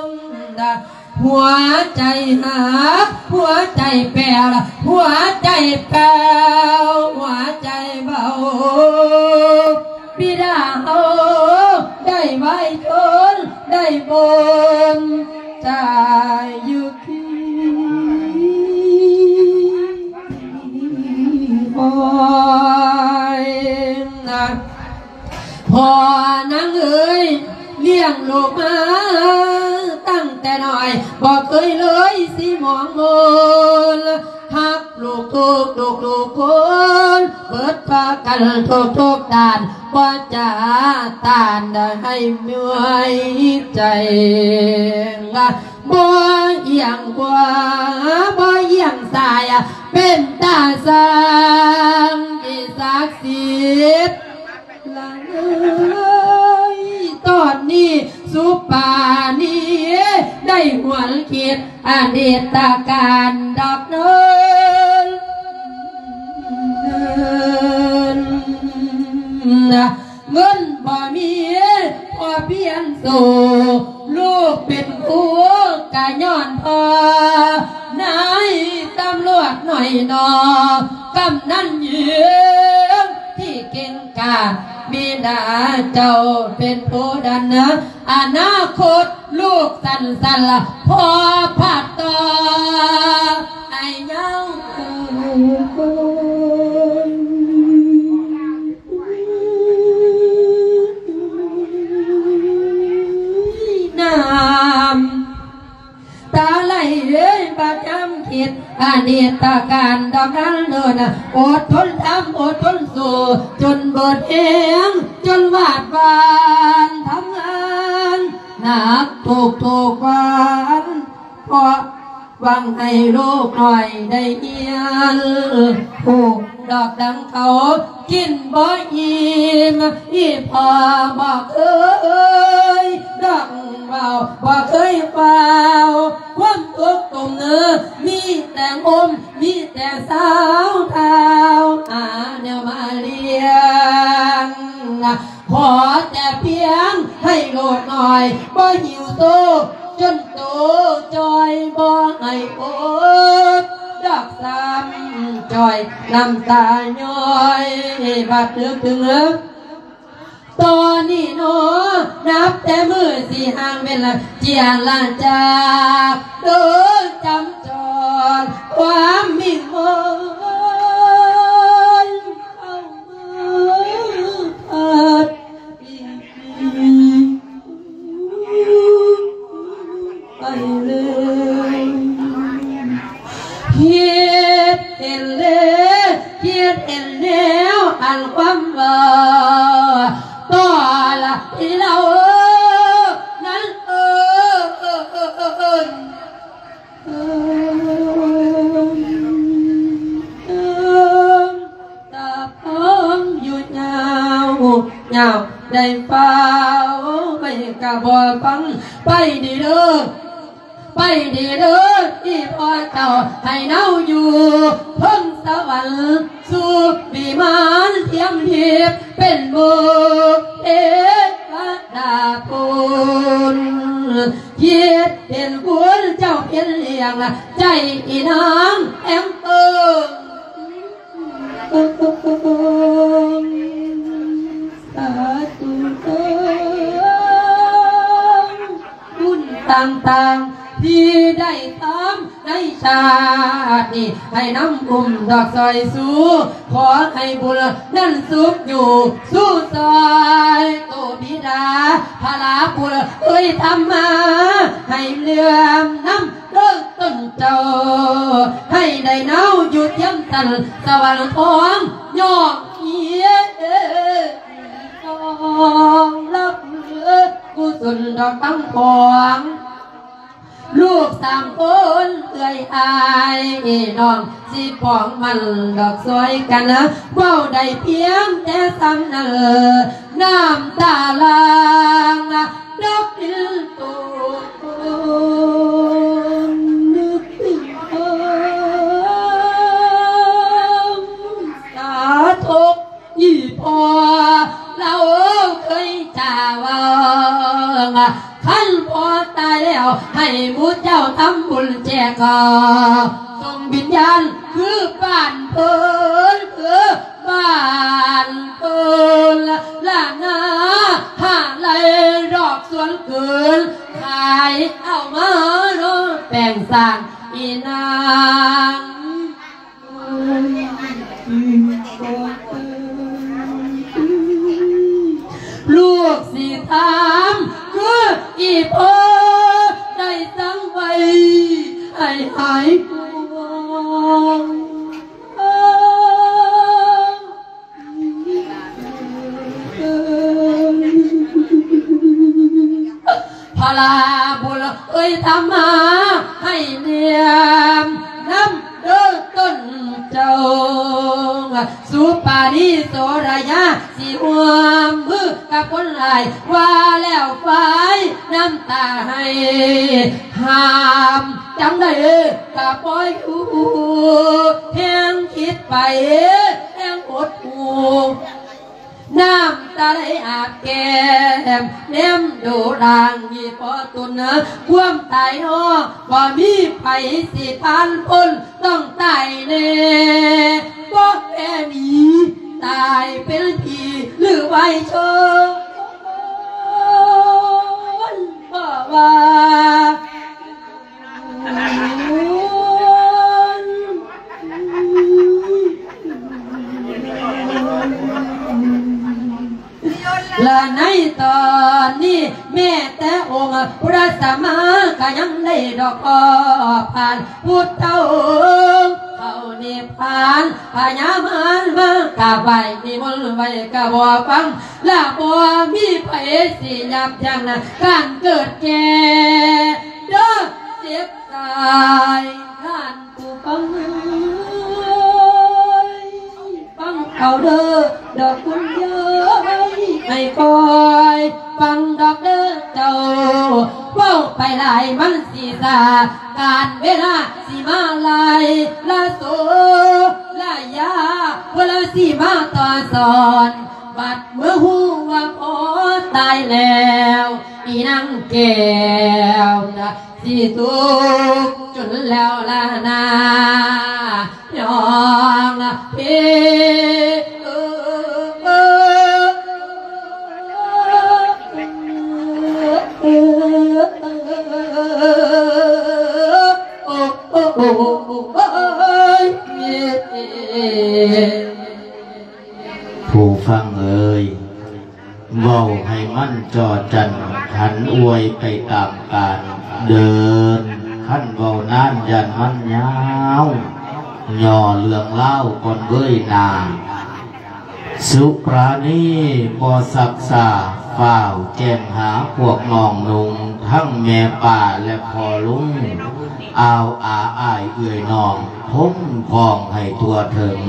วนะหัวใจหักหัวใจแปลหัวใจแปลหัวใจเบาบิดาเอาได้ไว้ทนได้บนใจอยู่ที่ พอยนะพอนางเอ้ยเลี้ยงลูกมาตั้งแต่น้อยบอกเคยเลยสิมองมน หักลูกทุกลูกลูกคนเปิดพากันทุกทุกด้านว่าจะตานได้ให้เมื่อยใจบ่เอียงกว่าบ่เอียงสายเป็นตาสางที่ศักดิ์สิทธิ์ลาเอ ตอนนี้สุปานีได้หวนคิดอดีตการดอกเนินเนินเงินบ่มีพอเพียงสู่ลูกเป็นผัวกะย้อนพอนายตำรวจหน่อยนอกำนันยืม ที่เก่งกาจบิดาเจ้าเป็นผู้ดันเนะอนาคตลูกสันสันละพอผัดต่อไอ้ยังน้ำ ตาไหลเอ้ยประจำคิดอดีตการดอกนั้นเนินอดทนทำอดทนสู่จนเบิดเองจนวาดบานทำงานหนักถูกถูกวันเพราะ วังให้ลูกหน่อยได้เอียนผูกดอกดังเขากินบ่อิ่มอีพอบอกเคยดอกเบาบ่เคยเฝ้าความทุกข์ตรงเนื้อมีแต่อมมีแต่สาวเท้าหาแนวมาเลี้ยงขอแต่เพียงให้โลดหน่อยบ่หิวโต จนโตจอยบ่ให้อดดอกซ้ำจอยน้ำตาย้อยบาดนึกถึงเลิกตอนนี้เนาะนับแต่มือสี่ห่างเวลาเจียนลานจากเดินจำจรความมิ่งมนเข้ามาพัดปี ห็นเลยเพียดเห็นแล้วอันความว่าต่อละที่เร ไปดีเด้อที่พ่อเจ้าให้เน่าอยู่เพิ่งสวรรค์สู่วิมานเทียมทิพย์เป็นบุเทวดาคุณเยียดเป็นคุณเจ้าเป็นเลียงใจอีนางแอมเอิงสาธุเอิงบุญต่างๆ ที่ได้ทำในชาตินี้ให้น้ำอุ่มดอกซอยสู้ ขอให้บุญนั้นสุขอยู่ สู้ซอยตัวบิดาพระลาบุญเอ้ยทำมา ให้เลื่อมน้ำเลิกต้นเจ้า ให้ได้เน่าอยู่เทียมตันสวรรค์ทองยอกเยียทองรับเหลือกุศลดอกตั้งปวง ลูกสามคนเอื่อยอายน้องสิปองมันดอกสวยกันนะเว้าได้เพียงแต่ซ้ำนั่นน้ำตาลางดอกดินตูนนึกถึงเอิมสาธุ ยี่พอเราเคยจ่าวางขันพอตายแล้วให้มูเจ้าทำบุญแจกอส่งวิญญาณคือบ้านเพิ่นคือบ้านเพิ่นละนาหาไหลดอกสวนเกินขายเอามาโนแปลงสร้างอีนาง ลูกสิถามคืออีพ่อได้ตั้งไว้ให้หายห่วพลาบุญเอ้ยทำมาให้เนียมน้ำ เด้อต้นเจ้าสุปานิโสรายะสิหวมมือกับคนหลายว่าแล้วไฟน้ำตาให้หามจำได้กับปล่อยหูเพียงคิดไปแทงอดหู น้ำตาไหลอาบแก้มเน้มดูรางยี่ปอตุนเนความตายนอบ่มีไผสิพันพ้นต้องตายแน่บ่แค่นี้ตายเป็นผีหรือไว้ชนบ่ว่า และในตอนนี้แม่แต่องค์พระสัมมาก็ยังได้ดอกอผ่านพุทธองค์เขานิพพานพญามารมากราไหวนิมนต์ไว้กะบ่ฟังและบ่มีไผสิยับยั้งนะการเกิดแก่เด้อเจ็บกายท่านผู้ฟัง ฟังเอาเด้อดอกคุณเยอยให้คอยฟังดอกเด้อเจ้าเว้าไปหลายมันสีสาการเวลาสีมาลายละโซละยาเวลาสีมาต่อสอน บัดเมื่อหูว่าพอตายแล้วอีนังแก้วนะสิทุกจนแล้วล่ะนายองละพี่โอ้ ผู้ฟังเอ่ยเว้าให้มั่นจอจันหันอวยไปตามการเดินขั้นเว้านานยันมันยาวย่อเรื่องเล่าก่อนเว้ยนา สุปราณีบอศักษาฝ่าวแจ้งหาพวกน้องนุงทั้งแม่ป่าและพ่อลุงอาวอาอายเอื่อยน้องพ้นพองให้ทั่วถึง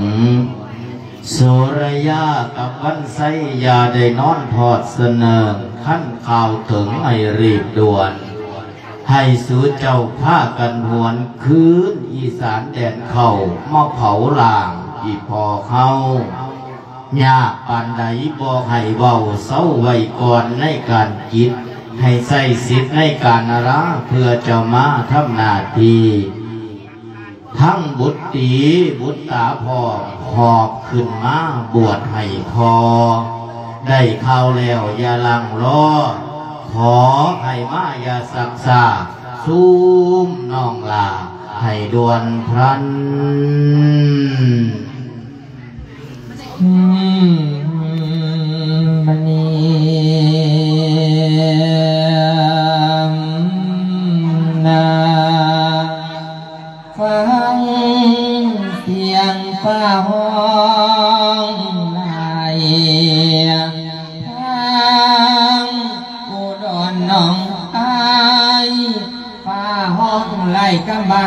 สุรยากับวันไสยาได้นอนทอดเสนอขั้นข่าวถึงไอรีบด่วน ให้สูเจ้าผ้ากันหวนคืนอีสานแดนเข้ามาเผาลางอีพอเข้ายากปานใดบอกให้เบาเศร้าไว้ก่อนในการกิจให้ใส่สิทธิ์ในการระเพื่อเจ้ามาทำหน้าที่ ทั้งบุตรตีบุตรตาพ่อหอบขึ้นมาบวชให้พอ ได้ข้าวแล้วอย่าลังรอ ขอให้มาอย่าสักษาซูมน้องลาให้ดวนพรันอืมมัน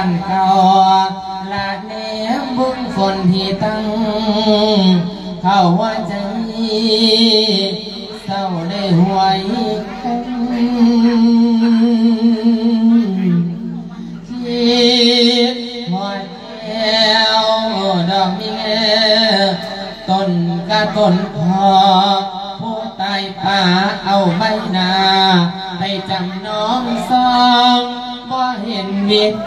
านเก่าละแนมบุญฝนที่ตั้ง เข้าหัวใจเศร้าได้หวยคิดหมดแล้วดอกนี้ต้นกะต้นพอผู้ตายป่าเอาใบนาไปจำน้องซองบ่เห็นวิธี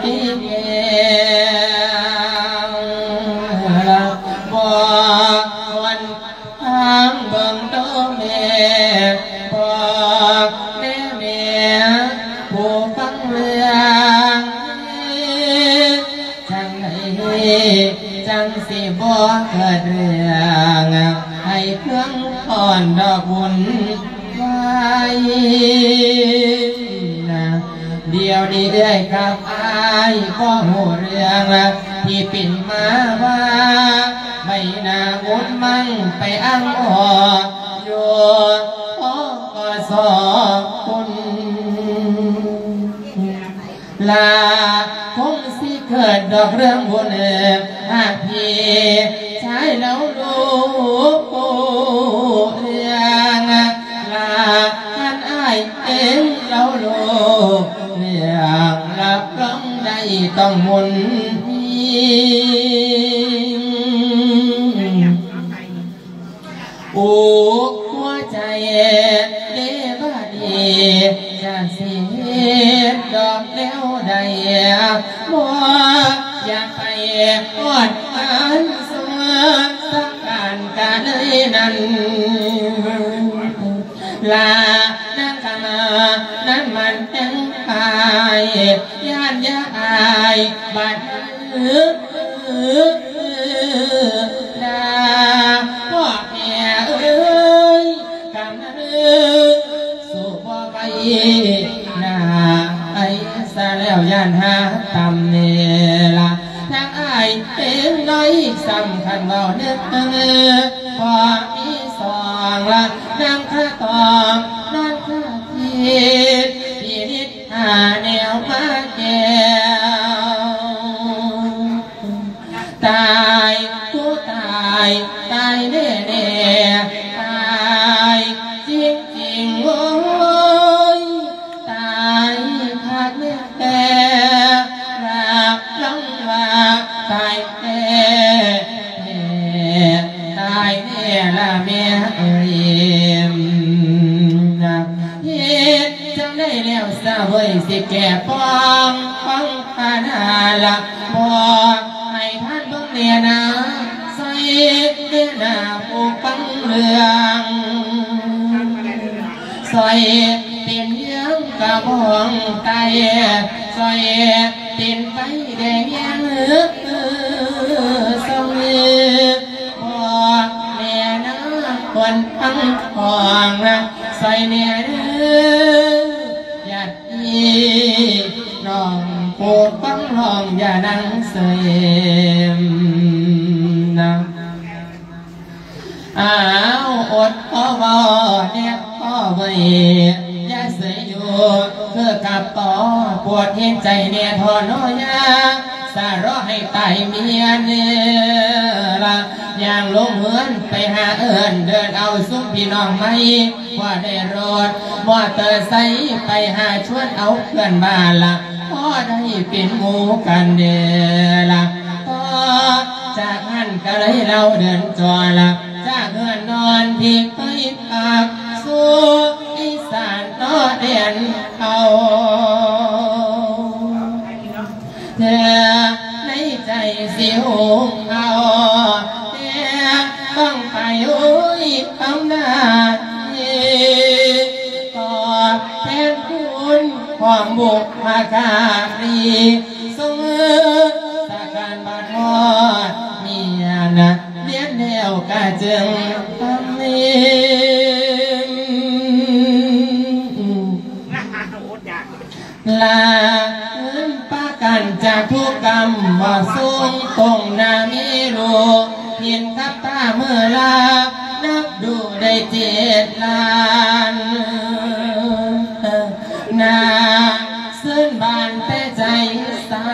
บานแต่ใจสา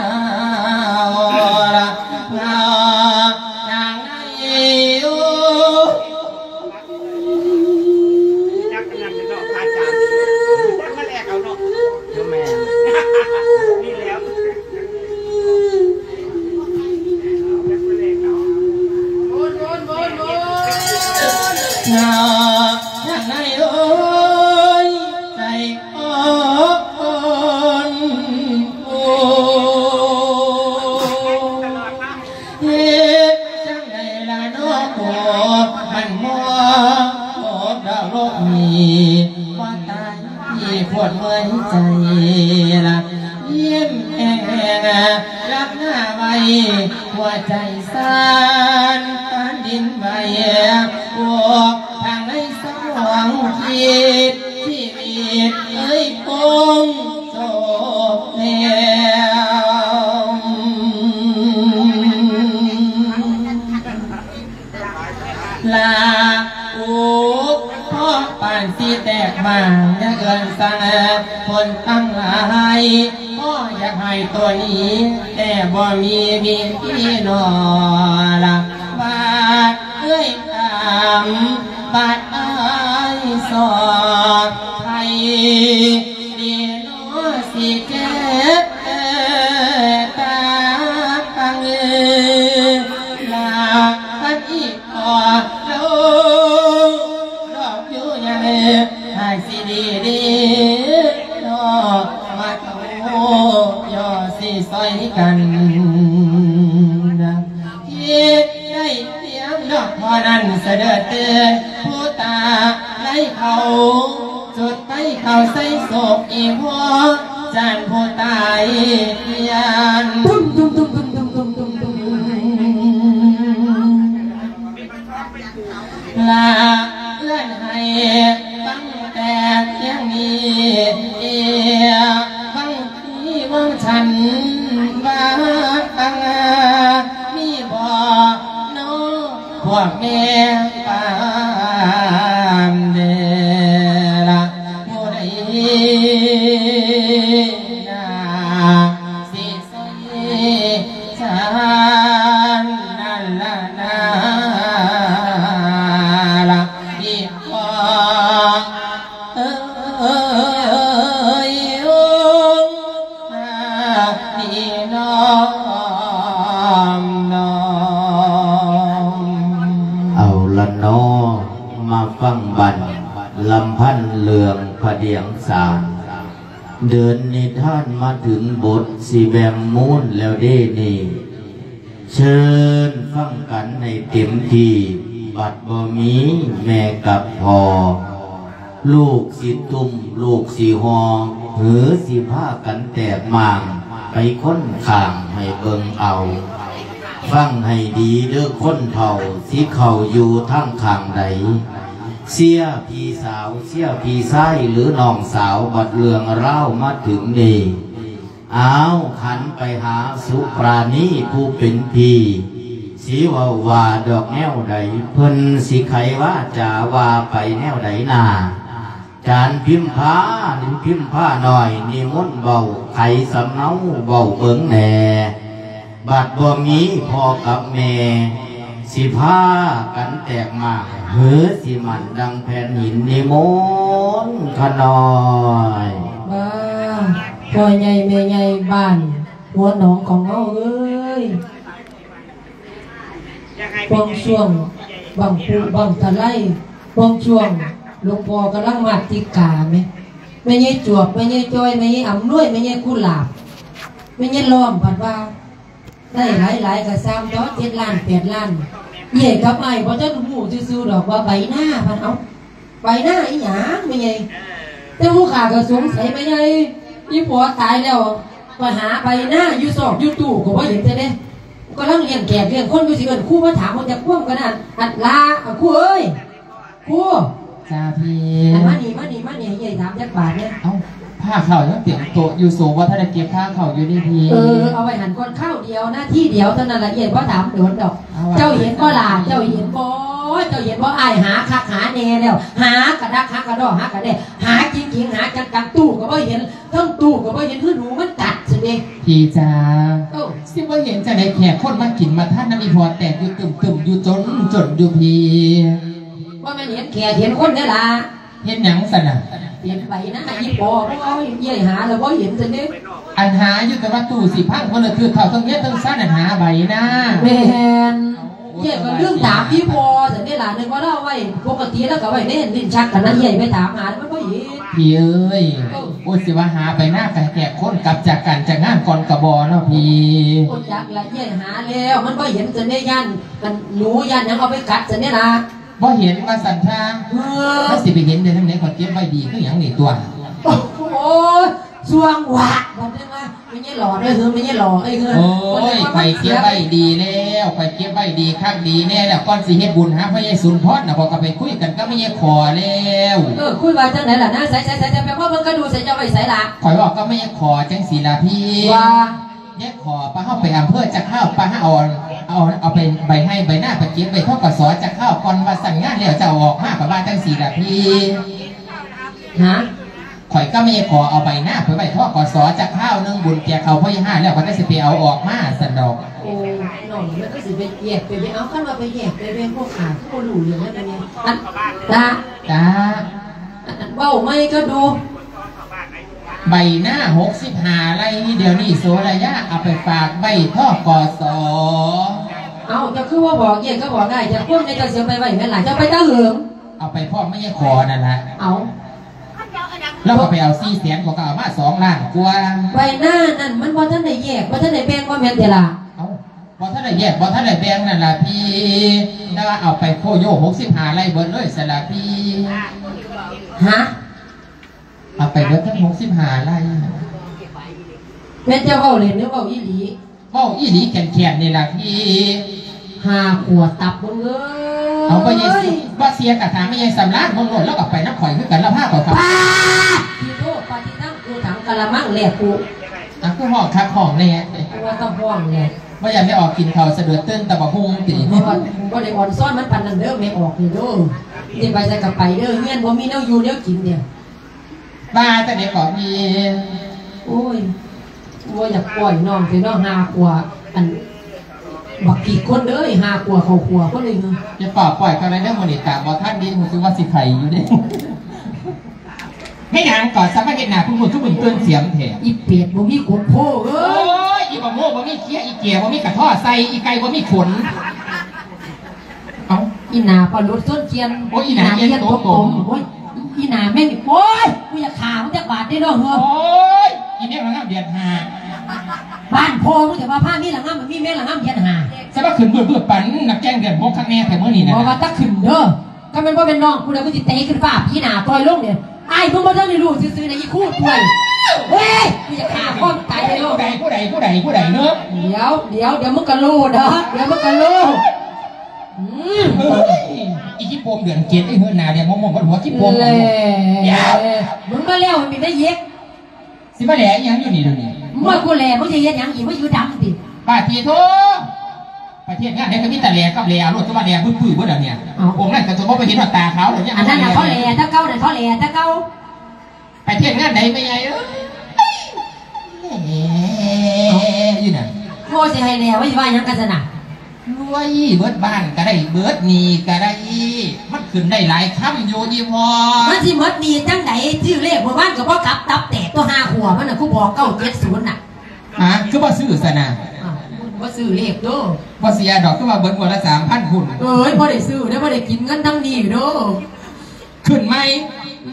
ข่างให้เบิงเอา ฟังให้ดีเด้อคนเท่าสิเขาอยู่ทั้งข้างใดเสียพี่สาวเสียพี่ชายหรือน้องสาวบัดเรืองเล่ามาถึงนี่อ้าวขันไปหาสุปราณีผู้เป็นพี่สีว่าว่าดอกแนวใดเพิ่นสิไขว่าจะว่าไปแนวใดนา จานพิมพ์ผ้าหรือพิมพ์ผ้าหน่อยนิมนต์เบาไขสำเนาเบาเอิงแหน่บัดบ่มีพ่อกับแม่สิผ้ากันแตกมากเหือสิมันดังแผ่นหินนิมนต์ขน้อยบ้าพ่อใหญ่แม่ใหญ่บ้านหัวหนองของเฮาเอ้ยยังไงบางช่วงบางปูบางทะไลบางช่วง หลวงพ่อกำลังมาติกาไหมไม่ใช่จวบไม่ใช่จอยไม่ใช่อำนวยไม่ใช่กุหลาบไม่ใช่ล้อมผัดว่า ได้หลายหลายๆกับซ้ำดอกเจ็ดล้านแปดล้านเย่กับไอ้เพราะเจ้าหมูซื่อดอกว่าใบหน้าพันเอาใบหน้าอีหยังไม่ใช่แต่ผู้ขาก็สงสัยไม่ใช่ยี่ผัวตายแล้วมาหาใบหน้าอยู่ซอกอยู่ตู้ก็ว่าเห็นแต่เด้ก็ลังเลี้ยงแขกเลี้ยงคนอยู่สิเอินคู่มาถามมันจะคว่ำกันน่ะอัดลาอะครู่เอ้ยคู่ จ้าพี่อันมานี่มานี่มานี่ให้ใหญ่ถามจักบาทเนี่ยเอ้าผ้าเข่ายังเตรียมโต๊ะอยู่สูงว่าถ้าได้เก็บผ้าเข่าอยู่นี่พี่เออเอาไว้หันคนข้าวเดียวหน้าที่เดียวเท่านั้นละเอียดว่าถามโดนดอกเอาไว้เจ้าเห็นบ่ล่ะเจ้าเห็นบ่เจ้าเห็นบ่อายหาคักหาแน่แล้ว หากระดักหากระดอกหากระเดะหาจริงๆหาจังกังตู้ก็บ่เห็นทั้งตู้ก็บ่เห็นคือหนูมันกัดสิเด้พี่จ้าเอ้าสิว่าเห็นจะได้แขกคนมากินมาท่านน้ำมีพอแตกอยู่ตึมตึมๆอยู่จนจนอยู่พี่ ว่ามันเห็นแขกเห็นคนเนี่ยล่ะเห็นหยังสนะเห็นใบหน้ายี่ปอเพราะว่าเย่หาแล้วบ่เห็นสิเด้อันหาอยู่แต่ว่าตู้สิพังคนละคือเข่าต้องเนี้ยต้องสั้นอันหาใบหน้าแมนเย่ก็เรื่องถามพี่พอแต่นี่หลานนึงว่าเราไว้ปกติแล้วก็ไว้เน่นลิ้นชักกันนะเย่ไปถามหาแล้วมันก็เห็นพี่เอ้ยโอ้ยสิว่าหาใบหน้าไปแขกคนกลับจากกันจากงานก่อนกระบอเนาะพี่อดอยากละเย่หาแล้วมันก็เห็นจะได้ยันมันหนูยันยังเอาไปกัดจะนี่ล่ะ บ่เห็นว่าสันทาเออถ้าสิไปเห็นเดี๋ยวทำไหนขอเก็บไว้ดีคืออย่างนี้ตัว โอ้โหสวงหวะบอกได้ว่าไม่ใช่หล่อด้วยคือไม่ใช่หล่อไอ้เงินโอ้ยไปเก็บไว้ดีแล้วไปเก็บไว้ดีคักดีแน่แล้วก่อนสิเฮ็ดบุญหาพระเยซูพรน่ะพอก็ไปคุยกันก็ไม่ยขอแล้วเออคุยว่าจังไหนล่ะนะใส่ใส่ใส่ใส่ไปเพราะมันก็ดูใส่จะไว้ใส่ละข่อยบอกก็ไม่ยขอจังสีละพี่ว่า แยกขอปลาเข้าไปอำเภอจะเข้าปลาให้เอาเอาเอาไปใบให้ใบหน้าไปเก็บไปทอกกสอจะเข้าก่อนว่าสั่งงานแล้วจะเอาออกมากับว่าจังสีละพี่ฮะข่อยก็ไม่ขอเอาใบหน้าไปใบทอกกสอจะเข้านึงบุญแจกเขาพ่อยี่ห้าแล้วก็ได้สิไปเอาออกมาสันดอกโอ้หน่อยมันก็สิไปแยกไปไปเอาขั้นว่าไปแยกไปเป็นพวกขาพวกหลูอย่างนั้นเนี่ยอันตาจ้าอันเบ้าไม่ก็ดู ใบหน้าหกสิบห้าไรเดี๋ยวนี้โซระยะเอาไปฝากใบทอกกสอเอาจะคือว่าบอกแยกก็บอกได้จะพ่วงในจะเสียไปไว้แม่หลานจะไปตาเหิงเอาไปพ่อไม่ใช่ขอนั่นแหละเอาแล้วก็ไปเอาซี่แสนกว่าก็เอามาสองล้านกว่าใบหน้านั่นมันว่าท่านได้แยกว่าท่านได้แบ่งว่าแม่นเดล่ะเอาพอท่านได้แยกพอท่านได้แบ่งนั่นล่ะพี่แล้วเอาไปโคโยหกสิบห้าไรเบิดเลยสละพี่ฮะ เอาไปเบิดทั้งหกสิบห้าไรแม่นจะเบ้าเล่นหรือเบ้าอีหลีเอ้าอีหลีแข็งแข็งนี่ล่ะพี่ห้าขวดตับมึงเอ้ยเอาไปยังสิว่าเสียกระถางไม่ยังสำลักมึงหล่นแล้วก็ไปน้ำข่อยคือกันแล้วผ้าก่อนครับป้าที่โตปฏิทั้งกูถังกะละมังแหลกกูอะคือห้องคักห้องเนี่ยกูว่าต้องห่วงเลยว่าอยากได้ออกกินข้าวเสด็จตื่นแต่บ่พุงตีเพราะว่าบ่ได้อ่อนซ้อนมันปันนันเด้อไม่ออกนี่เด้อนี่ไปใส่กับไปเด้อเฮียนบ่มีแนวอยู่แนวกินเดียว บ้าแต่เด็กก่อนพี่โอ้ยว่าอยากปล่อยน้องสิน้องหากว่าอันบักกี่คนเด้อหากว่าเขาขัวคนหนึงจะปล่อยปล่อยกันเลยเรื่องมันนี่ตามบอท่านดีผมคิดว่าสิไข่อยู่เนี่ยให้นางก่อนสักพักเห็นหนาคุณคุณทุกคนเตือนเสียงเถอะอีเป็ดบ่มีขนโพเอ้โอ้ยยอีบะโม่บะมีเคี้ยอีเกียบะมีกระท่อใส่อีไก่บะมีขนเอาอีหนาปลาลดส้นเจียนโอ้ยอีหนาเย็นโตตโตมโอ้ย อีหนาแม่งนี่โอ้ยกูอยากขามึงจะบาดได้ด้วยเหรอโอ้ยอีเมฆระงับเดือนหาบ้านโพมึงจะมาผ้ามีหลังงามมันมีแม่หลังงามเย็นหาใช่ว่าขึ้นเบื่อเบื่อปันนักแจ้งเดือนพกข้างแน่แต่เมื่อนี้นะบอกว่าถ้าขึ้นเด้อก็เป็นว่าเป็นน้องกูเลยกูจะเตะขึ้นฟ้าพี่หนาปล่อยลงเนี่ยไอ้มึงมาเท่าในรูซื้อๆในยี่คู่ถ้วยเฮ้ยกูอยากขาข้อมตายในโลผู้กใดผู้ใดผู้ใดผู้ใดเนอะเดี๋ยวเดี๋ยวเดี๋ยวมึงก็รู้เด้อเดี๋ยวมึงก็รู้อืมเฮ้ย อีขี้โปมเดือนเกตไอ้เฮือนนาเดี๋ยวมองมองบนหัวขี้โปมเลเอายลูกมึงมาแล้วมันมีได้เย็กสิมาแหล่อีหยังอยู่นี่เดี๋ยวนี้มึงว่ากูแหล่มึงจะเย็ดหยังอีกมึงอยู่ดำติป้าทีโทประเทศงานนี้ก็มีแต่แหล่กับแหล่รถจะมาแหล่พื้นพื้นเมื่อเดี๋ยวนี้องค์นั้นแต่สมมติไปเห็นว่าตาเขาวเดี๋ยวนี้อันนั้นน่ะเขาแหล่ถ้าเก้าน่ะเขาแหล่ถ้าเก้าประเทศงานไหนไม่ใหญ่เอ้ยแหล่อยู่น่ะโมสิให้แหล่ว่าสิว่าหยังกันสนะ รวยเบิดบ้านก็ได้เบิดหนีก็ได้มันขึ้นได้หลายคำอยู่ยี่พอมันสิหมดดีจังไหนชื่อเลขหมู่บ้านก็บ่กลับตับแตกตัวห้าหัวมันน่ะกูบอกเก้าเจ็ดศูนย์น่ะฮะคือว่าซื้อสนะอ้าวมึงบ่ซื้อเลขเด้อว่าเสียดอกก็ว่าเบิดวันละสามพันคุณเอ้ยบ่ได้ซื้อได้อบ่ได้กินเงินทั้งนี้เด้อขึ้นไหม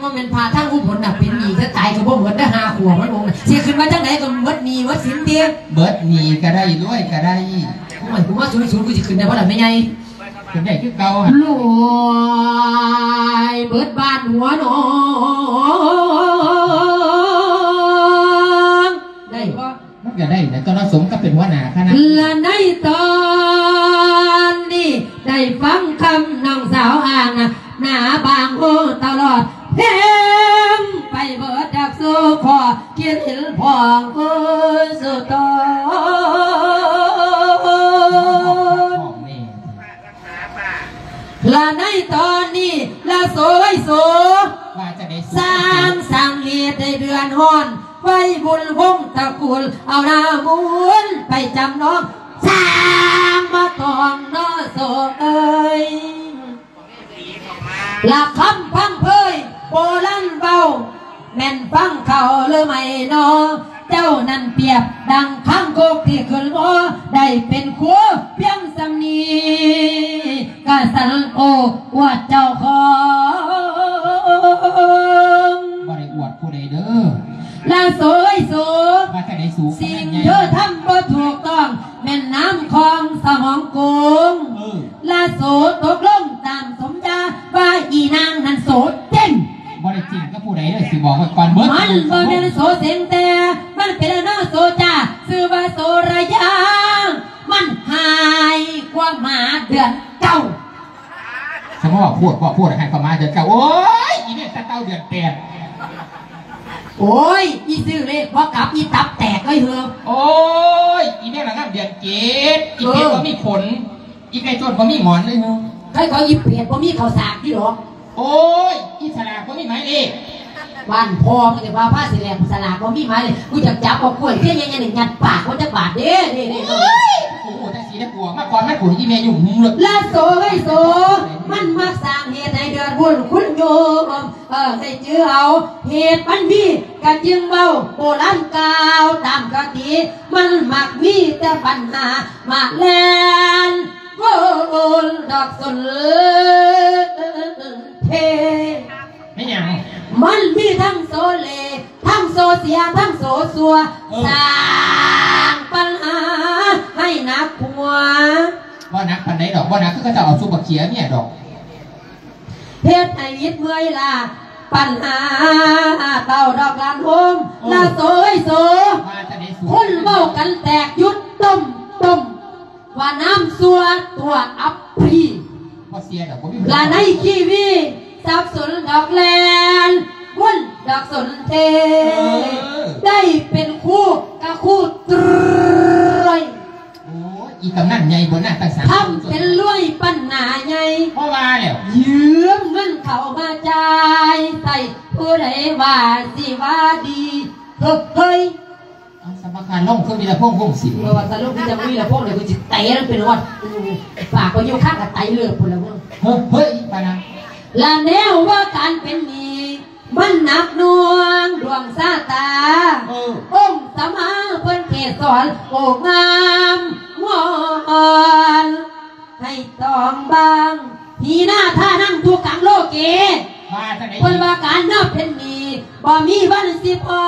มันเป็นพาทั้งอุบลน่ะเป็นหนี้ถ้าตายก็บ่หมดได้อห้าหัวมันลงน่ะสิขึ้นมาจังไหนก็หมดหนี้หมดสินเดียวเบิดหนีก็ได้รวยก็ได้ โอ้ยกูว่าศูนย์ศูนย์กูสิขึ้นได้บ่ล่ะแม่ใหญ่ขึ้นได้คือเก่าฮะรวยเบิดบ้านหัวหนองได้บ่มันก็ได้แต่ตอนนั้นสมก็เป็นหัวหน้าคณะและในตอนนี้ได้ฟังคำน้องสาวอ่างนะหน้าบางโอตลอดเพลงไปเบิดจากสู่คอคิดเห็นพองเอ้ยสุดตอ ละในตอนนี้ละโสยโสว่าจะได้สร้างสร้างเหตุในเดือนห้อนไฟบุญวงตระกูล เอาหน้ามุนไปจำน้องสร้างมาตองนอโศกเอ้ยสีเข้ามาหลักคำพังเพยโบราณเบา แม่นฟังเขาหรือไม่นอ เจ้านั่นเปรียบดังข้างโคกที่ขึ้นหม้อได้เป็นครัวเพียงสำนีกาสันโออวดเจ้าของว่าได้อวดผู้ใดเด้อลาโสยโสว่าจะได้สูงสิ่งขนาดเธใหญ่อทำบ่ถูกต้อง แม่นน้ำคลองสมองโกงเออลาโสตกลงตามสมญาว่าอีนางนั้นโสเต้น บ่ได้จริงก็ผู้ใดเลยสิบอกไว้ก่อนเบิดมันบ่แม่นโสเสียงแต่มันเป็นอนอโสจาซื้อว่าโสระยามันหายกว่าหมาเดือนเก้าสมมติว่าพูดว่าพูดให้เข้ามาเดือนเก้าโอ้ยอีเนี่ยตะเต้าเดือนแปดโอ้ยอีซื้อเลขว่ากลับอีตับแตกเลยเหรอโอ้ยอีเนี่ยระงับเดือนเกตอีเกตก็มีขนอีไก่โจนก็มีหงอนเลยเนาะใครขอหยิบเปลี่ยนบ่มีข้าวสากที่หรอ โอ้ยอีฉลากก็มีหมายเลขบ้านพ่อมึงจะว่าผ้าสีแหลมสลากบ่มีหมายเลยกูจะจับเอากล้วยเพี้ยยังยังหนึ่งยัดปากว่าจะบาดเด้เด้เด้เด้โอ้โหแต่สีน่ากลัวมากก่อนมันขุนอีเมย์อยู่มุมเลยลาโซไว้โซ มันมักสร้างเหตุในเดือนบุญคุณโยมเออให้เจือเอาเหตุมันมีกันจึงเบาโบราณกล่าวตามกติมันมักมีแต่ปัญหามาแลนโกนดอกสน เทไม่หยังมันมีทั้งโซเล ทั้งโซเสีย ทั้งโซซัวเออสร้างปัญหาให้หนักหัวว่านักปันไหนดอกว่านักคือเขาจะเอาซุปเปอร์เขียเนี่ยดอกเฮ็ดให้วิตเมื่อยลาปัญหาเต่าดอกลานโฮมเออลาโซยโซว่าจะได้สูงคนเบ้ากันแตกยุดต้มต้มว่าน้ำซัวตัวอับพ รีพอเสียดอกผมมีลาในคีวีสับสนดอกแลนวุ่นดอกสนเทได้เป็นคู่กับคู่ตรอยโอ้ยอีกำนันใหญ่บนหน้าตั้งสามทำเป็นรวยปัญหาใหญ่ เพราะว่าแล้วยืมเงินเขามาจ่ายใส่ผู้ใดว่าสิว่าดีเฮ้ยเฮ้ยเอา สมการล่องเครื่องบินละพงพงศิลป์เมื่อวันตะลุกที่จะมีละพวกเนี่ยกูจะเตะแล้วเป็นวัดอืมฝากไปอยู่ข้างกับไตเลือดพุ่นละมึงเฮ้ยเฮ้ยปานังและแนวว่าการเป็นหนี้มันหนักหน่วงดวงซาตาเออองค์สมาเพิ่นเทศสอนโอ้งามงอนให้ตองบางทีหน้าท่านั่งทุกขังโลเก บว่าจะไหนคนว่าการนับเป็นหนี้บ่มีวันสิพอ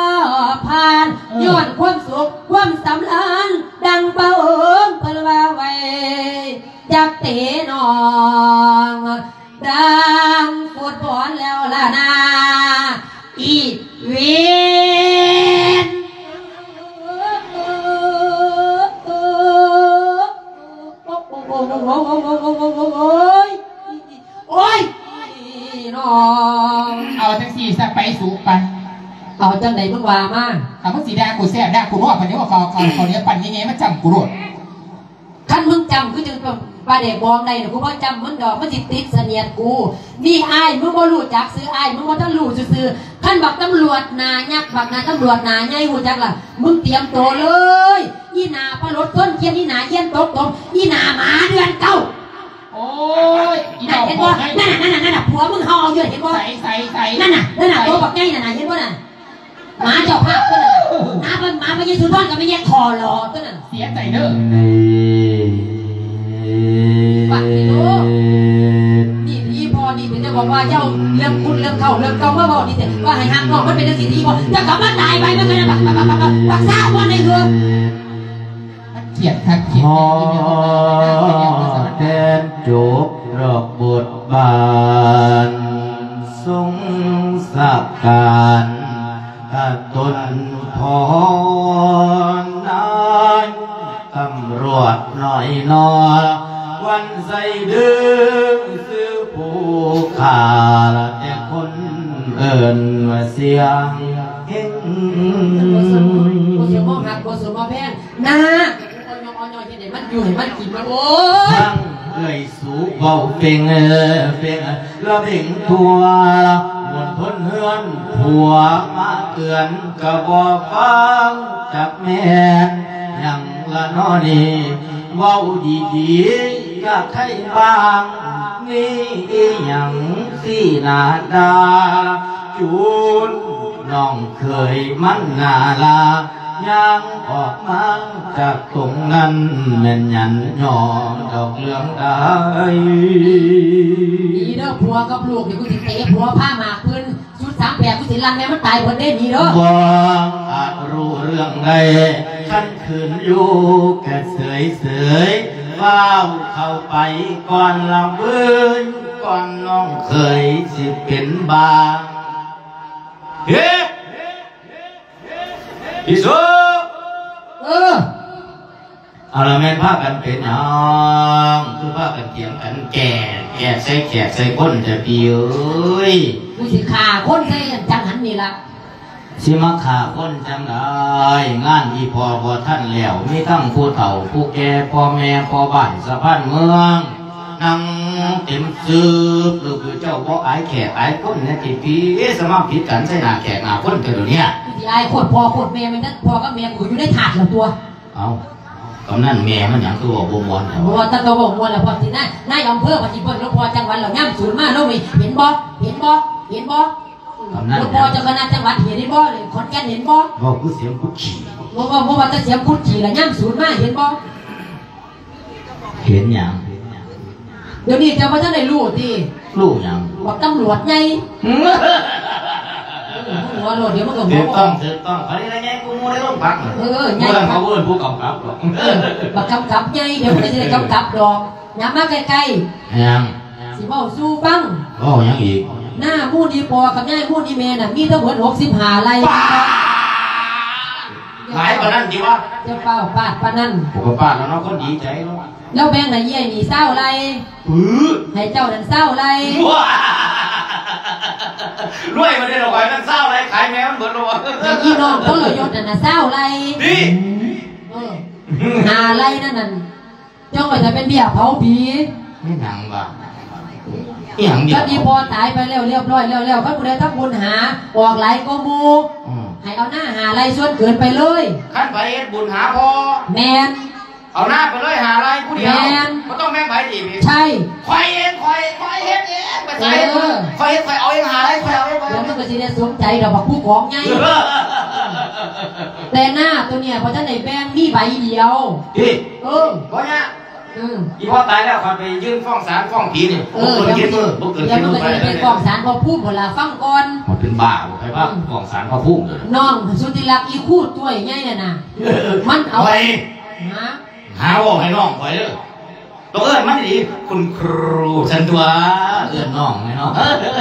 ผ่านย้อนความสุขความสำราญดังเป่าเอิงเพิ่นว่าไว้อยากเตะน้องดังปวดบอนแล้วล่ะนาอีเวนโอ้ย น้อง เอาทั้งสี่สไปสูไปเอาจังไหนมึงว่ามาเอาพวกสีแดงกูแซ่บแดงกูรอดพันนี้ว่าเขาเขาเขาเนี้ยปั่นยังไงมาจำกูรอดคันมึงจำกูจึงปลาเด็กบองใดนะกูบ่จำมึงดอกมันสิติดเสนียดกูนี่อายมึงบ่รู้จักซื้ออายมึงบ่ต้องรู้ซื่อๆคันบักตำรวจหนายักษ์บักหนาตำรวจหนาใหญ่หูจักล่ะมึงเตรียมตัวเลยอีหนาพะรถต้นเขียนอีหนาเขียนตกตกอีหนาหมาเดือนเก้า โอ้ยอีดนั่อนกเห็นบบ่อกให้นั่นน่ะนั่นน่ะนั่นน่ะผัวมึงเฮาเอาอยู่เห็นบ่ใส่ใส่ใส่นั่นน่ะนั่นน่ะตัวบักใหญ่นั่นน่ะเห็นบ่น่ะหมาเจ้าภาพตัวนั้นน่ะหมาเป็นหมาพระเยซูทอนกับไม่แยกคอรอตัวนั้นเสียใจเด้อปัดพี่โตนี่พี่พอนี่ถึงจะบอกว่าเจ้าเรื่องคุณเรื่องเขาเรื่องเก่าเมื่อบอกนี่แต่ว่าให้หักน้องมันเป็นเรื่องสิ่งที่พอจะกลับมาตายไปมันก็จะปักปักปักปักปักปักซ่าวันในเรือ เขียดทักเขียดพอแทนจบรอบบทบาททรงสักการถ้าตนพอนั้นตำรวจหน่อยนอวันใส่ดึงซื้อผู้ขาแต่คนเอินว่าเสียงเห็นกูเสียมองหักกูเสียมองแพงนะคนยอง อ่อนๆเหนไหนมันอยู่เห็นมันกินมันโอ้ยทั้งเอ่ยสูเบาเป่งเออเป่งละเป่งทัวมวนพ้นเฮือนผัวมาเตือนกระบอกฟังจากแม่ยังละนอนี่เว้าดีๆก็ใครบ้างนี่อีหยังสีหนาดาจูนน้องเคยมันนาลา ยังออกมาจากตรงนั้นแม่นยันยอดอกเรื่องใดนี่เด้อผัวกับลูกเดี๋ยวกูสิเตะผัวผ้าหมากพื้นชุดสามแปดกูสิลันแม่มันตายคนได้นี่เด้อบ่อาจรู้เรื่องใดขันคืนอยู่แค่เสยเสยว้าวเข้าไปก่อนลำบืนก่อนน้องเคยสิเป็นบางเฮ้ พี่สุเออเอาละแม่นพากันเป็นหยังคือพากันเถียงกันแก่ แก่ใส่แขกใส่ก้นจะปีเอ้ยกูสิฆ่าคนใส่จังหันนี่ล่ะสิมาขาคนจังได้งานอีพอพอท่านแล้วมีทั้งผู้เฒ่าผู้แก่พ่อแม่พ่อบ้านสะพานเมืองนั่งเต็มซึบหรือคือเจ้าบ่อายแขกอายคนเนี่ยติปีสมาผิดกันใส่หน้าแขกหน้าคนกันเดี๋ยวนี้ กูสิอายโคตรพ่อโคตรแม่มันนั่นพอกับแม่กูอยู่ในถาดละตัวเอากำนั่นแม่มันหยังคือว่าบ่มวนแต่เราะว่าว่าตั้งแต่บอมวลแล้วพอสินายนนายอำเภอพอสิเพิ่นหลวงพ่อจังหวัดเราย่ำศูนย์มาลงนี่เห็นบ่เห็นบ่เห็นบ่หลวงพ่อเจ้าคณะจังหวัดเห็นบ่ขอนแก่นเห็นบ่บอกกูเสียงกูขี่บ่ว่าบ่ว่าจะเสียงพุทธจีละย่ำศูนย์มาเห็นบ่เห็นหยังเดี๋ยวนี้เจ้าพ่อท่านได้รู้ติลูกหยังบอกตำรวจไง หัวโลดเดี๋ยวมันก็หัถูวกอต้อองกถูกต้องอันนี้อะไรไงกูมูได้ลงพักเออไงเมื่อเขาเวิร์นผู้กำกับหรอกเออบักกำกับไงเดี๋ยวมันจะได้กำกับดอกย่ามาใกล้ยังๆสิเว้าสู้ฟัง ก็ยังอีกหน้ามูดีพอกับหน้ามูดีแม่น่ะมีทั้งหมด65ไร่หลายกว่านั้นดีวะเจ้าเป้าปาดปานนั้นผมก็ป้าแล้วเนาะคนดีใจเนาะแล้วแบ่งให้เย่หนีเศร้าไรปื้อให้เจ้านั่นเศร้าไรว้า รวยมาได้หรอกไอ้นั่นเศร้าอะไรขายแมวมันเบิดแล้ววะให้ยี่น้องคนละยศนั่นน่ะเศร้าไรนี่เออหาไรนั่นนั่นจ้องไว้จะเป็นเบี้ยเผาผีไม่หนังว่ะอีหยังเดียก็วดีพอตายไปแล้วเรียบร้อยแล้วแล้วก็ผู้ใดทักบุญหาออกไหลก็มูอืมให้เอาหน้าหาไรส่วนเกินไปเลยขั้นไปเฮ็ดบุญหาพอแมน เอาหน้าไปเลยหาอะไรผู้เดียวแม่น ก็ต้องแม่งไปดิพี่ใช่ คอยเองคอยคอยเฮ็ดเองไปใส่เออ คอยเฮ็ดคอยเอาเองหาอะไรคอยเอาเองคอยเดี๋ยเอาวเอมันงก็จะได้สมใจดอกบักผู้ของไงแต่หน้าตัวเนี่ยเพราะท่านไหนแบ่งมีใบเดียว พี่เออก็เนี่ยเอออีพ่อตายแล้วคอยไปยื่นฟ้องศาลฟ้องผีนี่เอบ่อเกินเดี๋ยวเจ็ดมือบ่เกินเดี๋ยเจ็วดมัมืนอก็ไปจะเลเป็ยนกองสารพอพูดหมดละฟังก่อน มันเป็นบ้าบ่ใครว่าฟ้องศาลพ่อพุ่มเลยน้องสุธิรักอีคู่ตัวใหญ่น่ะนะมันเอาไป ฮะ หาว่าให้น้องคอยเด้อตัวเอิ้นมันดี คุณครูฉันตัวเอิ้นน้องไงเนาะ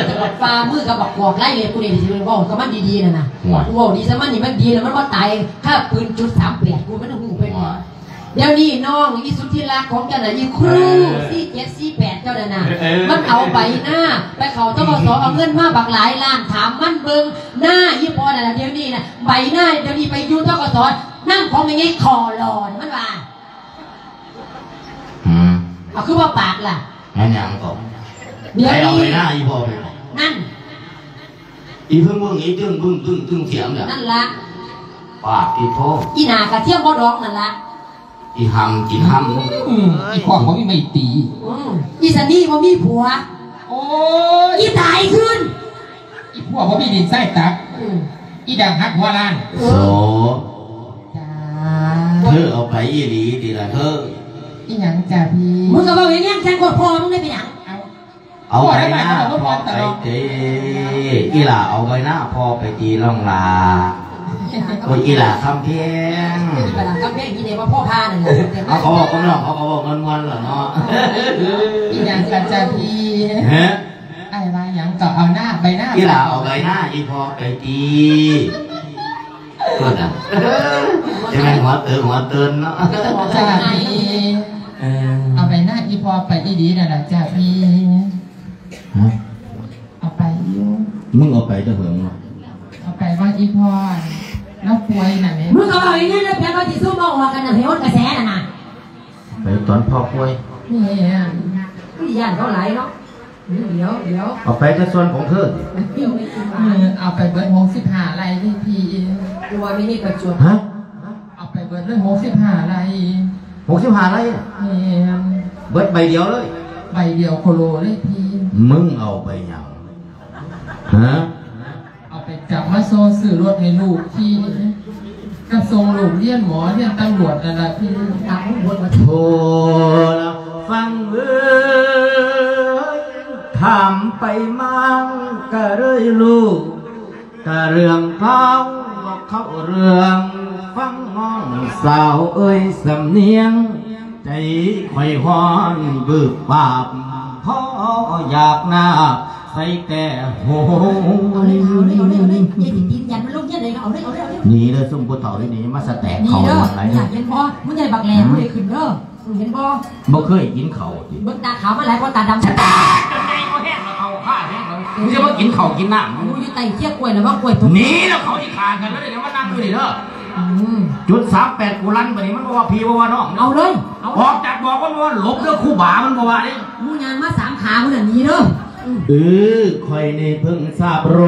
จะบัดฟ้ามือกับบักกอกไล่เลยกูนี่สิบอกกับมันดีๆนะนะห่วยกูบอกดีซะมันนี่มันดีแล้วมันว่าตายค่าปืนจุดสามแปดกูมันหูเป็นเดี๋ยวนี้น้องอีสุทธิรักของเจ้าน่ะอีครูสี่เจ็ดสี่แปดเจ้าน่ะนะมันเอาไปหน้าไปเขาต้องมาสอเอาเงินมาบักหลายล้านถามมันเบิ่งหน้าอีพอน่ะเดี๋ยวนี้น่ะใบหน้าเดี๋ยวนี้ไปยูต้องมาสอนั่งของย่างงี้คอหลอนมันว่า เอาคือว่าปากล่ะงั้นยังก็เดี๋ยวให้เอานี้ไปหน้าอีพ่อไปบอกนั่น อีเพิ่งเบิ่งอีตึ้งบึ้งตึ้งตึ้งเสียงเนี่ยนั่นละปากอีพ่ออีหนากระเทียมบอดองนั่นละอีหำกินหำอืมอีพ่อเขาไม่ตีอืมอีสันนี่ว่ามีผัวโอ้ยอีตายขึ้น อีพ่อเขามีดินไส้ตักอืมอีดังฮักหัวล้านเอโสอจ้าเธอเอาไปอีหลีดีละเธอ อีหยังจ้าพี่ มึงก็บอกอย่างนี้ฉันกดพอมึงได้ไปหยังเอาเอาไปหน้าพอไปตีอีหล่าเอาไปหน้าพอไปตีล่องลาโอ้ยอีหล่าคำเพียงอีกระดังกำแพงที่เดียวว่าพ่อพานั่นแหละแต่เอาเขาบอกกันเนาะเขาก็บอกเงินวันเหรอเนาะอีหยังกันจ้าพี่เฮ้ไอ้ว่าหยังก็เอาหน้าใบหน้าอีหล่าเอาไปหน้าอีพอไปตีก็นะจะเป็นหัวเตือนหัวเตือนเนาะจ้าพี่ เออเอาใบหน้าอีพอไปอีดีนั่นแหละจ้าพี่เอาไปอยู่มึงเอาไปจะเหิงเนาะเอาไปว่าอีพอแล้วป่วยน่ะแม่มึงก็บอกอย่างนี้แล้วแกมาที่สู้มาออกกันนะเฮ้ยกระแสน่ะนะไปตอนพ่อป่วยนี่อะกูย่านเขาไหลเนาะเดี๋ยวเดี๋ยวเอาไปจะส่วนของเธอเดี๋ยวไม่กินเออเอาไปเบิร์ดหกสิบห้าไรที่พี่กูว่าไม่นี่ประจวบฮะเอาไปเบิร์ดเลยหกสิบห้าไร หกสิบห้าไรน่ะนี่เบิดใบเดียวเลย ใบเดียวโคโลเลยพี่ มึงเอาไปยังฮะเอาไปจับมาโซสื่อรถให้ลูกที่กับทรงลูกเลี้ยนหมอเลี้ยนตำรวจนั่นแหละพี่ตามมึงบนมาโทรละฟังเอ้ยถามไปมั่งก็เลยรู้ก็เรื่องเขาว่า เขาเรื่องฟังน้องสาวเอ้ยสำเนียง ใจคอยฮ้อนบึกบาบพออยากหน้าใส่แต่โหเอาเลยเอเลยเอเลยเอาเลยยันติดยันมันลูกยันเลยเอาเลยเอาเลยเอาเลยนี่เลยซุ่มผู้เฒ่าที่นี่มาสแตกนี่เขาเด้อหมดไหลอยากเห็นบ่มึงใหญ่บักแหลมมึงเลยขึ้นเด้อมึงเห็นบ่บ่เคยกินเขาเบิ่งตาขาวมาหลายคนตาดำชัดตา มึงจะมากินเขากินน้มึงอยู่ใต้เทียกล้วยแล้วว่ากล้วยทุกำนี่แล้วเขาอีกขากันแล้วเดี๋ยวมานั่งดูดิเด้ออืมจุดสามแปดกูรันไปนี่มันบอกว่าพี่บอกว่าน้องเอาเลยเอาออกจากบอกว่ามันว่าหลบเด้อคู่บามันบอกว่านี่มึงยางมาสามขามึงน่ะหนีเด้ออืมเออคอยนี่เพิ่งทราบโร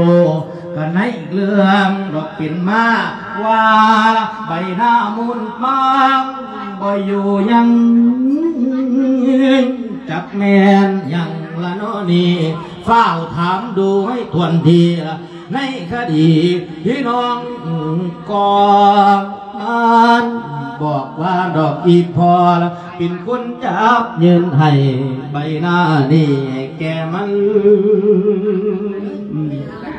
กันในอีกเรื่องดอกปิ่นมาว่าใบหน้ามุนมังบ่อยู่ยังจักแมนยังละเนอนี่ เฝ้าถามดูให้ทวนทีละในคดีพี่น้องก่อนนั้นบอกว่าดอกอีพอละเป็นคนจับยืนให้ใบหน้านี่แกมัน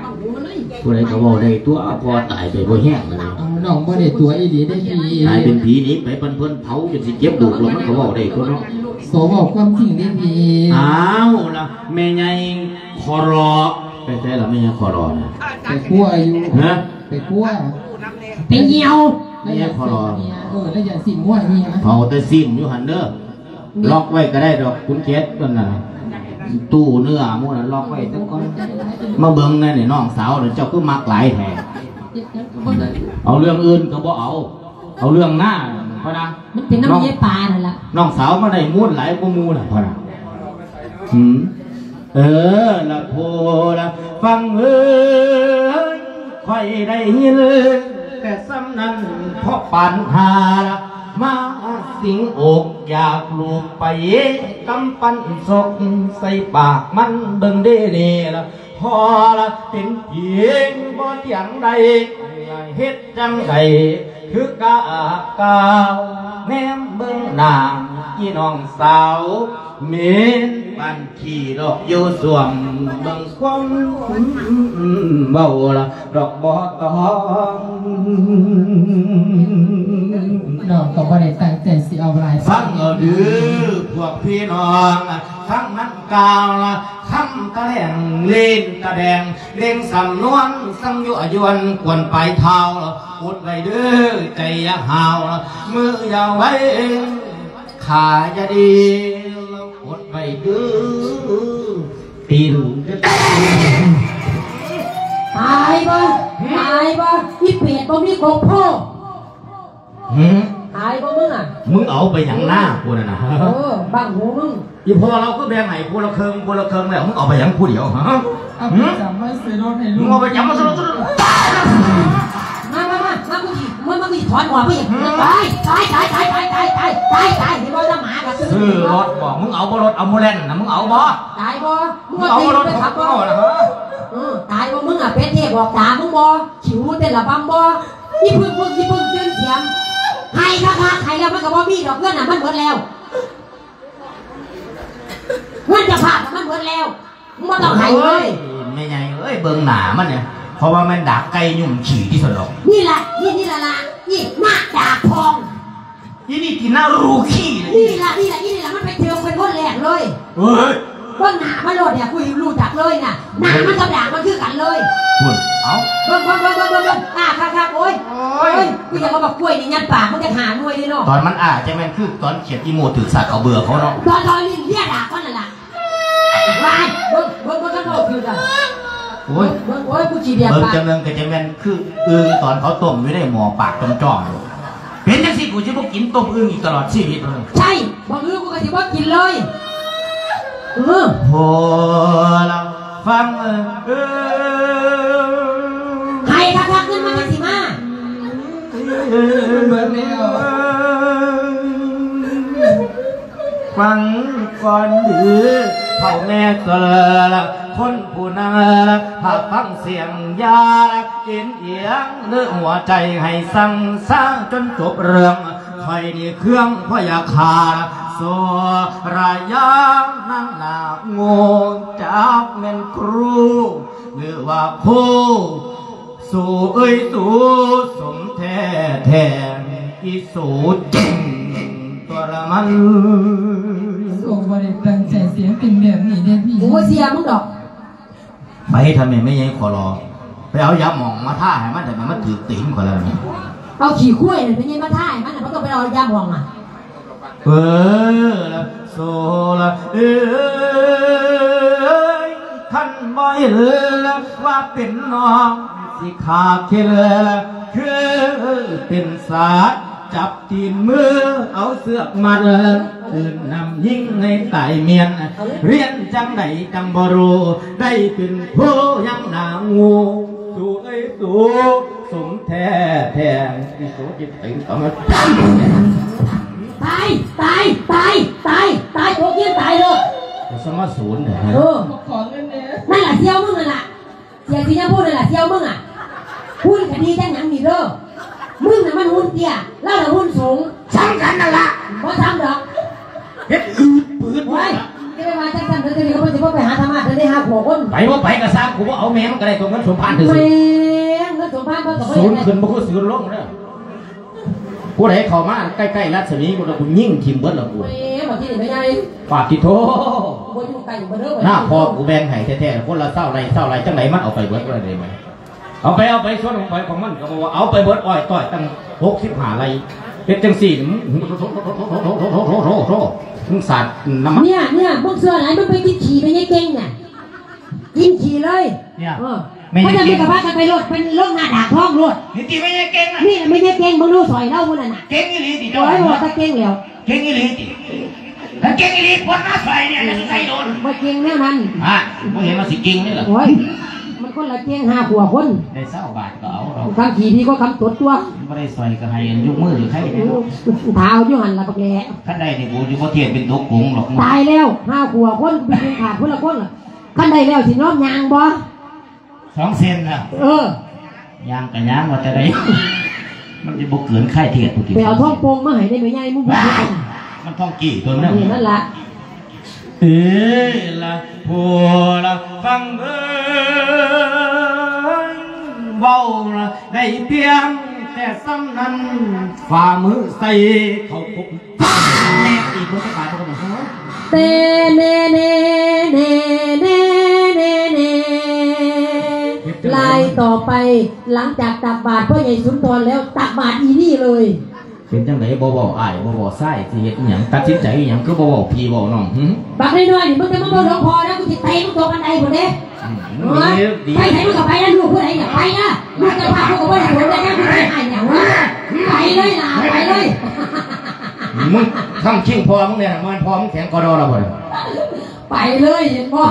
เอาหูมันเลยผู้ใดก็บอกได้ตัวพอตายไปบ่แห้งเลยเอาน้องบ่ได้ตัวอีดีได้พี่ตายเป็นผีหนี้ไปเพิ่นเพิ่นเผาจนสิเจ็บดูกแล้วมันก็บอกได้ตัวเนาะ โสบอกความจริงได้พี่อ้าวล่ะแม่ใหญ่คอรอไปใช่ล่ะแม่ใหญ่คอรอนะไปคั่วอยู่ฮะไปคั่วไปเหี่ยวแล้วอย่าสิเมียเออแล้วอย่าสิมั่วเมียเผาแต่สิ้นอยู่หันเด้อล็อกไว้ก็ได้ดอกคุณเคสตัวน่ะตู้เนื้อหมู่น่ะล็อกไว้จังก่อนมาเบิ่งแน่นี่น้องสาวน่ะเจ้าคือมักหลายแท้เอาเรื่องอื่นก็บ่เอา เอาเรื่องหน้า พอนะมันเป็นน้ำเย็บปลานั่นล่ะน้องสาวมาได้มูดหลายกว่าหมูน่ะพอนะหืมเออละโพละฟังเอ้ยค่อยได้ยินแต่ซ้ำนั้นเพราะปัญหาละมาสิงอกอยากลูกไปกำปั้นศกใส่ปากมันเบิ่งได้เน่ละพอละ hoa là tình chiến có tiếng đầy, hết trăng gầy, thứ ca cao ném bưng nàng chi nòng sao miên bàn chỉ đọc vô xuồng bằng khoang bầu là đọc bó to. น้องสาวเมนบันขี่ดอกอยู่สวมเบังความเบาละดอกบ่ตองน้องก็บ่ได้ตั้งใจสิเอาหลายฟังเอาดื้อพวกพี่น้องทั้งนั้นกล่าวละคำตะแหลงเล่นตะแดงเล่งสำนวนสังยั่วยวนกวนปเท้าอุดไว้เด้อใจอย่าหาวมืออย่าไว้ขาอย่าดีอุดไว้เด้อตีนตายบ่ตายบ่อีเป็ดบ่มีกบพ่อหืม ตายบ่มึงอะมึงเอาไปอย่างหน้ากูน่ะนะเออบังหูมึงอีพอเราก็แบ่งไหนกูละเคิงกูละเคิงแล้วมึงเอาไปอย่างผู้เดียวฮะเอาไปจำมาซื้อรถให้มึลูงกเอาไปจำมาสรุปมามามามากูสิมันมันกูสิถอนหัวพี่ตายตายตายตายตายตายตายตายตายเห็นบ่จะหมากับซื้อรถบอกมึงเอาบ่รถเอาโมเลนนะมึงเอาบ่ตายบ่มึมึงงเอาเอาตีบ่รถไปขัขับบบ่บ่นะฮะเออตายบ่มึงอะเป็ดเทพบอกตามึงบ่ขิวเต้นละบำบ่นี่พึ่งพึ่งนี่พึ่งตื่นเสียง ให้ค่ะค่ะให้แล้วมันก็บ่มีดอกเงินน่ะมันหมดแล้วเงินจะพาดมันหมดแล้วมึงบ่ต้องให้เลเฮ้ยยไม่ไงเอ้ยเบิ่งหนามันเนี่ยเพราะว่ามันดักไก่ยุ่มฉี่ที่สุดหรอกนี่แหละนี่นี่แหละละนี่หน้าดาบพองยี่นี่กินหน้ารูขี้เลยนี่แหละนี่แหละนี่แหละมันไปเจอเป็นคนแรกเลยเฮ้ย เบิ้งหน้ามันโลดเนี่ยกูรู้จักเลยน่ะหน้ามันกับดาบมันคือกันเลยคุณเอาเบิ้งเบิ้งเบิ้งเบิ้งเบิ้งเบิ้งอ่าค่ะค่ะโอ้ยโอ้โอ้ยยกูอยากเอาแบบกล้วยนี่ยัดปากมันจะหาหน่วยเลยเนาะตอนมันอาจจะแม่นคือตอนเขียนอีโมถือสัตว์เอาเบื่อเขาเนาะตอนตอนนี้เรียกดาบมันนั่นแหละวายเบิ้งเบิ้งเบิ้งกันโลดอยู่จ้ะโอ้ยเบิ้งโอ้ยกูจีเดียบเบิ่งปากจำเริงก็จะแม่นคืออึ่งตอนเขาต้มอยู่ในหม้อปากจอมจ้อมเป็นจังสิกูจะบ่กินต้มอึ่งอีกตลอดชีวิตเลยใช่บอกลือกูก็สิว่ากินเลย เออพอเราฟังเออให้ค่ะค่ะขึ้นมาจังสิมาเบิดแล้วฟังก่อนหรือเผ่าแม่ก็ละคนผู้นาหากฟังเสียงยาเอ็นเอียงเนื้อหัวใจให้สั่งสร้างจนจบเรื่อง ไฟนี่เครื่องพยาคาโซรายานั่งนาโงจากแม่นครู หรือว่าครูสู่เอ้ยสู่สมแท้แทนอีสู่จริงตัวละมันโอ้บ่ได้ตั้งใจเสียงเป็นแบบนี้เด้พี่กูบ่เสียมึงดอก ไปทำไมไม่ยังขอรอไปเอายาหมองมาท่าให้มันแต่มันมันถือตีนขอแล้วนะ เอาขี่คุ้ยเนี่ยเป็นยังมาท่ายมันน่ะมันก็ไปเอยาหวองอะเออละโซละเอ้ยท่านบ่เลยว่าเป็นน้องสิขาดเคเลคือเป็นสาดจับตีนมือเอาเสือกมาตื่นนำยิ่งในไต่เมียน เรียนจังใดจังบรูได้เป็นผู้ยังหนางู สู่ไอ้ยสู่สมแท้แท้ที่สู่จิตถึงเอามาตายตายตายตายตายโตเกียตายเลยสมาศูนย์เนี่ยเออขอเงินเนี่ยนั่นแหละเซียวมึงนั่นแหละเสียที่ยังพูดนั่นแหละเซียวมึงอะพูดคดีจังหยังนี่เด้อมึงน่ะมันหุ่นเตี้ยแล้วน่ะหุ่นสูงสำคัญนั่นแหละบ่ทำดอกเฮ็ดอืดปืดไว้ จะไปมาจังซั่นเดี๋ยวจะนี่ก็บ่สิบ่ไปหาธรรมะเดี๋ยวได้หาหัวคนไปว่าไปกับซ้ำกูว่าเอาแม่มันก็ได้ตรงนั้นสมพานถือแมสิงเงินสมภารบ่ก็บ่ศูนย์ได้ขึ้นบ่คือศูนย์ลงเนี่ยผู้ใดเข้ามาใกล้ๆรัศมีกูแล้วกูยิ่งทิมเบิดแล้วกูแม่บ่ที่นี่ไม่ได้ฝากที่โทบ่อยู่ไกลบ่เด้อหน้าพอกูแบ่งให้แท้ๆคนละเศร้าไรเศร้าไรจังไหนมันเอาไปเบิดก็ได้ไหมเอาไปเอาไปส่วนของไปของมันก็บอกว่าเอาไปเบิดอ้อยต้อยตั้งหกสิบห้าไร เป็นจังสี่มึงสัตว์น้ำเนี่ยเนี่ยพวกเสือหลายมันไปกินขี่ไปยัยเก่งน่ะกินขี่เลยเนี่ยเออไม่ได้มีกระพากันไปรถเป็นรถหนาด่าท้องรถนี่ตีไม่ยัยเก่งนะนี่ไม่ยัยเก่งมึงรู้สอยเล่ามึงน่ะเก่งยี่หลีตีโดนไอ้หัวตะเก่งแล้วเก่งยี่หลีตีถ้าเก่งยี่หลีปวดหน้าใสเนี่ยจะใส่โดนไม่เก่งแน่นั้นอะมึงเห็นมาสิเก่งนี่เหรอ คนละเก่งห้าขวบคนได้เศร้าบาทก็เอาเราคำขี่ดีก็คำตดตัวไม่ได้ซอยก็ให้ยุกมือหรือใครเนี่ยเท้าอยู่หันละปักแหล่ขั้นใดนี่กูจะพ่เทียนเป็นตัวกุ้งหรอกมึงตายแล้วห้าขวบคนไปกินขาดคนละคนล่ะขั้นใดแล้วสิน้อมยางบ่สองเซนนะเออยางกับยางว่าจะได้มันจะบกเกินค่ายเทียดกูกินไปเอาท้องโป่งมาให้ได้ไหมยายมึงบอกให้กันมมันท่องกี่ตัวนั้นนี่มันละ เอ้ละผัวละฟังเอ้ยเบาละได้เพียงแต่ซ้ำนั้นฝ่ามือใส่เขาพบแม่อีกคนสบายเขาบอกว่าเตเนเนเนเนเนเนลายต่อไปหลังจากตักบาตรพ่อใหญ่สุนทรแล้วตักบาตรอีนี่เลย เป็นจังไหนบ่บ่อ้ายบ่บ่ไส้ที่เฮ็ดอิหยังตัดสินใจอิหยังคือบ่บ่พี่บ่น้องหึบักน้อยๆนี่มึงจะมาบอกหลวงพ่อนะกูจะเตะมึงตกกันไดหมดเด้อืมดีดีไปไหนมึงก็ไปนะลูกผู้ใดอย่าไปนะลูกจะพาพวกกูไปไหนผมเลยนะกูไปไหนอย่างวะไปเลยล่ะไปเลยมึงทำคิ้งพอมึงเนี่ยมันพอมึงแข็งกอดอเราบ่เนี่ยไปเลยเห็นบ่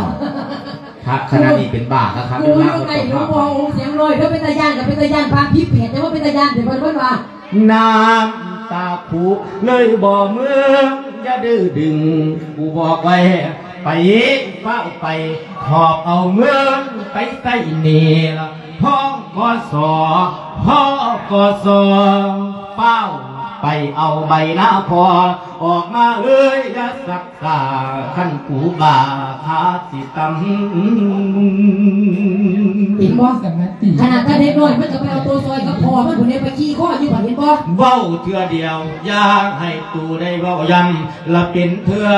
ครับขณะนี้เป็นบ้าครับครับกูอยู่ในหลวงพ่อองค์เสียงลอยเพื่อเป็นตาย่านกับเป็นตาย่านพาพิษเพียแต่ว่าเป็นตาย่านเดี๋ยวเพิ่นเพิ่นว่าน้ำ ตาผูเลยบ่เมืองอย่าดื้อดึงกูบอกไว้ไปเฝ้าไปหอบเอาเมืองไปใส่นี่ละพ่อกอสอพ่อกอสอเป้า ไปเอาใบหน้าพอ ออกมาเอ้ยอย่าสักษาขั้นกูบาคาสิตำเห็นบ่สมาธิขนาดถ้าเด็กน้อยมันจะไปเอาตัวซอยกับพ่อมันคนนี้ไปขี้ข้ออยู่ก่อนเห็นบ่เว้าเทือเดียวอยากให้ตูได้เว้าย้ำละเป็นเทือ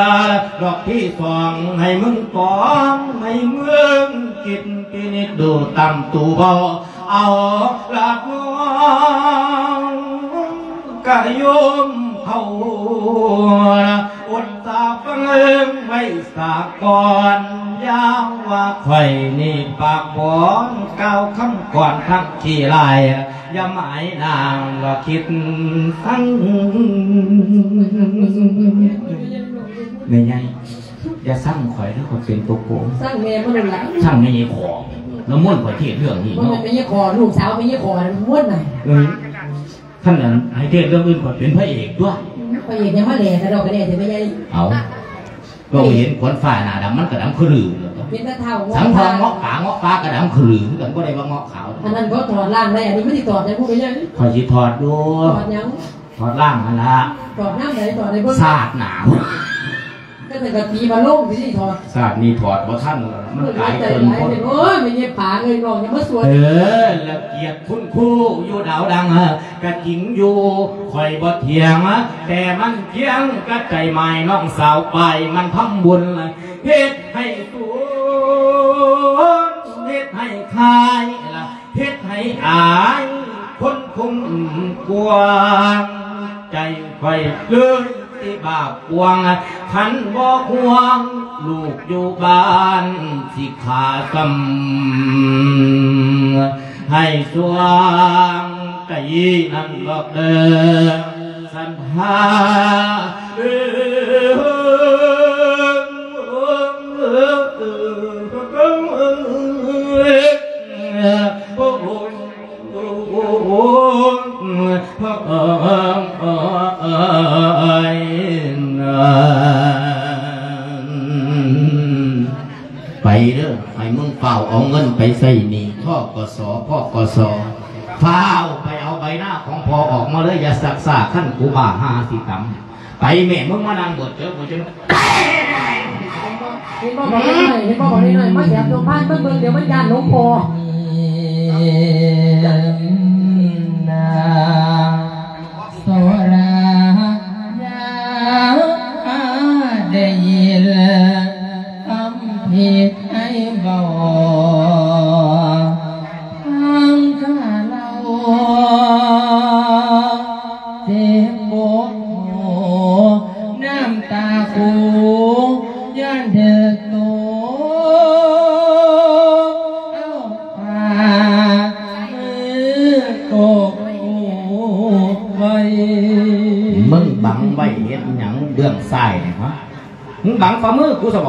ดอกที่สองให้มึงก่อนให้มึงกินกินิดดูตำตูเบาเอาละน้อง กะยมเขาอดตาฟังเอิงไว้สาก่อนยาวว่าไข่นี่ปากบอนก้าวคำก่อนทั้งขี้ลายอย่าหมายนางว่าคิดทั้งไม่ไงอย่าสั่งข่อยถ้าข่อยเป็นตัวโกงสร้างแม่มันหลังสั่งไม่ยังของแล้วม่วนข่อยเทศเรื่องนี้มันเนาะไม่ใช่คอลูกสาวไม่ใช่คอมันม้วนหน่อยเออ ท่านนั้นให้เทศเรื่องอื่นข่อยเป็นพระเอกด้วยไปเห็นยังมาแหล่แต่เราก็แหล่แต่ไม่ใช่เอาก็เห็นขนฝ่าหน้าดำมันกระดำคือลือเลยเป็นตะเท่าสังทองเงาะขาเงาะฟ้ากระดำคือลือกันก็ได้ว่าเงาะขาวอันนั้นก็ถอดล่างได้อันนี้ไม่ได้ถอดได้พูดไปยังข่อยสิถอดดูถอดยังถอดล่างนั่นละถอดน้ำไหนถอดในเบื้องสาดหนาว ก็แต่กะตีมาโล่งที่ถอดสาดนี่ถอดเพราะท่านมันกลายใจเป็นร้ายคนเลยโอ้ยไม่ใช่ป่าเงินกองยังมาสวยเออละเกียดคุณครู่อยู่ดาวดังอะกะจิงอยู่คอยบ่เถียงอะแต่มันเพียงกะใจใหม่น้องสาวไปมันทำบุญละเฮ็ดให้สูญเฮ็ดให้คลายละเฮ็ดให้อายคนคุมกวางใจไฟเลย ที่บาปปวงขันบอกห่วง ลูกอยู่บ้านสิขาซำให้สว่างไกนั่นบอกเดิมสันหาเอ ไปเด้อให้มึงเฝ้าเอาเงินไปใส่หนี้พ่อกสพ่อกสเฝ้าไปเอาใบหน้าของพ่อออกมาเลยอย่าสักษาขั้นกูบาห้าสิกรรมไปแม่มึงมานั่งบวชเจอกูจะเห็นบอกบอกได้หน่อยเห็นบอกบอกได้หน่อยมาเสียตัวบ้านเบิ่งเดี๋ยวมันยานหลวงพ่อ บัง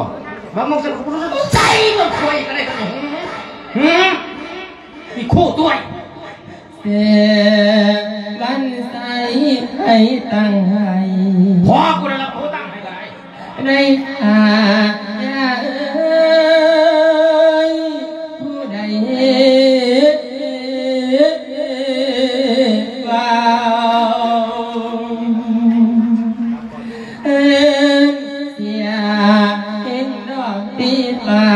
ลา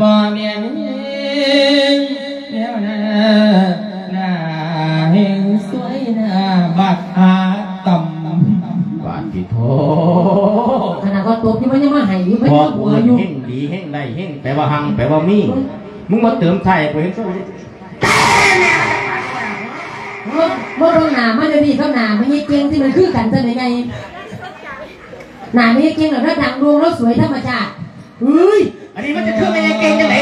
บ่เมียนเดี๋ยวนาหน้าเฮงสวยหน้าบักอาต่ำบาดพี่โทขนาดก็าตัวพี่มันยังมาหายยู่ไม่พอหัวอยู่เฮงดีเฮงได้เฮงแปลว่าหังแปลว่ามีมึงมาเติมไทยไปเห็นสักบ่ตรงหนามาเดี๋ยวนี้ก็หนาไม่ใช่เกียงที่มันคือกันซะเลยไงหนาไม่ใช่เกียงหรอถ้าดังดวงแล้สวยธรรมชาติ เฮ้ย อันนี้มันจะเคือไม่ยังเก่งจังไหน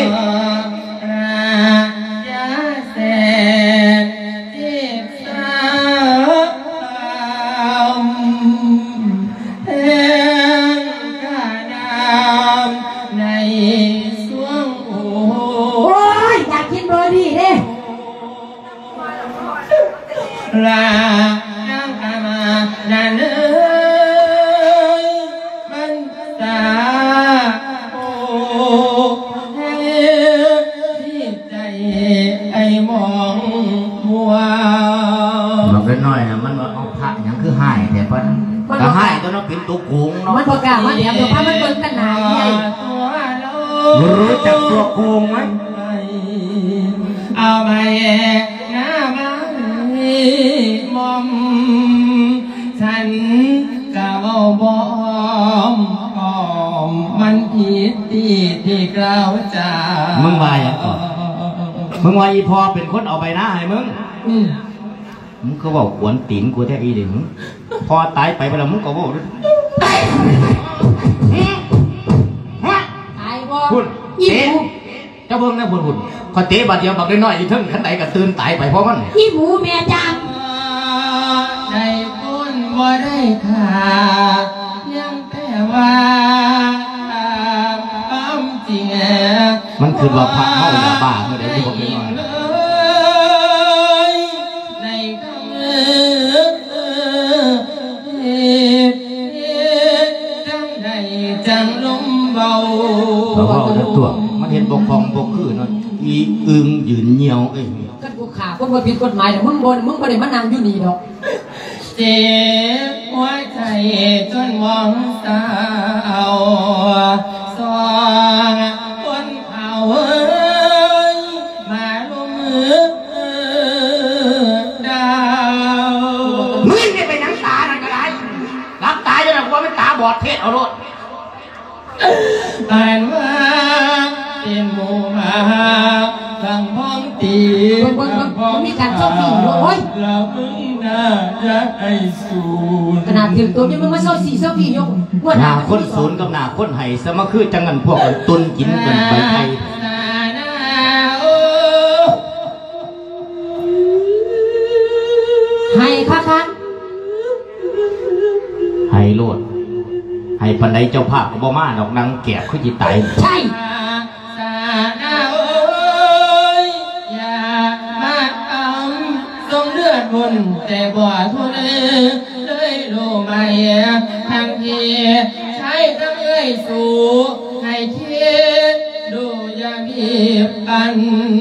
ตีนกูแท้อีเดึงพอตายไปไปแล้วมึงก็บอกด้วยตายบ่พุ่นอีเตะหมูเจ้าเบิ่งนะพุ่นพุ่นขอเตะบาดเดียวบักน้อยๆอยู่เทึ่งขันใดก็ตื่นตายไปเพราะมันอีหมูแม่จางได้พ้นว่ได้ขาดยังแต่ว่าความจริงมันคือว่าพระเมา บกคองบกคือเนาะอีอึงยืนเหี่ยวเอ้ยกันกูขาคนบ่ผิดกฎหมายแต่มึงบ่มึงบ่ได้มานั่งอยู่นี่ดอกเจ็บหัวใจจนมองสาวสองคนเอาเอ้ยมาลงมือดาวมึงนี่ไปหนังตานั่นก็ได้รับตาจะนะกูว่าไม่ตาบอดเทศเอาโล เจ้าผีด้วยโอ้ยเราเพิ่งน่าจะไอ้สูนขนาดถึงตัวนี้มึงมาเศร้าสี่เศร้าพี่ยกงวดหหน้าน้าคนศูนย์กับหน้าคนไห้สมาคือจังกันพวกกันตุนกินกันไปไทยให้ค่ะคันไห้โลดไห้ปันใดเจ้าภาพก็บ่มาดอกนางแก่คือจิตายใช่ แต่บ่ทนเลยรู้ไหมทั้งที่ใช้ทั้งเอ้ยสู่ให้คิดดูอย่ามีปัน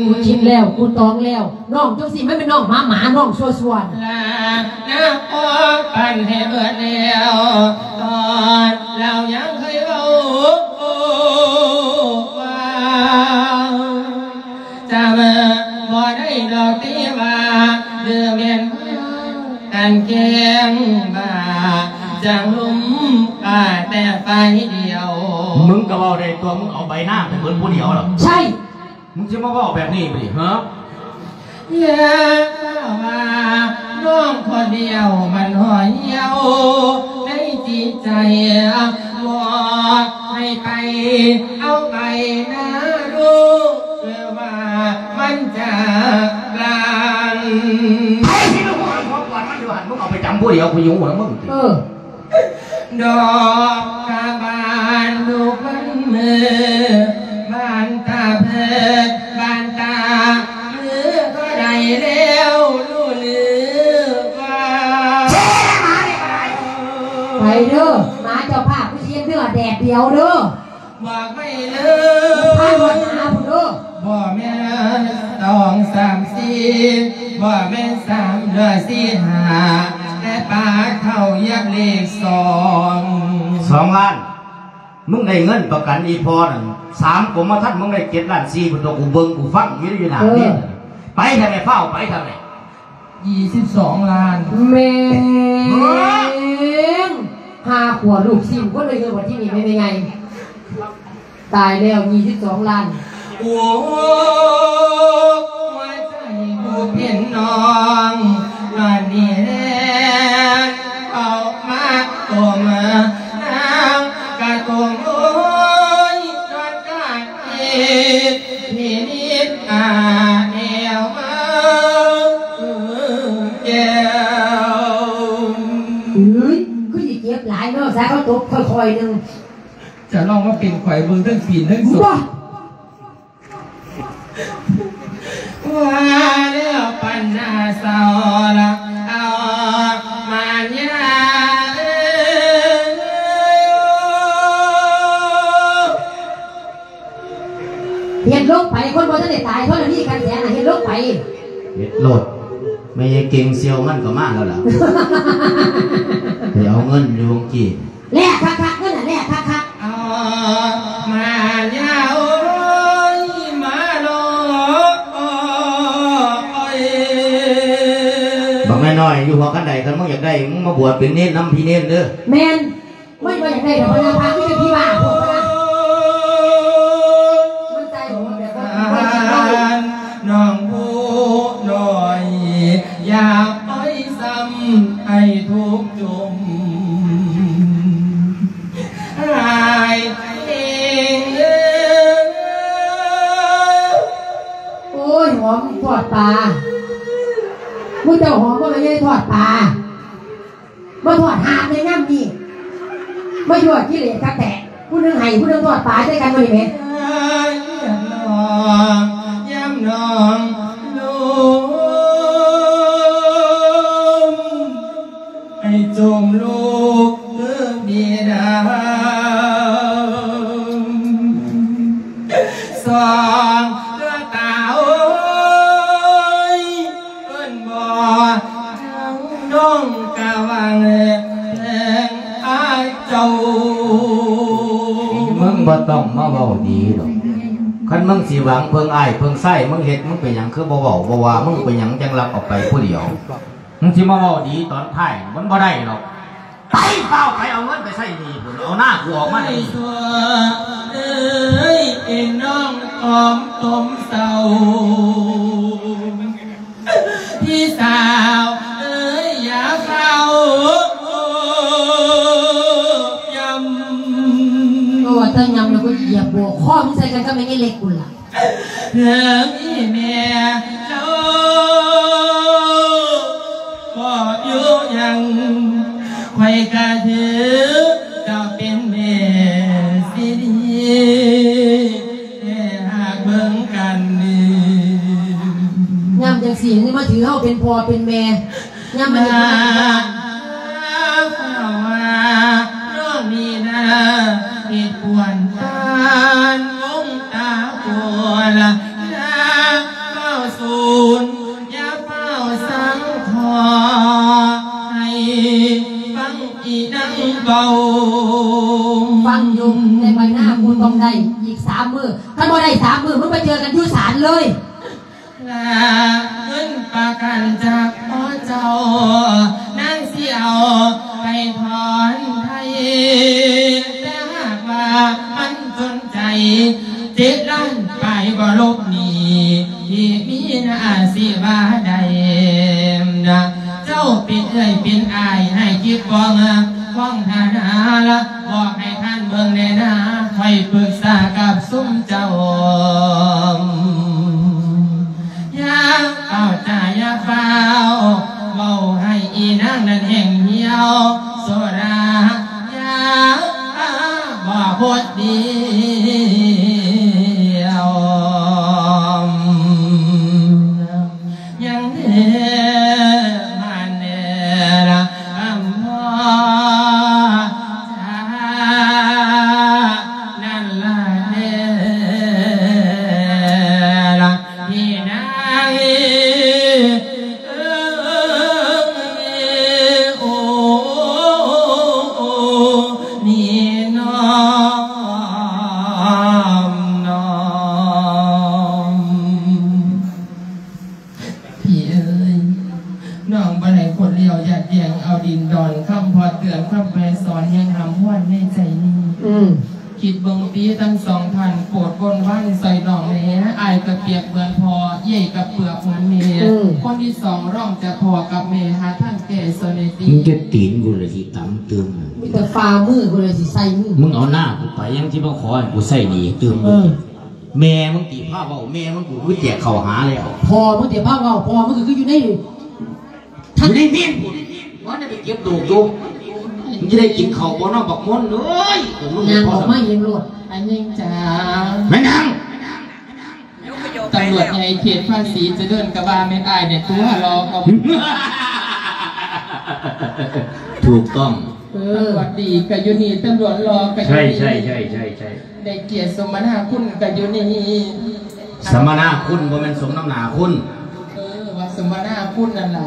กูคิดแล้วกูตองแล้วน้องจังสิไม่เป็นน้องหมาหมาน้องชัวชัวลาหน้าพ่อปันให้เบิดแล้วตอนเรายัง กันแกงบ่าจังลุ่มป่าแต่ไฟเดียว มึงก็เว้าได้ตัวมึงเอาใบหน้าไปเหมือนผู้เดียวหรอใช่ มึงจะมาเว้าแบบนี้ไปดิฮะอย่าว่าน้องคนเดียวมันหอยเหี่ยวในจิตใจบอกให้ไปเอาไปนะลูกเพื่อว่ามันจะ ผู้เดียวกูอยู่หัวมึงเออดอกกาบานลูกมันมือบานตาเพอบานตามือก็ได้แล้วลูกลือว่าไปเด้อหมาเจ้าภาพผู้เชี่ยนเนื้อแดดเดียวเด้อบอกไม่เลพาหัวหน้าผู้เด้อบ่แม่นสองสามสี่บ่แม่นสามเดือสี่ห้า แต่ปากเขาเยียบเลขสองสองล้าน มึงได้เงินประกันอีพอนั่นสามกรมธรรม์มึงได้เจ็ดล้านสี่พุ่นตัวกูเบิ่งกูฟังอยู่อยู่หนานี่ไปทำไมเฝ้าไปทำไมยี่สิบสองล้านแมงห้าขวดลูกซิมก็เลยเงินวันที่นี่ไม่เป็นไง ตายแล้วยี่สิบสองล้านโอ้หัวใจผู้เพียนน้องมานี่แล เอามาตัวมาน้ำกระตัวโอ้ยนอนกาดเอ็ดนี่นิดอาเอวมาแก้วเฮ้ยก็ยิ่เจ็บหลายเนาะสายเขาตกค่อยๆหนึ่งจะลองว่าเป็นข่อยเบิ่งทั้งปีนทั้งสุดว้าว่าแล้วปัญหาเศร้าละ เฮ็ดโลด ไม่ใช่เก่งเซียวมันก็มาแล้วล่ะไปเอาเงินอยู่วงกี้แลกคักๆนั่นน่ะแลกคักเอามาเนี่ยโอ้ยมาโลโอ้ยบางแม่น้อยอยู่หัวกันใดกันมึงอยากได้มึงมาบวชเป็นเนตรน้ำพี่เนตรเด้อๆแมนไม่ว่าอย่างไรเดี๋ยวพนัก เพิ่งอ้ายเพิ่งไส้มึงเฮ็ดมึงเป็นหยังคือบ่เว้าบ่ว่ามึงเป็นหยังจังรับออกไปผู้เดียวมึงสิมาเว้าดีตอนท้ายมันบ่ได้หรอกไปเฝ้าไปเอาเงินไปใช้หนี้พุ่นเอาหน้ากูออกมาไม่นี่ชัวเอ้ยไอ้น้องออมต้มเศร้าพี่สาวเอ้ยอย่าเฝ้ายำตัวเธอยำแล้วก็เหยียบโบกข้อมึงใส่กันก็ไม่ได้เล็กกูล่ะ เกินข้าวบ่เน้องบักมนต์เลยโอ้มึงนางพอออกสำมาเองโลดอันยังจ้าแม่นางตำรวจในเขตภาษีจะเดินกระบาเม็ดอายเนี่ยตัวรอเขาถูกต้องเอตำอรวจดีกับยูนีตำรวจรอกับยูใช่นีใช่ใช่ใช่ใช่ได้เกียรติสมนาคุณกับยูนีสมนาคุณบ่แม่นสมน้ำหนาคุณเออว่าสมนาคุณนั่นล่ะ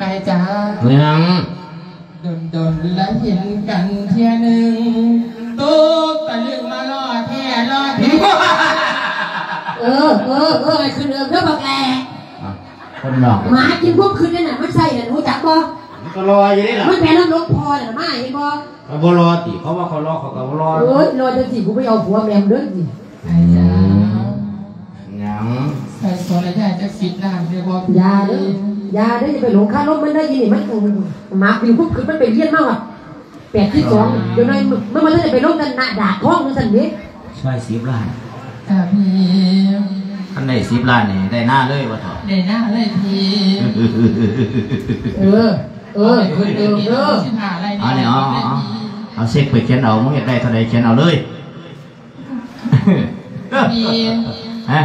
อายจ้าเมืองโดนโดนๆแล้วเห็นกันเทียหนึ่งตุ๊กตะลึงมาล่อแท่ล่อแท่เออเออเออไอ้คืนเดิมเด้อบักแหล่อะคนนอกหมากินพวกคืนนั่นน่ะมันใส่น่ะรู้จักบ่มันก็รออยู่นี่ล่ะมันแพ้น้ำลกพอน่ะมาเห็นบ่เขาบ่รอติเขาว่าเขารอเขาก็บ่รอโอ้ยรอจังสิกูไปเอาผัวแม่มเด้อสิอายจ้าหยังใส่โซนระยะจะสิบล้าเรียกว่าอยาเด้อ ย่าเด้ออย่าไปหลงค่ารถมันได้ยินนี่มันหมาปิวพวกคืนมันไปเลี้ยนมากอะแปดที่สองเดี๋ยวนั้นมันมันเลยไปลงกันหน้าด่าท้องมันสั่นนี้ช่วย10ล้านจ้าพี่คันได้10ล้านนี่ได้หน้าเลยว่าเถอะในหน้าเลยพี่เออเออคืนเดิมเด้อสิบห้าอะไรเอาเนี่ยเอาเอาเอาเอาเช็คไปเขียนเอามึงอยากได้เท่าใดเขียนเอาเลยพี่ฮะ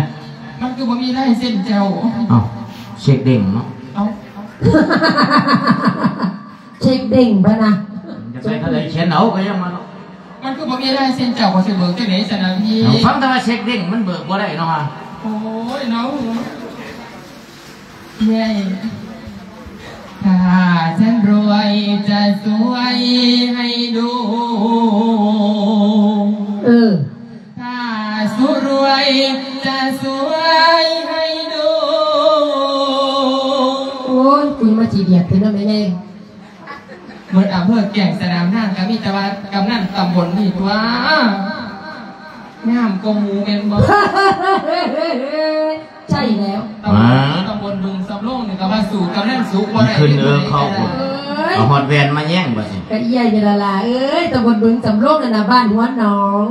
มันคือบ่มีได้เส้นเจ้าเอาเช็คเด้งเนาะ เอาเช็คเด้งไปนะอยากได้เท่าใดเขียนเอาก็ยังมาเนาะมันคือบ่มีได้เส้นเจ้าก็สิเบิกจังได๋สนะพี่เอาฟังแต่ว่าเช็คเด้งมันเบิกบ่ได้เนาะฮะโอ้ยน้องเย้ถ้าฉันรวยจะสวยให้ดู เออ ถ้าสุรวยจะสวย ยคุยมาจีเดียดถึงนั่นไม่ได้เหมือนอำเภอแก่งสนามนางก็มีแต่ว่ากำนันตำบลนี่ตัวงามกว่าหมูเป็นบ่ใช่แล้วตำบลตำบลบึงสำโรงนี่ก็ว่าสู่กำนันสูงบ่ได้ขึ้นเออเข้าเอ้ยเอาฮอดแวนมาแย่งบ่สิกะเอี้ยอยละลาเอ้ยตำบลบึงสำโรงนั่นนะบ้านหัวหนอง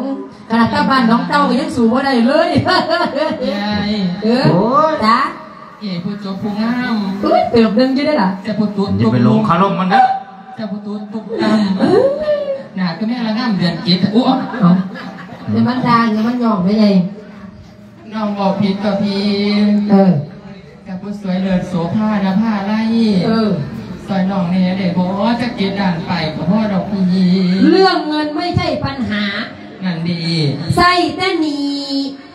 ขนาดตาบ้านน้องเต้าก็ยังสูงว่าได้เลยยายเออจ้า เอ๋ผู้จบผู้งามเอ้ยเติบหนึงจะได้ล่ะจะผู้ตุ้อย่าไปลงคารมมันเด้อจะผู้ตุ้ตุกตำหน้าก็แม่ละงามเดือนเกิดอู้เอาเดี๋ยวมันดังเดี๋ยวมันหยองไปไงน้องบอกผิดก็ผิดเออกับผู้สวยเลิศโสภานะผ้าไล่เออซอยน้องเนี่ยเด็กบอกว่าจะเกิดด่านไปกับพ่อดอกพีเรื่องเงินไม่ใช่ปัญหานั่นดีใส่แต่หนี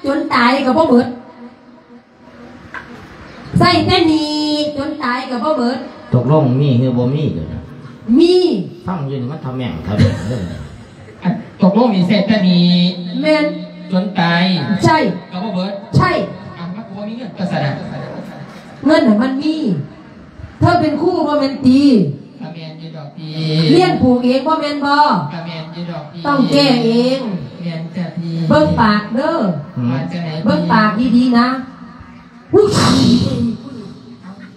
จนตายกับพ่อเบิด ใส่แต่หนีจนตายกับพ่อเบิดตกลงมีหรือบ่มีเด้อนะมีฟังอยู่นี่มันทำแม่งทำแม่งเด้ออะตกลงมีเศรษฐนีแมนจนตายใช่ กับพ่อเบิร์ดใช่ อะมันก็บ่มีเงินกระสนะเงินน่ะมันมีเธอเป็นครู่ว่าแมนตีกระเมียนยีดอกพีเลี้ยงผูกเองว่าแมนบอกระเมียนยีดอกพีต้องแก้เอง เมียนจะพีเบิ้งปากเด้อมาจากไหนเบิ้งปากดีๆนะ อุ๊ย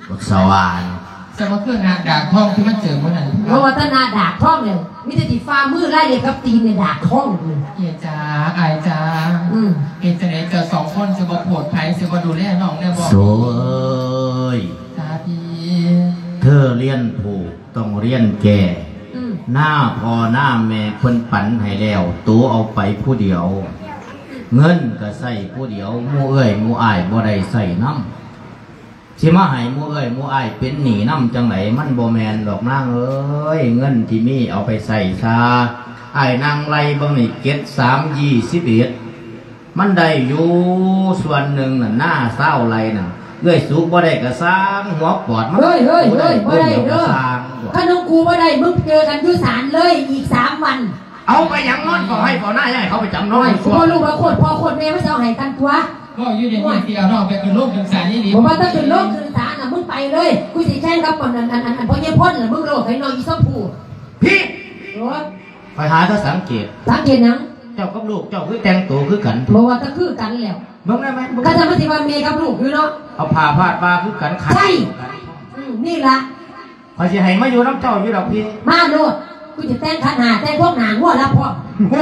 บักสวานจะมาเครื่องงานด่างทองที่มันเจอเมื่อไหร่เพราะว่าตนาดากท่องเลยมิแต่ติฟ้ามือไล่เลยกับตีนเนี่ยดากท่องเลยเกียจ้าอายจ้าอืมเกียจะไหนเจอสองคนจะมาโผดไผ่จะมาดูแลน้องเนี่ยบอกโสเอ้ยจ้าพีเธอเรียนผูกต้องเรียนแก่อืมหน้าพอหน้าแม่เพิ่นปันให้แล้วตัวเอาไปผู้เดียว เงินก็ใส่ผู้เดียวมูเอ้ยมูอ้ายบ่ได้ใส่น้ำสิมาห้หมู่เอ้ยมูอ้ายเป็นหนีน้ำจังไหนมันบ่แมนดอกนางเอ้ยเงินที่มีเอาไปใส่ซาอ้ายนางไล่เบิ่งนี่เก็ดสามยี่สิบเอ็ดมันได้อยู่ส่วนหนึ่งน่ะหน้าเศร้าไรน่ะเอ้ยสุกบ่ได้ก็สร้างหัวปอดมันเฮ้ยเฮ้ยเฮ้ยบ่ได้เดี๋ยวก็เด้อสร้างถ้าน้องกูบ่ได้มึงเจอกันยุสารเลยอีกสามวัน เอาไปหยังนอนขอให้ขอหน้าให้เขาไปจำนน้ออนยกูบ่รู้ว่าโคตรพ่อโคตรแม่ไม่จะเอาให้กันตัวก็อยู่ในที่ที่เอาน้องไปคือลูกถึงสารนี่ดีผมว่าถ้าถึงโลกถึงสารน่ะมึงไปเลย กูสิใช้ข่งกับอันอันอันอันอันพ่อเยี่ยพ่นน่ะมึงโลกให้น้องอีส้มผูพี่โอ้ยไปหาถ้าสังเกต สังเกตหยังเจ้ากับลูกเจ้าคือแต่งตัวคือกันบอกว่าก็คือกันแล้วเบิ่งได้ไหมเบิ่งก็จะมาสิว่าเมย์กับลูกคือเนาะเอาผ้าพาดมาคือกันขัดใช่อืมนี่ละคอยสิให้มาอยู่น้ำเจ้าอยู่ดอกพี่มาโลด กูจะแต่งขันหาแต่งพวกหนางวัวรับพ่อ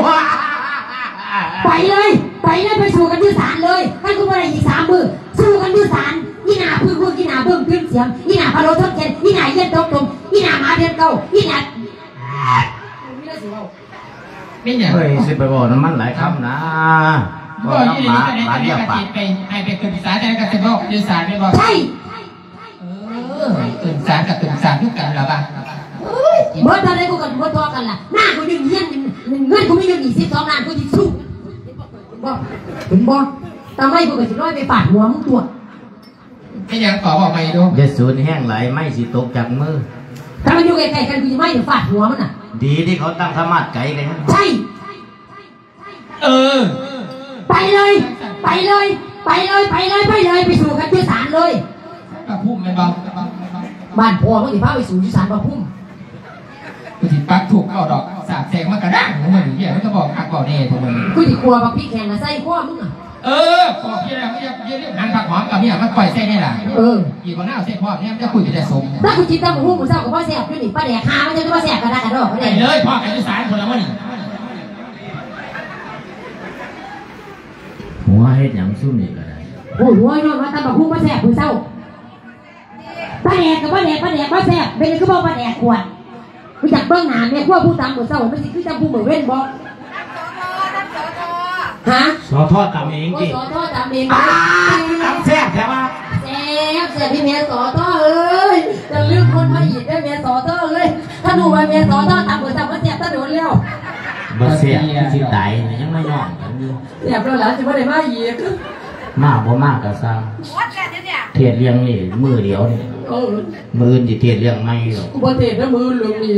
ว้าไปเลย ไปเลยไปสู่กันที่ศาลเลยให้กูมาได้อีกสามมือสู้กันที่ศาลอีหนาพึ่งพึ่งอีหนาเบิ่มขึ้นเสียงอีหนาพะโล้ทอดเค็นอีหนาเย็นตกตมอีหนาหมาเพียนเก่าอีหนาเป็นอย่างเฮ้ยสิไปบอกน้ำมันหลายคำนะบบ่อกยี่น้ำหนี่มาก็ได้หมาก็เรียได้กกระปาติกดไปไอ้เป็นคือสารแต่กระติบอกยี่สารไม่บอกใช่เออตื่นสารกับตื่นสารทุกกันหรอบ้าง เมื่อตอนนี้กูกับเมื่อทอกันล่ะหน้ากูยืนเยี่ยนเงินกูไม่ยืนอีกสิบสองล้านกูจะสู้บอกถึงบอกทำไมกูกับสิน้อยไปปาดหัวมึงตัวไม่ยังขอบอกไปดูเด็ดสูนแห้งไหลไม่สิตกจากมือถ้ามันอยู่ใกล้ๆกันกูจะไม่ถึงฟาดหัวมันอะ ดีที่เขาตั้งธรรมาสไก่กันนะใช่เออ ไปเลย ไปเลย ไปเลย ไปเลย ไปเลย ไปสู่กันที่ศาลเลยกับพุ่มไม่บอกบ้านพ่อมึงจะพาไปสู่ที่ศาลมาพุ่ม กูถิปักถูกเอาดอกสาบแสงมากระด้างของมันเหี้ยมันก็บอกหักบอกเน่ของมันกูจะครัวบักพี่แข่งนะใส่ข้อมึงอะเออขอพี่แล้วไม่ยังยังเรื่องหันผักหอมกับเนี่ยมันปล่อยเส้นนี่แหละเอออีกคนหน้าเส้นพ่อเนี่ยมันจะคุยแต่สมถ้ากูจิตตั้งหูมึงเศร้ากับพ่อแสบด้วยนี่ป้าแดกหามันจะพ่อแสบกันได้กันดอกไปก็ได้เลยพ่อกันที่สารคนละมันนี่หัวเฮ็ดหยังสู้นี่ก็ได้โอ้ยโว้ยนอนมาตั้งบักหูพ่อแสบมึงเศร้าป้าแดกกับป้าแดกป้าแดกป้าแสบเป็นก็บอกป้าแดกขวด กูอยากเบิ้งหนาแม่ขั้วผู้ตามมึงเศร้าไม่ใช่คือจำผู้เหมือนเว้นบอกฮะสอทอดตามเองโอ้จิสอท่อตามเองอ้าตามแซ่บใช่ไหมแซ่บแซ่บพี่เมียสอท่อเอ้ยจะลืมคนมาอีกได้เมียสอท่อเอ้ยถ้าหนูว่าเมียสอท่อตามมึงตามมาแซ่บถ้าโดนแล้วบ่แซ่บสิตายเนี่ยยังไม่ย่องกันอยู่แซ่บแล้วหลานจะไม่ได้มาอีก มากบ่มากก็ซ้ำเทียดเลี้ยงนี่มือเดียวนี่เออมืออื่นสิเทียดเลี้ยงไม่หรอกกูบ่เทศนะมือเหลืองนี่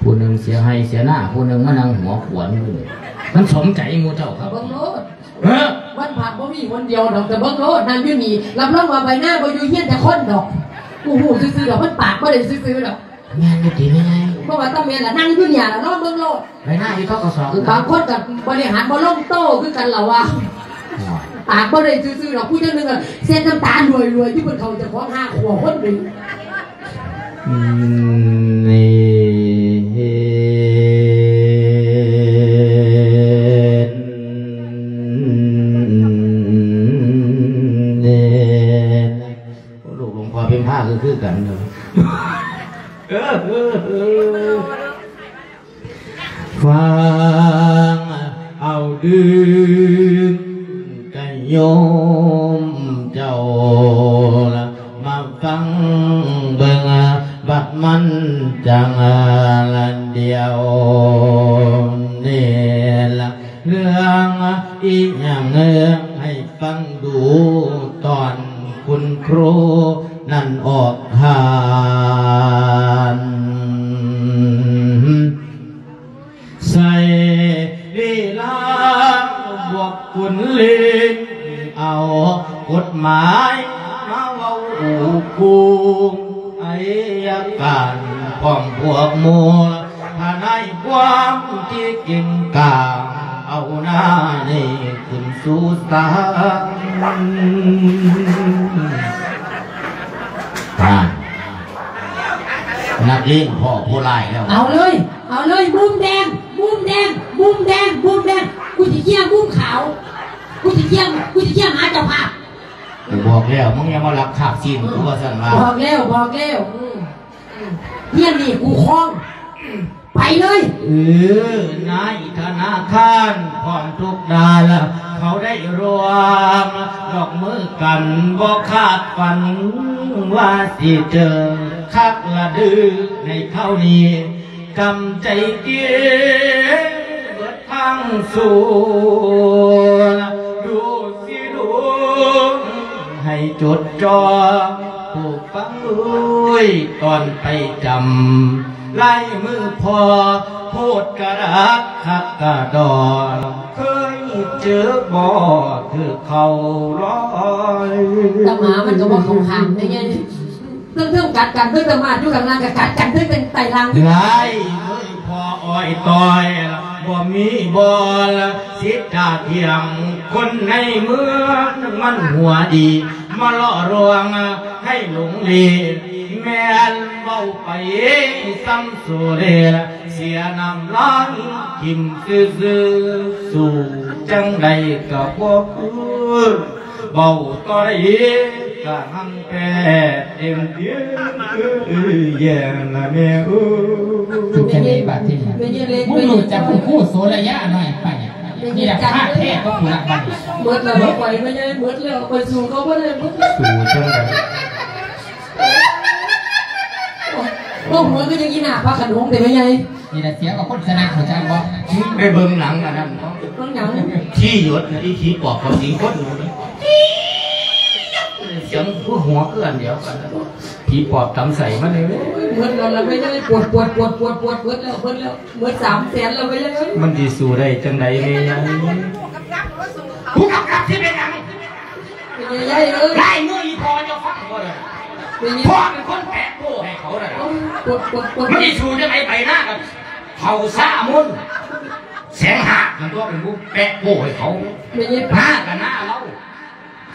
ผู้หนึ่งเสียให้เสียหน้าผู้หนึ่งมานั่งหัวขวนอยู่นี่มันสมใจหมูเจ้าครับเบิ่งโลดเออวันผักบ่มีวันเดียวดอกแต่เบิ่งโลดนั่นอยู่นี่รับรองว่าใบหน้าบ่อยู่เฮียนแต่คนดอกกูหูซื่อๆดอกมันปากบ่ได้ซื่อๆดอกงานอยู่ดีไม่ไงเพราะว่าต้องแม่นล่ะนั่งอยู่เนี่ยล่ะนอนเบิ่งโลดไปหน้าที่เขาก็สอบคือบางคนก็บริหารบ่ลงโตคือกันล่ะว่า ปากบ่ได้ซื่อๆดอกผู้จังนึงอะเส้นน้ำตาลรวยๆที่เพิ่นเขาจะของห้าขวบคนหนึงอืมนี่ ว่เจอคักละดื้อในเท่านี้กำใจเกียเบิดทางสู่ดูสิดูให้จดจอผู้ฟังอุ้ยตอนไปจำไล่มือพอพูดกระดักคักกระดอนเคยเจอบ่คือเขาร้อยแต่หมามันก็บอกเขาขางได้ไง เรื่งเรื่งกัดกันเรื่องธรรมะอยู่ข้างล่างกับกัดกันเรื่งเป็นไต่รางไล่มึงพออ้อยต่อยละบ่มีบ่ลสิทธาเทียมคนในเมืองมันหัวดี มาล่อรวงให้หลงลีแม่นเบาไปซ้ำสูเรเสียน้ำล้างทิมซื่อสู่จังใดกับบ่คือ เบาต่อได้กะหังแปดเอ็มเดียวแย่ละแม่เอ้ยจุดแค่นี้บาดที่นี่เป็นยังเล็กมึงรู้จักคุณครู่โสระยะหน่อยไปเนี่ยนี่แหละพาเทศก็คุณละบัดนี้เบิดแล้วปล่อยไม่ใช่เบิดแล้วไปสู่เขาไม่ได้เบิดสู่จังใดโอ้โหก็ยังกินหน้าพระขนมแต่ไม่ใช่นี่แหละเสียกับคนชนะหัวใจบ่ไปเบิ่งหนังอันนั้นต้องหยังที่หยดนะที่ขี้ปอบเขาสิงคนอยู่นี่ เสียงผู้หัวเกื้อนเดียวกันนะผีปอบทำใส่มาเลยเว้ยเบิดแล้วไม่ใช่ปวดปวดปวดปวดปวดเบิดแล้วเบิดแล้วเบิดสามแสนแล้วไม่ใช่มันดีสู่ได้จังใดแม่ยังผู้กำกับที่เป็นหยังไม่ใช่เอ้ยไล่มืออีพอจะฟังก็เลยไม่ใช่พ่อเป็นคนแปะโป้ให้เขาเลยปวดปวดปวดมันดีสู่จังใดไปหน้ากับเขาซ่ามุนแสงหักมันตัวเป็นผู้แปะโป้ให้เขาไม่ใช่หน้ากับหน้าเรา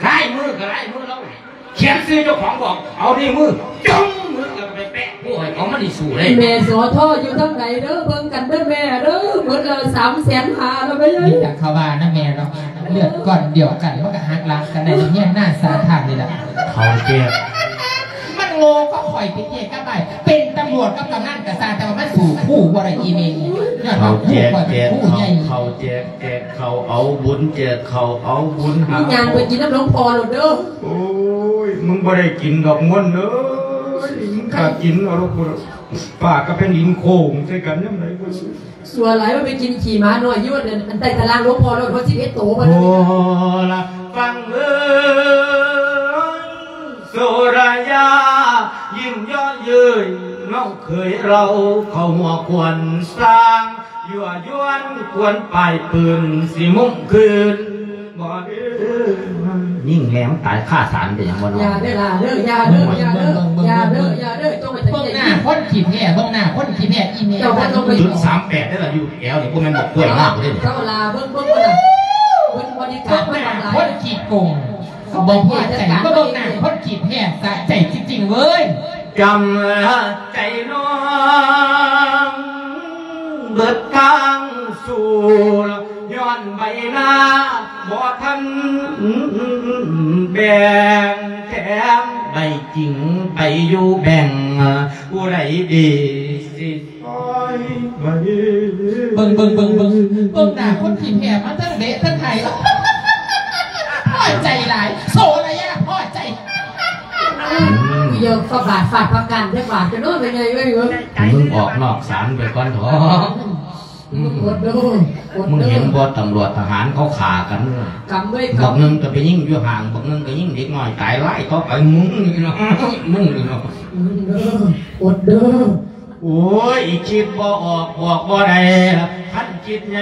ไล่มือกับไล่มือเราเขียนซื้อเจ้าของบอกเอาที่มือจ้องมือแล้วก็ไปแปะโอ้ยเขาไม่ได้สู้เลยแม่สอท่ออยู่ทั้งไหนเด้อเบิ่งกันเด้อแม่เด้อเบิดแล้วสามแสนหาแล้วไม่ใช่นี่แหละเขาว่านะแม่เนาะเลือดก่อนเดียวกันมันก็หักหลังกันในเนี่ยหน้าสาทางนี่แหละเขาเจ็บมัน โง่ก็คอยไปเจ๊ก็ไปเป็นตำรวจกับกำนันกับซาแต่ว่ามันสู่ผู้วรอีเมลยอดเขาผู้เจ็บคอยเป็เจ็นบผู้เขาใหญ่เขาเจ็บเจ็บเขาเอาบุญเจ็บเขาเอาบุญหามีงานไปกินน้ำหลวงพ่อหลดเด้อโอ้ยมึงไม่ได้กินดอกมวนเด้อมึงขาดกินเอาลูกปากก็เป็นหินโค้งใส่กันยังไงก็ส่วนหลายมันไปกินขี่ม้าหน่อยยี่วันเดินอันใต้ตารางหลวงพ่อหลดเพราะชีวิตโตมาโอ้ละฟังเอ้ย สุรายา ยิ่งยอดเย้ยน้องเคยเราเขาหัวควรสร้างยั่วยวนควรปลายปืนสิมุ่งคืนบ่เด้อยิ่งแหลมตายฆ่าสารเป็นอย่างวันอย่าเด้อล่ะเด้ออย่าเด้ออย่าเด้ออย่าเด้ออย่าเด้อต้องไปเบื้องทำหน้าคนขี่แพ้เบื้องหน้าคนขี่แพ้อีเมลมันต้องไปจุดสามแปดได้ละอยู่แอลนี่พวกมันบอกกล้วยมากเลยเนี่ยเจ้าลาเบิ่งเบิ่งเบิ่งเบิ่งบริกาเบื้รองหเบิ่งน้าทำลายคนขี่โกง บอกพ่อใจก็บองหนาคนขี่แพ้สะใจจริงๆเว้ยจำใจน้องเบิดทางสู่ย้อนใบหน้าบ่ทันแบ่งแถมใบจริงไปอยู่แบ่งผู้ใดดีสิเบิ่งเบิ่งเบิ่งเบิ่งเบิ่งหน้าคนขี่แพ้มาทั้งเละทั้งไทย ใจหลาย โซอะไรอะพ่อใจเยอะฝาบาทฝาดประกันได้บาทจะโน้ตเป็นไงเว้ยเว้ยมึงออกนอกศาลไปก่อนเถอะกดดูกดมึงดูเห็นบ่ตำรวจทหารเขาขากันกำไว้บอกกำนึงจะไปยิ่งอยู่ห่างบอกนึงก็ยิ่งเด็กน้อยตายไล่ก็ไปมึงนี่เนาะมึงนี่เนาะกดเด้อ โอ้ยคิดบ่ออกบอกบ่ได้ท่านคิดไง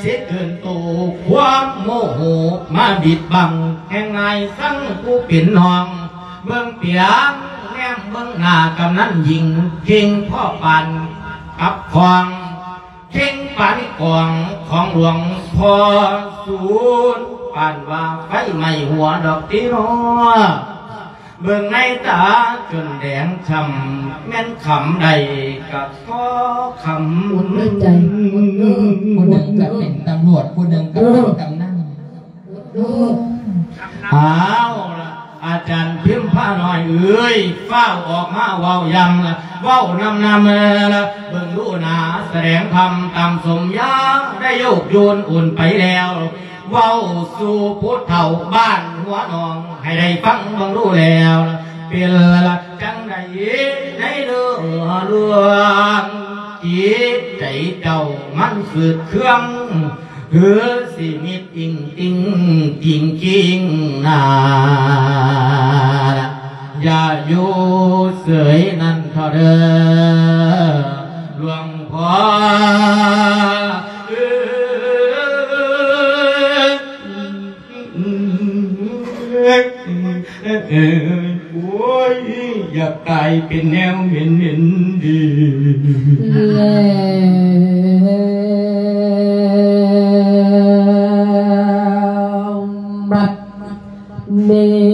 เสียเกินตัวความโมโหมาบิดบังแห่งไงสั่งกูเป็นน้อง เบิ่งเปียงแนมเบิ่งหน้ากำนั้นยิงยิงพ่อปันกับควางเข่งปันกองของหลวงพ่อสูนปานว่าไฟไหม้หัวดอกตีนอ เบิ่งในตาจนแดงช้ำแม่นคำใดกับก็คำหมุนด้วยใจหมุนเด้อคนหนึ่งก็เป็นตำรวจคนหนึ่งก็เป็นกำนันเด้อเอาละอาจารย์พิมพ์ผ้าหน่อยเอ้ยเฝ้าออกมาเว้ายำละเว้านำนำละเบิ่งดูหนาแสดงคำตามสมยาได้โยกโยนอุ่นไปแล้ว เว้าสู่พุทธเถ่าบ้านหัวหนอง ให้ได้ฟังบังรู้แล้วละเป็นละจังใดในเรื่องเรื่องจิตใจเจ้ามันสืดเครื่องเฮือสิมิตอิงติงกิงกิงนาอย่าอยู่เสยนั่นเท่าเด้อหลวงพ่อ cuối giật tay bên eo mình mình đi. Mê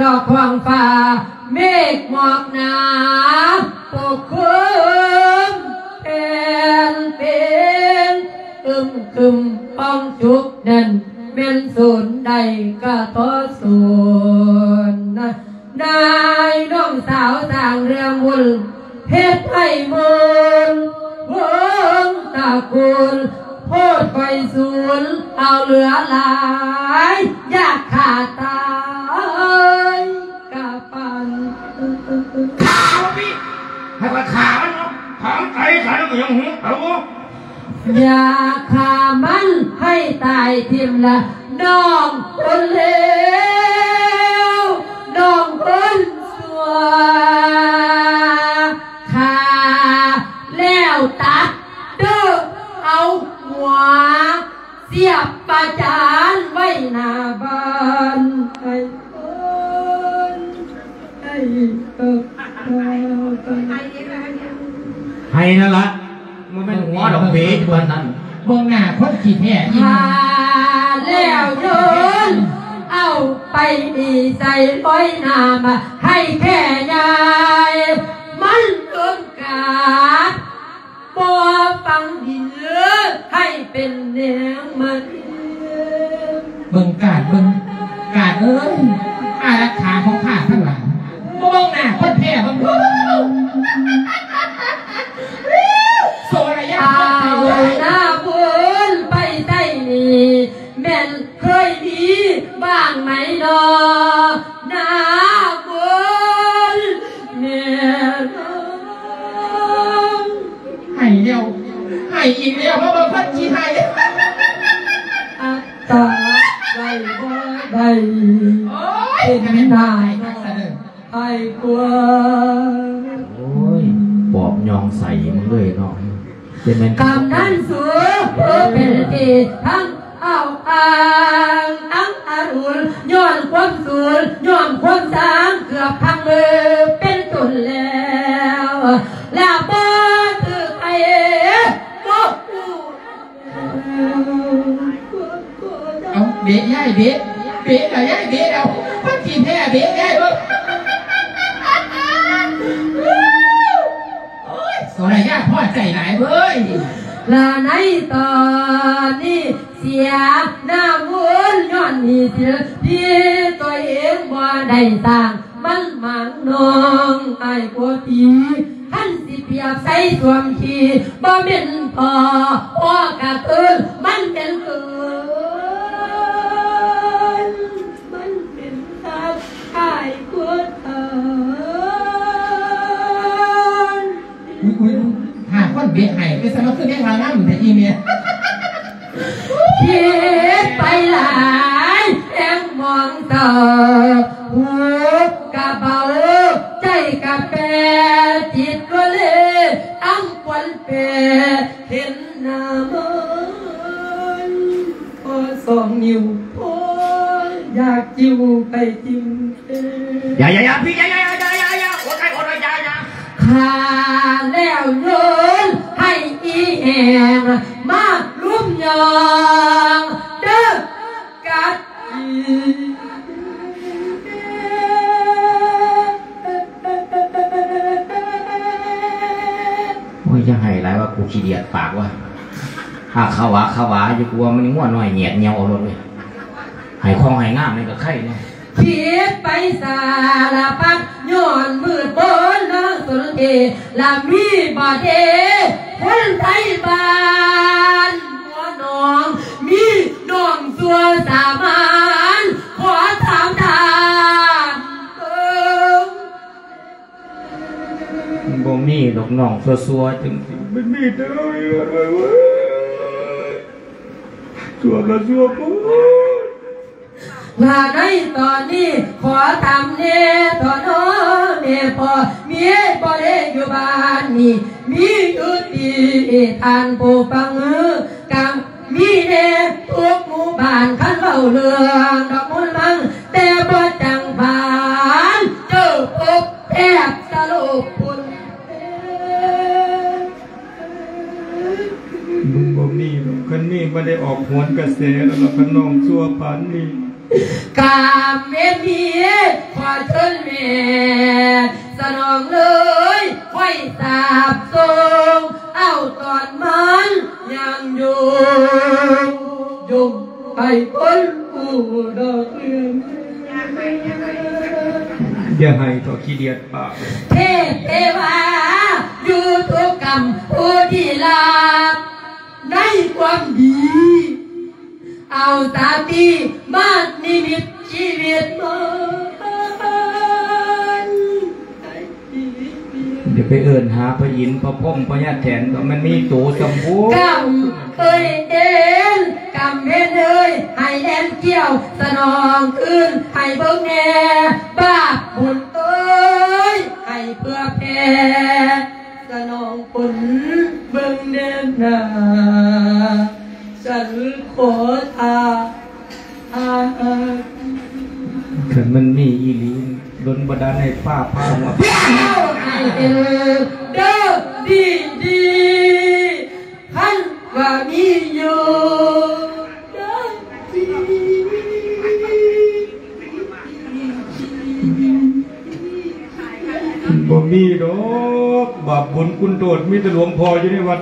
ดอกควงฟ้า เมฆหมอกหนาปกคลุมเป็นเป็นอึมครึมป้องจุกเด่นเป็นศูนย์ใดก็ทอศูนย์นายน้องสาวต่างเรื่องวุ่นเพชรไอ้มนวงตากูลโพดไฟศูนเอาเหลือหลายยากขาด ก็ยังหูเขาอย่าฆ่ามันให้ตายทิมละน้องคนเลวน้องคนสัวฆ่าแล้วตัดเด้อเอาหัว เสียบประจานไว้หน้าบ้านให้คนไอ้ตกไอ้ ให้นั่นละมันเป็นหัวดอกเบี้ยคนนั้นบงหน้าคนขี้แพ้พแล้วโยนเอาไปดีใส่ร้อยนามาให้แค่ยายมันเอิงกาดบัวฟังดีเลือให้เป็นเนียงมันเบิ่งกาดเบิ่งกาดเอ้ยอารักขาของ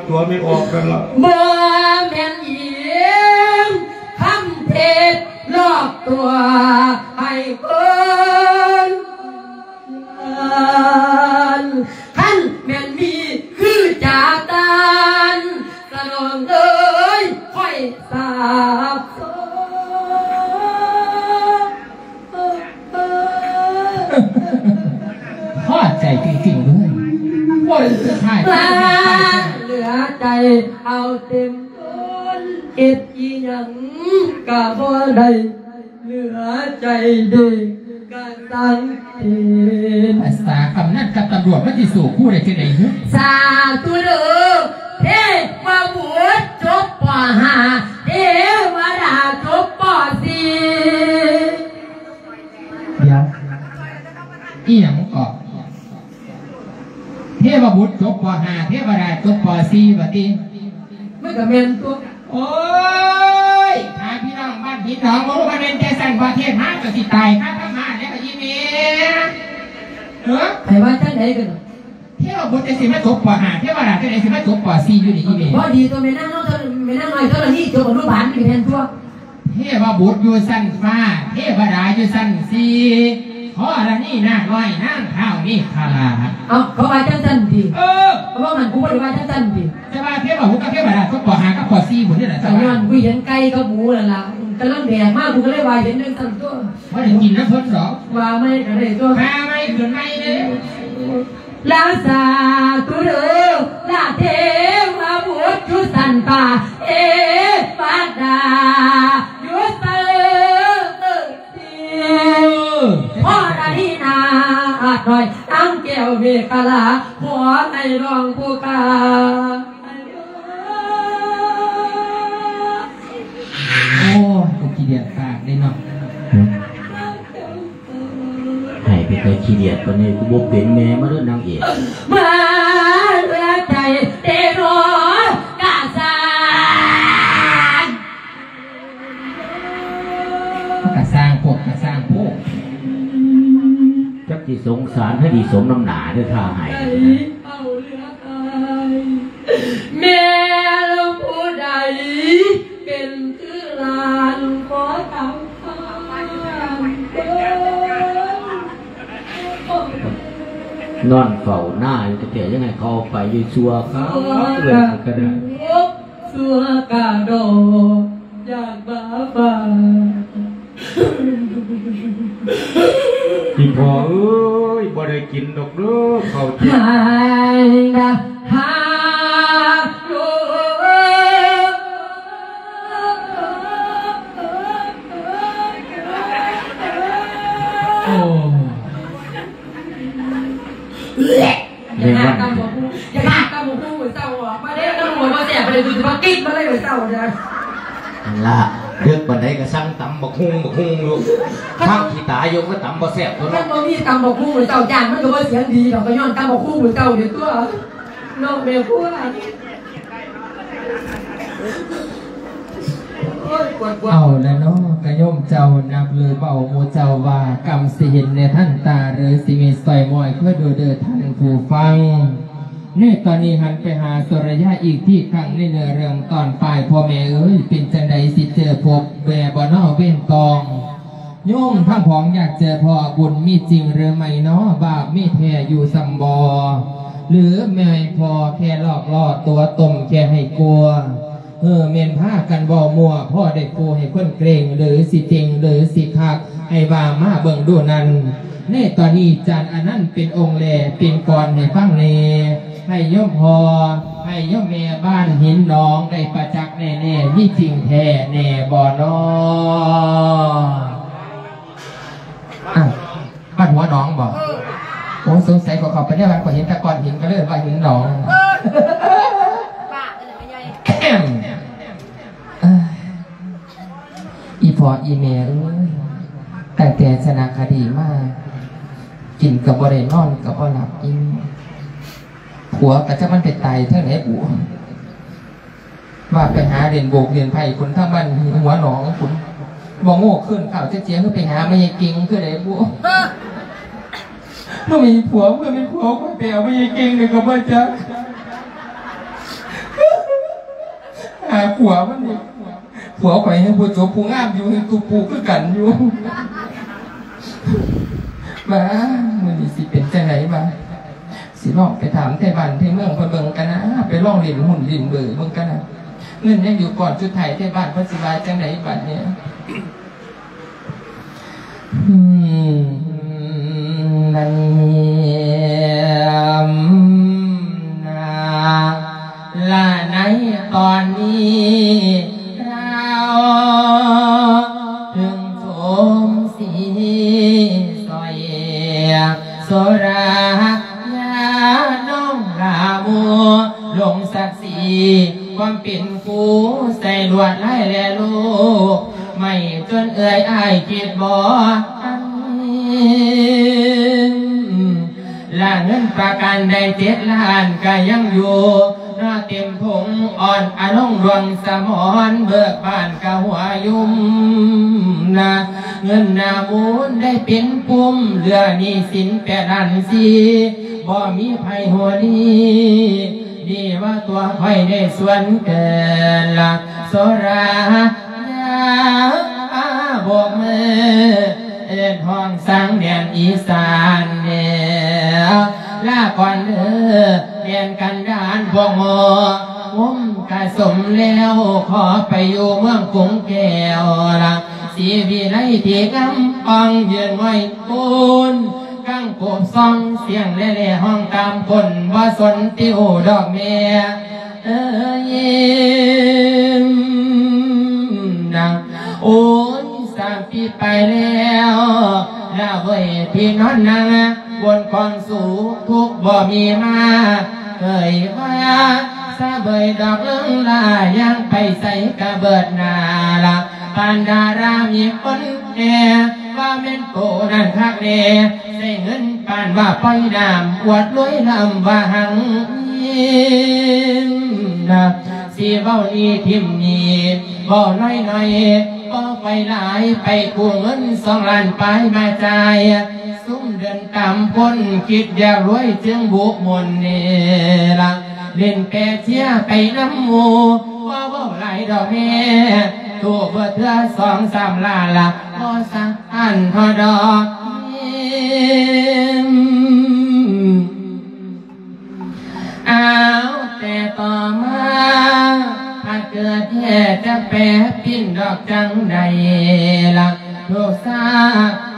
อยู่ใเอ็ดอีหยังกะบ่ได้เหลือใจเด็กกะตั้งเห็นภาษาคำนั้นกับตำรวจว่าที่สู่คู่ได้ที่ไหนเนอะสาธุเด้อเทวบุตรจบปห้าเทวดาจบปสี่เดี๋ยวอีหยังก่อนเทพบุตรจบป .5 เทวดาจบป .4 บัดนี้ไม่ก็แม่นตัว โอ้ยทางพี่น้องบ้านพี่น้องบ่รู้ว่าเป็นใจสั่นประเทศหาจะสิตายข้าทำมาแล้วก็ยิ้มเองเออให้ว่าจังไดกันเทพบุตรจะสิมาจบป .5 เทวดาจะได้สิมาจบป .4 อยู่นี่อีเมพอดีตัวแม่นั่งน้องตัวแม่นั่งน้อยตัวนี้จบอนุบาลอยู่แม่นตัวเทพบุตรอยู่สั้นฟ้า เทวดาอยู่สั้นสี ขอละนี่นางน้อยนางข้าวนี่คาราเอาเขาว่าจังซั่นดีเออเพราะว่ามันกูบ่ได้ว่าจังซั่นดีจะว่าเทพบุตรกับเทวดาจบป .5 กับป .4 หมดนี่แหละแต่จะย้อว่านกูเห็นไก่กับหมูนั่นล่ะกำลังแดงมากกูก็เลยว่าเห็นจังซั่นตัวว่าได้กินน้ำเพิ่นหรอกว่าไม่ก็ได้ตัวมาไม่เกินไม่เลยลาสาตุเดอลาเทวบุตรยุสันป่าเอปาดา พ่อดานีนาอาจหน่อยอังแก้วเมฆลาหัวให้รองผู้กาโอ้กูขี้เดียดปากได้เนาะให้ไปเคยขี้เดียดปานนี้กูบ่เป็นแม่มาเด้อนางเอกมาเรือใจเตโร สิสงสารให้ดีสมน้ำหนาเด้อท่าให้ใจเอาเรือไอแม่ลงผู้ใด เป็นคือลานขอทำทานเบิ่งนอนเฝ้าหน้าอยู่แต่ยังไงเขาเอาไปอยู่ชัวครับตัวเลยกะก็ได้ตัวกะโดอยากบ้าบ้า กินพอเอ้ยบ่ได้กินดอกเด้อเขาเจ็บหายนะหาลูโอ้อย่าหน้าตาหมูคู่อย่าหน้าตาหมูคู่เหมือนเศร้าอะมาเด้อตาหมูมาแสบไปเลยดูจะมากินมาเลยเหมือนเศร้าจ้ะละ กบันไดก็สั่งตำบักฮุงบักฮุงอยู่ข้างขี้ตาโยกก็ตำบ่แซ่บตัวท่านเนาะบ่มีตำบอกคู่หรือเจ้าจานมันก็ว่าเสียงดีดอกก็ย้อนตำบอกคู่หรือเจ้าเดี๋ยวตัวน้องเบลคู่อะไรโอ้ยปวดปวดเอาแล้วเนาะกระย่อมเจ้านับเลยเบาโมเจ้าว่ากรรมสิเห็นในท่านตาหรือสิมีสอยมอยเพื่อดูเดือท่านผู้ฟัง เน่ตอนนี้หันไปหาสุรยะอีกที่ครั้งในเนื้อเรื่องตอนปลายพ่อแม่เอ้ยเป็นจังใดสิเจอพบแบบ่นอเว้นตอง โยมทั้งผองอยากเจอพ่อบุญมีจริงหรือไม่เนาะบาปมีแท้อยู่สัมบอ หรือไม่พอแค่ลอกล่อตัวตมแค่ให้กลัว เออเมนผ้ากันบ่มัวพ่อได้ปูให้คนเกรงหรือสิจริงหรือสิคักให้บามาเบิ่งดูนั้นในตอนนี้จานอันนั้นเป็นองค์แลเป็นก่อนให้ฟังเน ให้โยมพอ ให้โยมแม่บ้านหินน้องได้ประจักษ์แน่ๆนี่จริงแท้แน่บ่อนออะบ้านหัวน้องบอกโอ้สงสัยก็เขาไปได้บ้านก็เห็นแตะกอนหินก็เลยว่าหินน้องป้าเลยไม่ใช่อีพออีเมลตั้แต่ชนะคดีมาก กินกับบริเนอนกับบ่หลับกิน ผัวกระจะมันไปตายเท่าไหนบุว่าไปหาเรียนโบกเรียนไผ่คนทั้งบ้านหัวหนองคุณบองโง่ขึ้นข่าวเจ๊เจ๊คือไปหาไม่ยกิงคือไหนบุเมื่อมีผัวเมื่อมีผัวก็ไปเอาไม่ยกิงเลยก็บ่จักหาผัวมันนี่ผัวข่อยให้ผู้จบผู้งามอยู่ให้กูปูคือกันอยู่มามือนี่สิเป็นจังไหนมา สิลองไปถามไทบ้านไทเมืองเพิ่นเบิ่งกันนะไปลองเรียนหุ่นเรียนเบื่อเบิ่งกันนะเงินยังอยู่ก่อนชุดไทยไทบ้านพิ่นสิบายจังไหนบัดเนี่ยอืมนั่นนาละในตอนนี้ ใส่ลวดไล่แลลูกไม่จนเอ่ยอายคิดบ่อันละเงินประกันได้เจ็ดล้านก็ยังอยู่หน้าเต็มถุงอ่อนอารมณ์ดวงสมอนเบิกบานกะหัวยุ่มนะเงินนามูลได้เป็นปุ่มเหลือหนี่สินแปดอันสีบ่มีไผหัวนี้ ดีว่าตัวไผได้ส่วนเกินละโสราญาบกมือเอ็นห้องสังแดนอีสานเนี่ยลาก่อนเด้อเรียนกันดานพวงโมมุมกะสมแล้วขอไปอยู่เมืองกรุงแก้วละสีวิไลที่กำปังยืนไว้ปูน กังโกบซองเสียงเล่ห้องตามคนว่าสนติโอดอกเมียเอ้ยนะโอ้ยสามปีไปแล้วลาเว้ยพี่นอนนางบนกองสูงทุกบ่มีมาเคยว่าซาเบยดอกเลื่องลายังไปใส่กระเบิดนาละ ปานดารามีคนแน่ว่าเม็นโตนั่นคักเน่ใส่เงินปานว่าปอยน้ำอวดรวยลำว่าหังยิ้มนะสีเบ้านี้ทิมนีบ้าน้อยน้อยๆก็ไปหลายไปกู้เงินสองล้านไปมาจ่ายซุ้มเดินตามคนคิดอยากรวยจึงบุกมนนี่ละเล่นแกเชียไปน้ำหมูว่าว่าหลายดอกแม่ ตัวเพื่อเธอสองสามลาละก็สักอันพอดอกยิ้มเอาแต่ต่อมาถ้าเกิดแห่จะแปรปิ้นดอกจังใดละโลกซา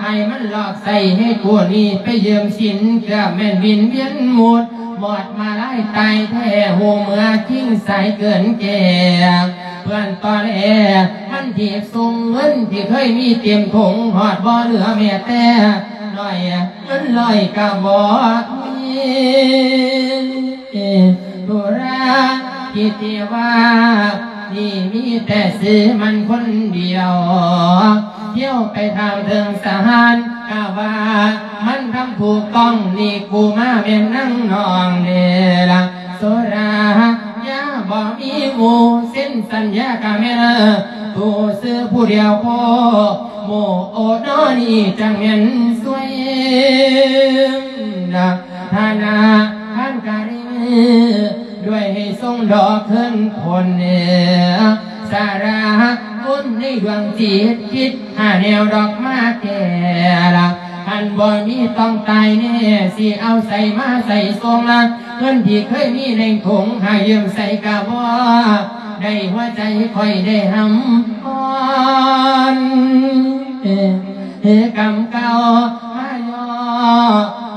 ให้มันหลอกใส่ให้กูนี่ไปเยืมสินเกือบแม่นวินเวียนหมดหมดมาไล่ตายแท้หัวเมื่อทิ้งใส่เกินแก่ พื่อนตอนแอมันทีบส่งเงินที่เคยมีเตรียมถงหอดบ่เหลือแม่แต่น้อยเงินลอยกะบ่มีตุรากิติว่านี่มีแต่ซื้อมันคนเดียว เที่ยวไปทางเทิงสหารกาว่า มันทำถูกต้องนี่กูมาเป็นนั่งนองเดละโซรา ยาบ่มีหมูเส้นสัญญากาเมลผู้ซื้อผู้เดียวโคโมโอนอนี่จังเห็นสวยดักธนาท่านการิด้วยให้ทรงดอกขึ้นคนเนือสาราคุณในดวงจิตคิดหาแนวดอกมาแก่ละ อันบ่มีต้องตายแน่สิเอาใส่มาใส่ทรงละเงินที่เคยมีในถุงหายืมใส่กะบ่ได้หัวใจค่อยได้หำอ่อนเอ่อเฮกำเก่าหายอ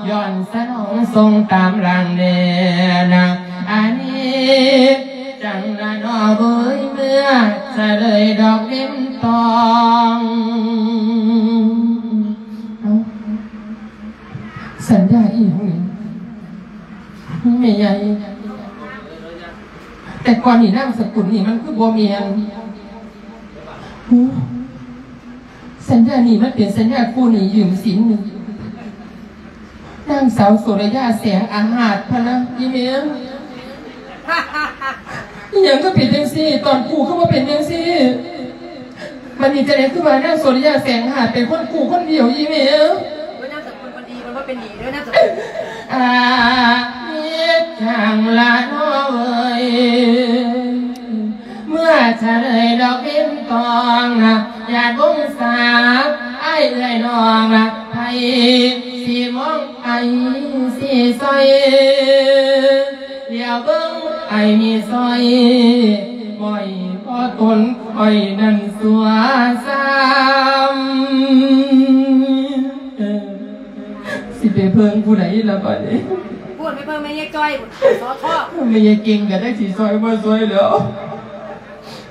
ย้อนสนองทรงตามหลังเดนะอันนี้จังละนอเบยเมื่อจะเลยดอกเล่นตอง สัญญาอีกหนึ่งไม่ใหญ่แต่ก่อนนี่นั่งสกุลนี่มันคือบัวเมียงหูสัญญานี่มันเป็นสัญญาคู่นี่ยืมสินหนึ่งนางสาวสุรยาแสงอาหารพะนะอีเมียงอหยังก็เป็นยังซี่ตอนกูเขาว่าเป็นยังซี่มันนี่จะได้ขึ้นมานางสุรยาแสงหาเป็นคนกูคนเดียวอีเมียง ว่าเป็นดีด้วยน้ำสกุลอาเมียทางละน้อเยเมื่อเฉลยดอกบินตองอย่าบุ้งสาไอ้เอ้ยนองไทยสีมองไอ้สีซอยเดี๋ยวเบิ้งไอ้มีซอยบ่อยพอตนคอยนั่นสัวซ้ำ สิไปเพิ่งผู้ใดละบัดนี้พูดไม่เพิ่มไม่แยกจ้อยซอท่อไม่ยายเก่งก็ได้สีซอยมาซอยแล้ว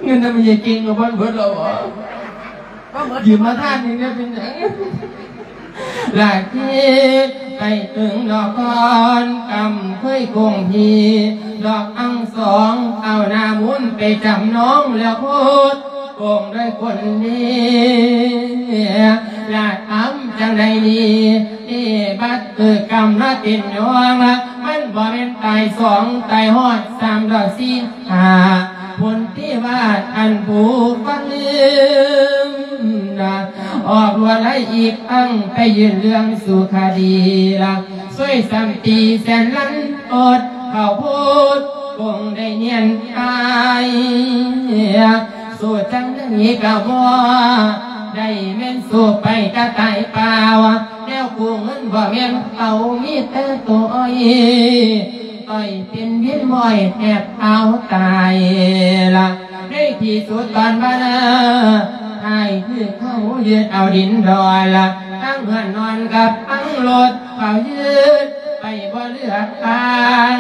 เงินนั้นไม่ยายเก่งกับบ้านเบิดเราบ่ก็เหมือนยืมมาท่านนี่เนี่ยเป็นหยังหลายที่ไปถึงดอกกอนกำเคยคงพีดอกอังสองเอาหน้ามุนไปจำน้องแล้วพูด โกงด้วยคนดีลาดอ้ำจังใดดีนี่บัดคือกำละตินยวงละมันบ่เป็นตายสองตายหอดสามดอกสี่ห้าผลที่วาดอันผูกฟังลืมนะออกวัวไรอีกอังไปยืนเรื่องสุขดีละสวยสัมตีแสนลันอดเขาพูดคงได้เนียนอาย สู้จังนี้กะบ่ได้แม่นสู้ไปกะตายเปล่าแล้วกูเงินบ่แม่นเอามีแต่ตัวอ้อยอ้อยเป็นวียนบ่อยแอบเอาตายละในที่สุดตอนบ้านไอ้คือเขายืดเอาดินดอยละตั้งเหือนนอนกับอังรถเขายืดไปบ่เลือกทาง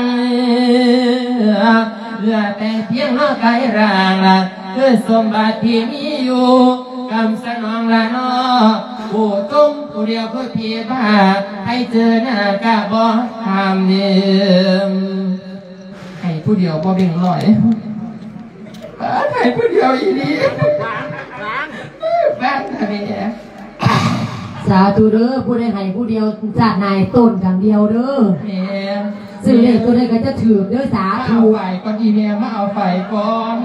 เลือแต่เพียงนอกไกลร่างละ คือสมบัติที่มีอยู่กำสนองละนอผู้ตุ้มผู้เดียวคือพี่บ้าให้เจอหน้ากะบ่ทำเดิมให้ผู้เดียวบ่เบ่งลอยให้ผู้เดียวอีนี้บ้านทำไมเนี่ยสาธุเด้อผู้ใดให้ผู้เดียวจากนายต้นอย่างเดียวเด้อแม่ซื้อเลขตัวใดก็จะถือเด้อสาเอาธุไฟก่อนอีเมียมาเอาไฟก่อน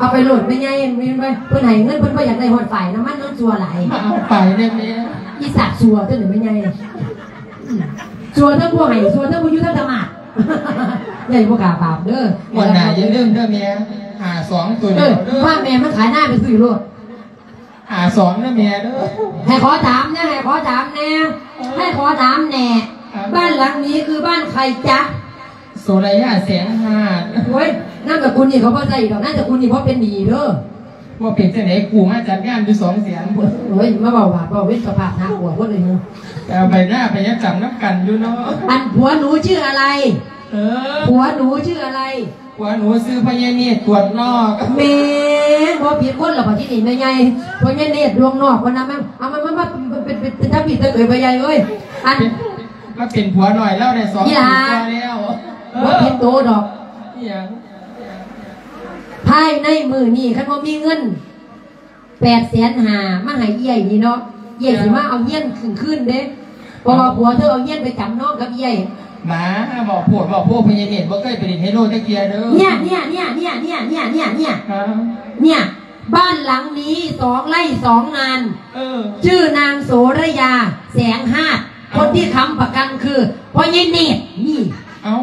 เอาไปโหลดไม่ไงมีไปเพิ่นให้เงินเพิ่นบ่อยากได้ฮอดฝ่ายน้ำมันน้ำจัวไหลมาเอาไฟเนี่ยแม่อีสักชัวจังหรือไม่ไงอืมชัวทั้งพวกให้ชัวทั้งผู้อยุทธธรรมะใหญ่พวกกาบาปเด้อวันไหนอย่าลืมเด้อแม่หาสองตัวเอเดียอวเด้อว่าแม่มันขายหน้าไปซื้อรถหาสองเด้อแม่เด้อให้ขอถามนะให้ขอถามแน่ให้ขอถามแน่ครับบ้านหลังนี้คือบ้านใครจ๊ะโซลายาแสงหาดโอ้ย นั่นกับคุณนี่เขาเข้าใจดอกนั่นกับคุณนี่เพราะเป็นดีเด้อว่าเป็นจังไหนกูมาจัดงานอยู่สองแสนบุโอ้ยมาเบาบาปเบาเวทสภาพน่ากลัวคนเลยเนาะเอาไปหน้าไปยักจับน้ำกันอยู่เนาะอันผัวหนูชื่ออะไรเออผัวหนูชื่ออะไรหัวหนูซื้อพญานี่ตรวจนอกเมนพอผิดคนหรอพอที่นี่ไม่ไงพอเนี่ยเนตรดวงนอกคนนั้นมั้งเอามันมันมันเป็นเป็นเป็นถ้าผิดตะเกยไปใหญ่เอ้ยอันมาเป็นผัวหน่อยแล้วได้สองอีหลาปีกว่าแล้วเอว่าอผิดโตดอกอหย่าง ภายในมือนี่คันว่ามีเงินแปดแสนหามาใหายเอี่ยนี่เนาะเอี่ยสิมาเอาเงี้ยนขึ้นขึ้นเด้เพราะว่าผัวเธอเอาเงี้ยนไปจำนองกับเอี่ยหมาบอกพูดบอกพวกพญาเนตรบ่เคยไปเล่นไฮโลตะเกียเด้อเนี่ยเนี่ยเนี่ยเนี่ยเนี่ยเนี่ยเนี่ยเนี่ยฮะเนี่ยบ้านหลังนี้สองไร่สองงานเออชื่อนางโสระยา แสงห้าดคนที่ค้ำประกันคือพ่อเยนเนตรนี่ เอ้า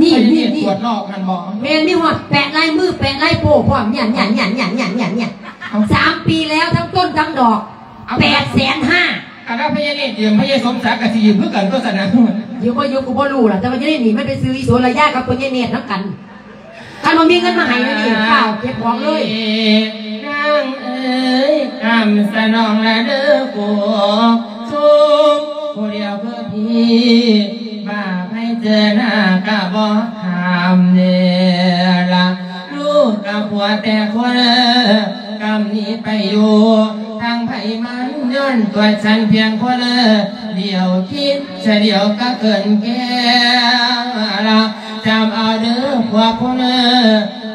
นี่พญานี่เนตรนี่ตรวจนอกกันบอกเมนนี่ว่าแปะลายมือแปะลายโป้พร้อมเนี่ยเนี่ยเนี่ยเนี่ยเนี่ยเนี่ยเนี่ยเอาสามปีแล้วทั้งต้นทั้งดอกเอาแปดแสนห้าอันนั้นพญาเนตรยืมพญาสมศักดิ์กับที่ยืมเพื่อกันก็สนะเดี๋ยวก็ยุกูบ่รู้ล่ะแต่ว่าจะได้หนีไม่ไปซื้ออีโสระยากับพ่อเยนเนตรน้ำกันถ้ามันมีเงินมาให้แล้วนี่ข้าวเก็บของเลยนางเอ้ยคำสนองละเด้อกูทุกผู้เดียวเพื่อพี่ มาให้เจอหน้ากะบ่ทำเนี่ยละลูกกับผัวแต่คนเอ้อกำนี้ไปอยู่ทางไผมันย้อนตัวฉันเพียงคนเดียวคิดจะเดียวก็เกินแก้ละจำเอาเด้อพวกคน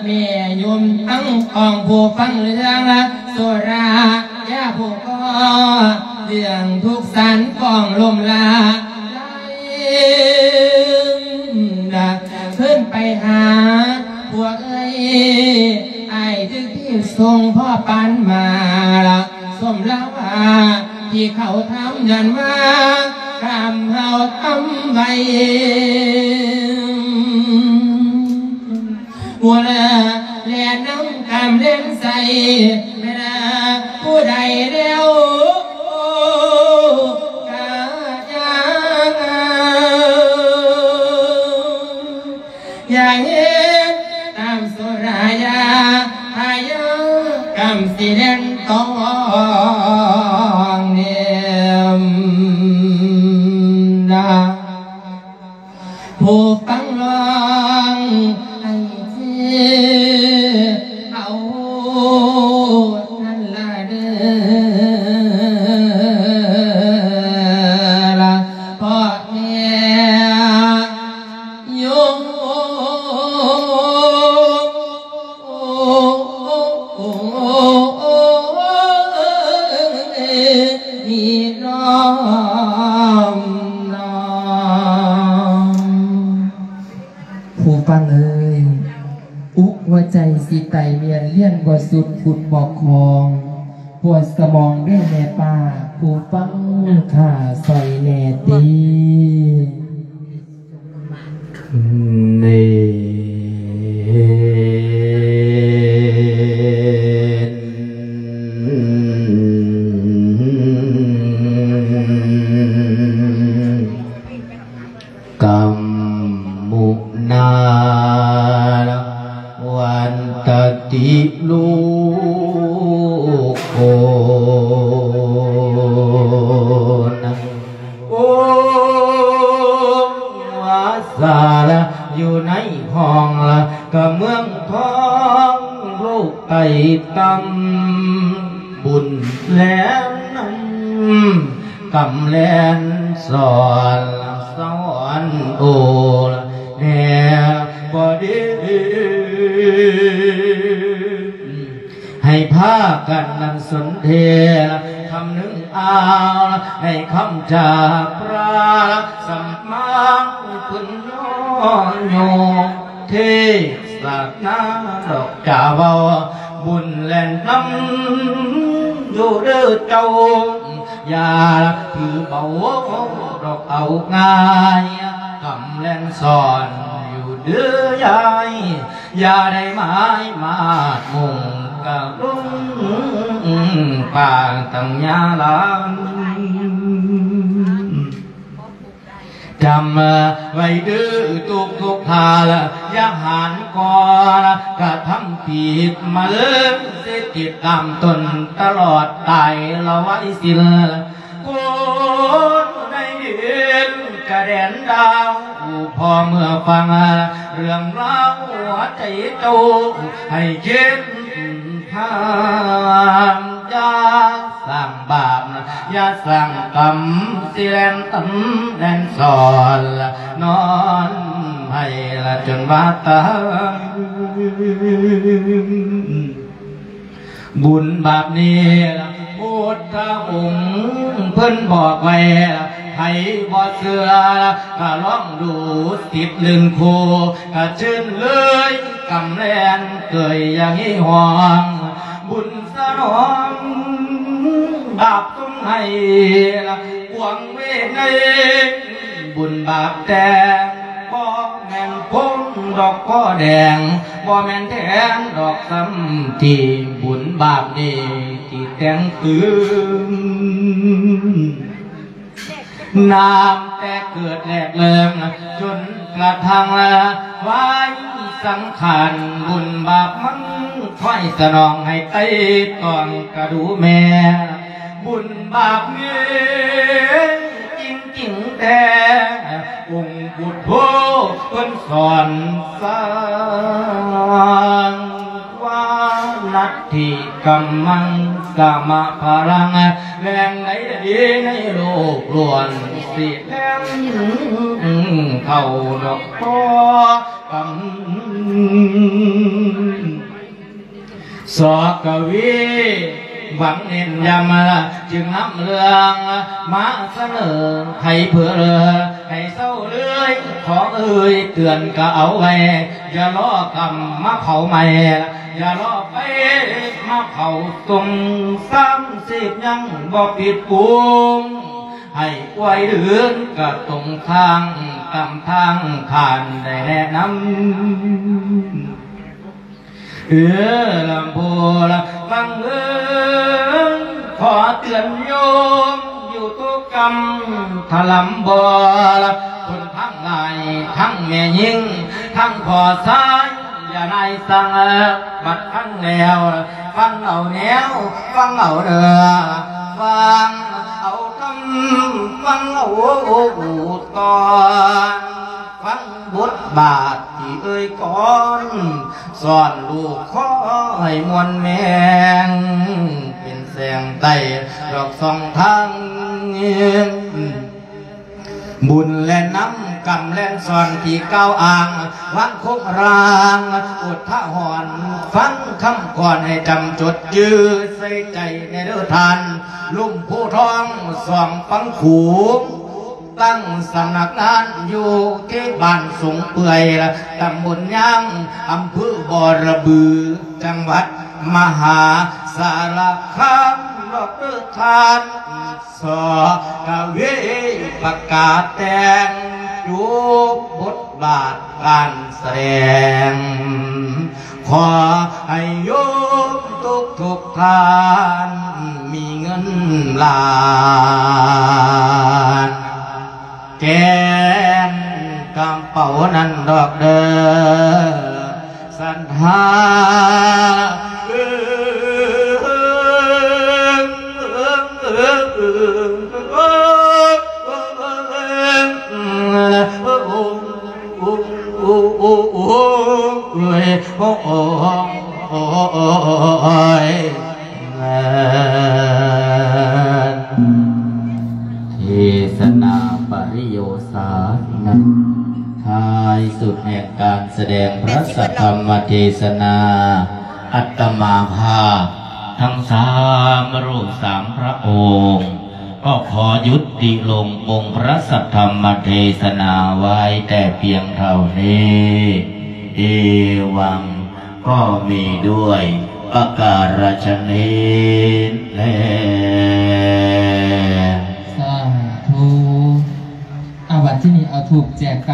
เมียยุมทั้งของผู้ฟังเรื่องละโซรายาผู้ก็เรื่องทุกสันกองลมลา ไหลดักขึ้นไปหาพวกเอ้ยไอ้ที่ที่ส่งพ่อปันมาละสมแล้วว่าที่เขาทำยันว่าคำเขาทำไว้หัวละแล่น้ำกำเล่นใส่ไม่นาผู้ใดเร็ บอดีให้พากันนันสนเทคำนึงอาให้คำจากพระสัมมาพุนโยโยเทศนาดอกจาเบาบุญแลนน้ำอยู่เด้อเจ้าอย่าถือเบาดอกเอาง่ายกำเล่นสอน เดือยายอย่าได้หมายมาดมุงกับลุงป่างตังยาลานจำไว้ดื้อทุกทุกทาละยาหันก่อนกระทำผิดมาเลิกสิติดตามตนตลอดตายละไว้สิละคนในดิน กระเด็นดาวพอเมื่อฟังเรื่องเล่าหัวใจโตให้คิดทางยาสร้างบาปยาสร้างกรรมสิแลนตำแลนสอนนอนให้ละจนว่าตา บุญบาปนี้ละพุทธองค์เพิ่นบอกไว้ล่ะใครบ่เสือก็ลองดูสิบหนึ่งคู่ก็ชื่นเลยกำแลนเกยอย่างนี้ห่วงบุญสนองบาปต้องให้ละหวังเวทในบุญบาปแต่ บ่แม่นพงดอกก็แดงบ่แม่นแทนดอกซ้ำที่บุญบาปนี่ที่แต่งคืนน้ำแต่เกิดแหลกเลิมจนกระทั่งไว้สังขารบุญบาปมันค่อยสนองให้ไต้ตอนกระดูแม่ บุญบาปเงี้ จริงจริงแต่องค์บุตรโพเพิ่นสอนสร้างว่านัตถิกัมมังสมะพลังแรงไหนดีในโลกล้วนสิแรงเข้าดอกพอกำสกวี หวังเน้นยำจึงนำเรื่องมาเสนอให้เพื่อให้เศร้าเลื่อยขอเอ่ยเตือนก็เอาไว้อย่าล้อกำมาเผาใหม่อย่าล้อไปมาเผาตรงซ้ำสิบยังบ่ปิดปุงให้ไว้เดือนก็ตรงทางตามทางผ่านได้แนะนำ เออลำโพละฟังเอิงขอเตือนโยมอยู่ทุกกรรมถลำบ่ละคนทั้งหลายทั้งแม่ยิงทั้งขอซ้ายอย่านายสั่งบัดทั้งแนวฟังเอาแนวฟังเอาเด้อฟังเอาคำฟังเอาตอน ฟังบทบาทที่เอ่ยก่อนสอนลูกขอให้มวลแมง เป็นแสงใต้ดอกสองทางบุญและน้ำกำและสอนที่เก้าวอ่างวันคกรางอุทาหอนฟังคำก่อนให้จำจดยืดใส่ใจในเด้อทาน ลุ่มผู้ทองสองฟังขู ตั้งสำนักงานอยู่ที่บ้านสงเปื่อยตำบลย่างอำเภอบอระบือ จังหวัดมหาสารคามดอกเตอร์ทานสอกเวประกาศแต่งจูบบทบาทการแสดง ขอให้โยมทุกทุกทานมีเงินล้าน แกนกำเป๋านั้นดอายสุดแห่งการแสดงพระสัทธรรมเทศนา อัตมาภาพทั้งสามรูปสามพระองค์ ก็ขอยุติลงองค์พระสัทธรรมเทศนาไว้แต่เพียงเท่านี้ เอวังก็มีด้วยประการฉนี้แลสาธุอาวัตที่นี่เอาถูกแจกกัน